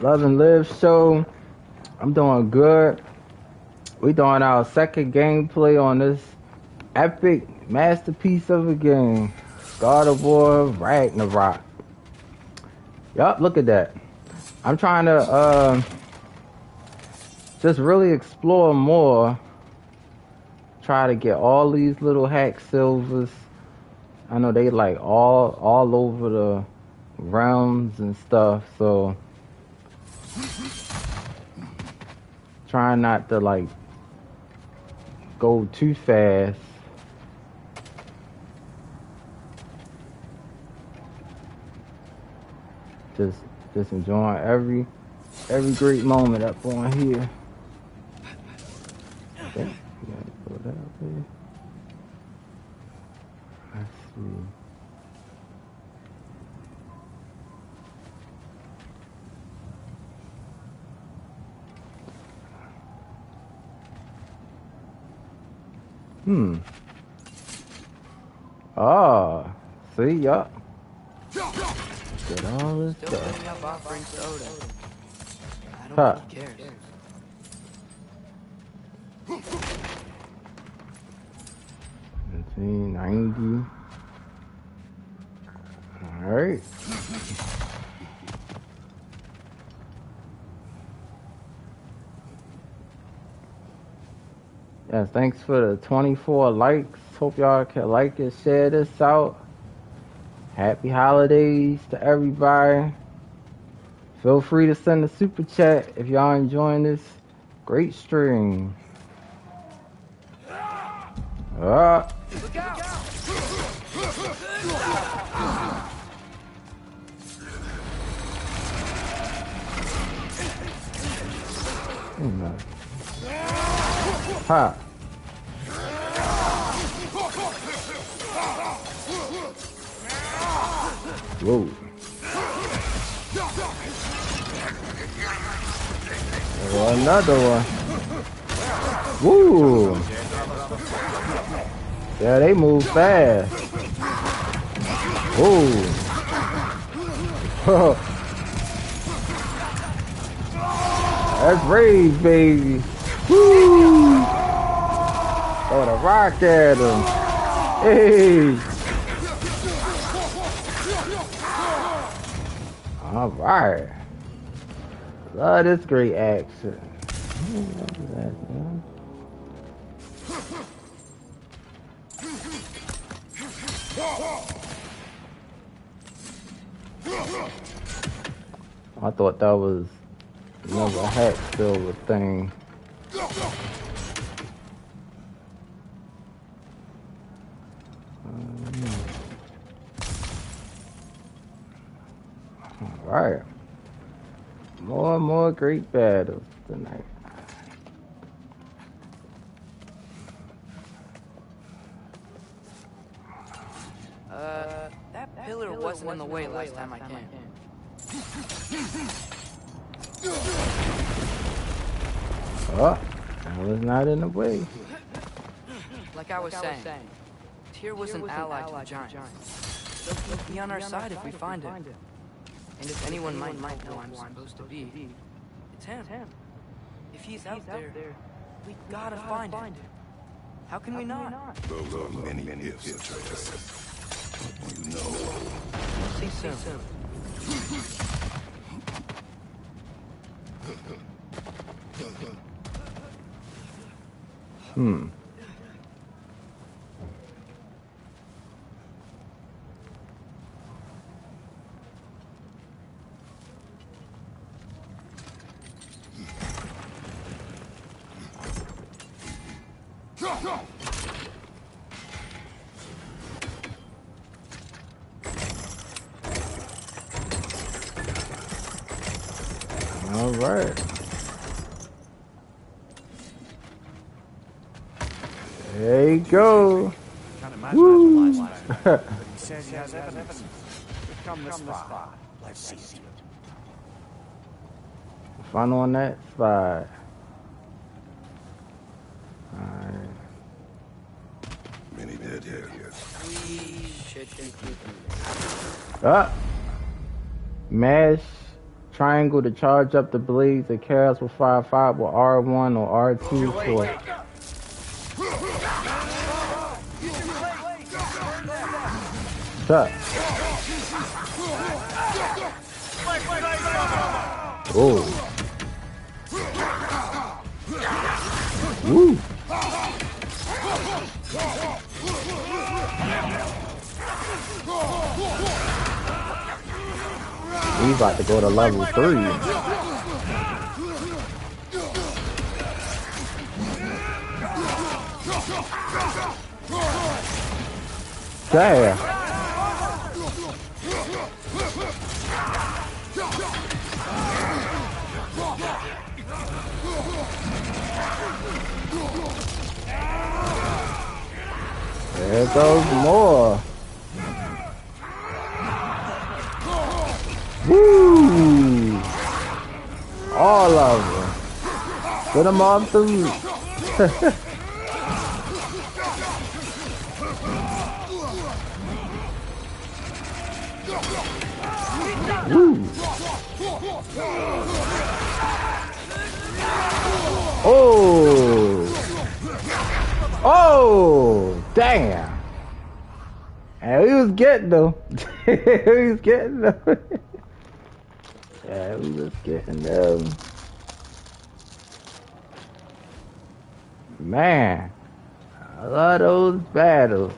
Love and Live show. I'm doing good. We doing our second gameplay on this epic masterpiece of a game, God of War Ragnarok. Yup, look at that. I'm trying to uh, just really explore more. Try to get all these little hack silvers. I know they like all all over the realms and stuff, so trying not to like go too fast. Just just enjoying every every great moment up on here. Okay, gotta go that way. See. Hmm. Oh, see, ya. Get all this Still stuff. up offering soda. I don't Huh. think he cares. Nineteen ninety. All right. Yeah, thanks for the 24 likes. Hope y'all can like and share this out. Happy holidays to everybody. Feel free to send a super chat if y'all enjoying this great stream. Ah. Hmm. Ha. Whoa. Another one. Woo. Yeah, they move fast. Whoa. <laughs> That's rage, baby. Woo. Throw the rock at him. Hey. All right. Love this great action. I thought that was another hat silver thing. Alright. More great battles tonight. Uh, that pillar wasn't in the way last time I came. Oh, that was not in the way. Like I was saying, Tyr was an ally to the Giants. So he'll be on our side if we find him. And if anyone might might know I'm supposed to be, it's him. If he's out there, we gotta find him. How can we not? Those are many, many ifs, Atreus. You know, See soon. Hmm. All right. There you go. Can't imagine Woo. how life's But he says he evidence. We've come this far. Let's see it. Fun on that side. Alright. many dead here. We should. Ah. Mash triangle to charge up the blades of chaos will fire five with R1 or R2 for Shut. Oh. Woo. We about to go to level three. Damn. There goes more. Woo! All of them. Get them off the we was getting them. yeah, we was getting them. Man, I love those battles.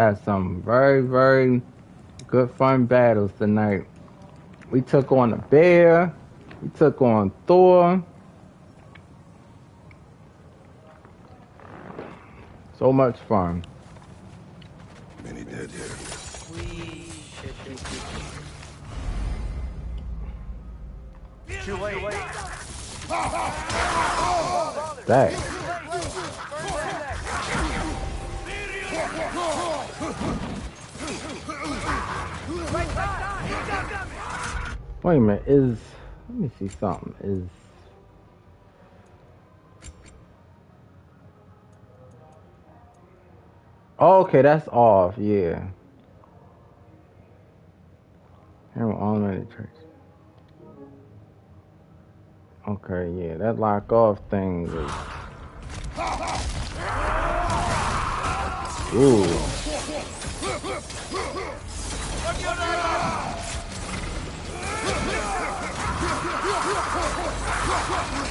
Had some very, very good fun battles tonight. We took on a bear. We took on Thor. So much fun. Many dead here. Too late. Dang. Wait a minute, is let me see something. Is oh, okay, that's off, yeah. On the church. Okay, yeah, that lock off thing is Ooh.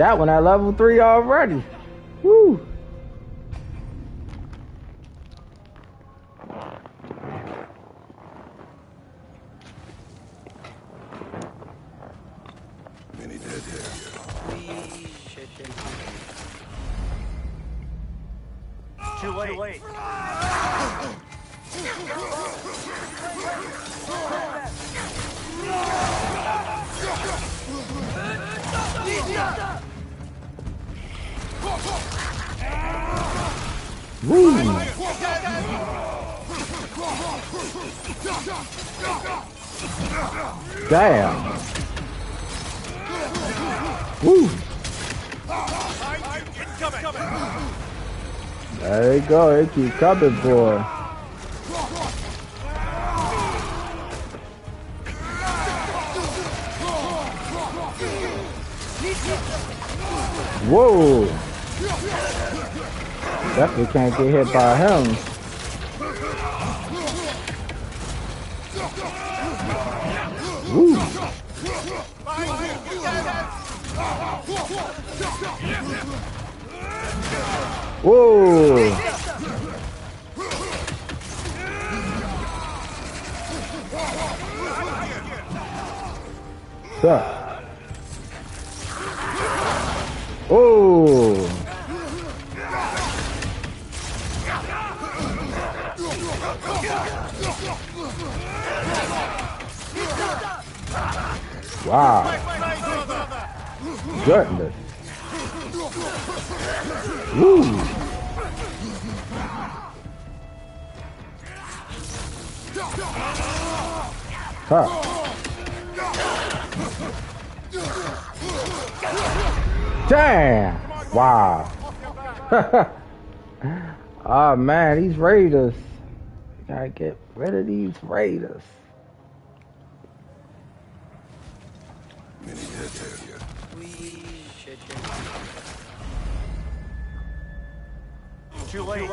That one at level three already. There you. Coming, boy. Whoa. Definitely can't get hit by him. Get rid of these raiders. Many dead here. Too late.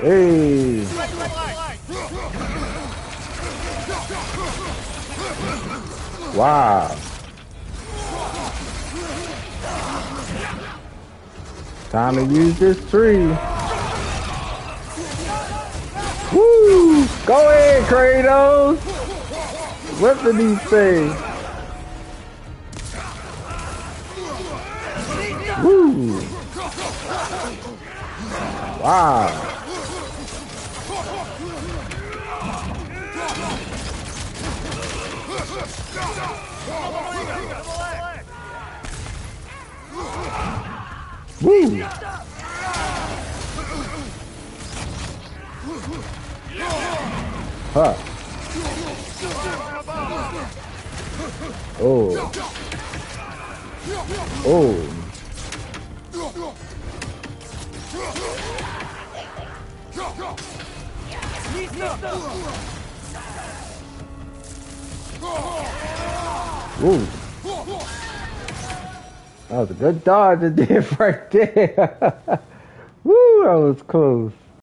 Hey. Wow. Time to use this tree. Woo! Go ahead, Kratos! What did he say? Woo! Wow. Oh. Oh. Woo. That was a good dodge <laughs> it did right there. <laughs> Woo, that was close.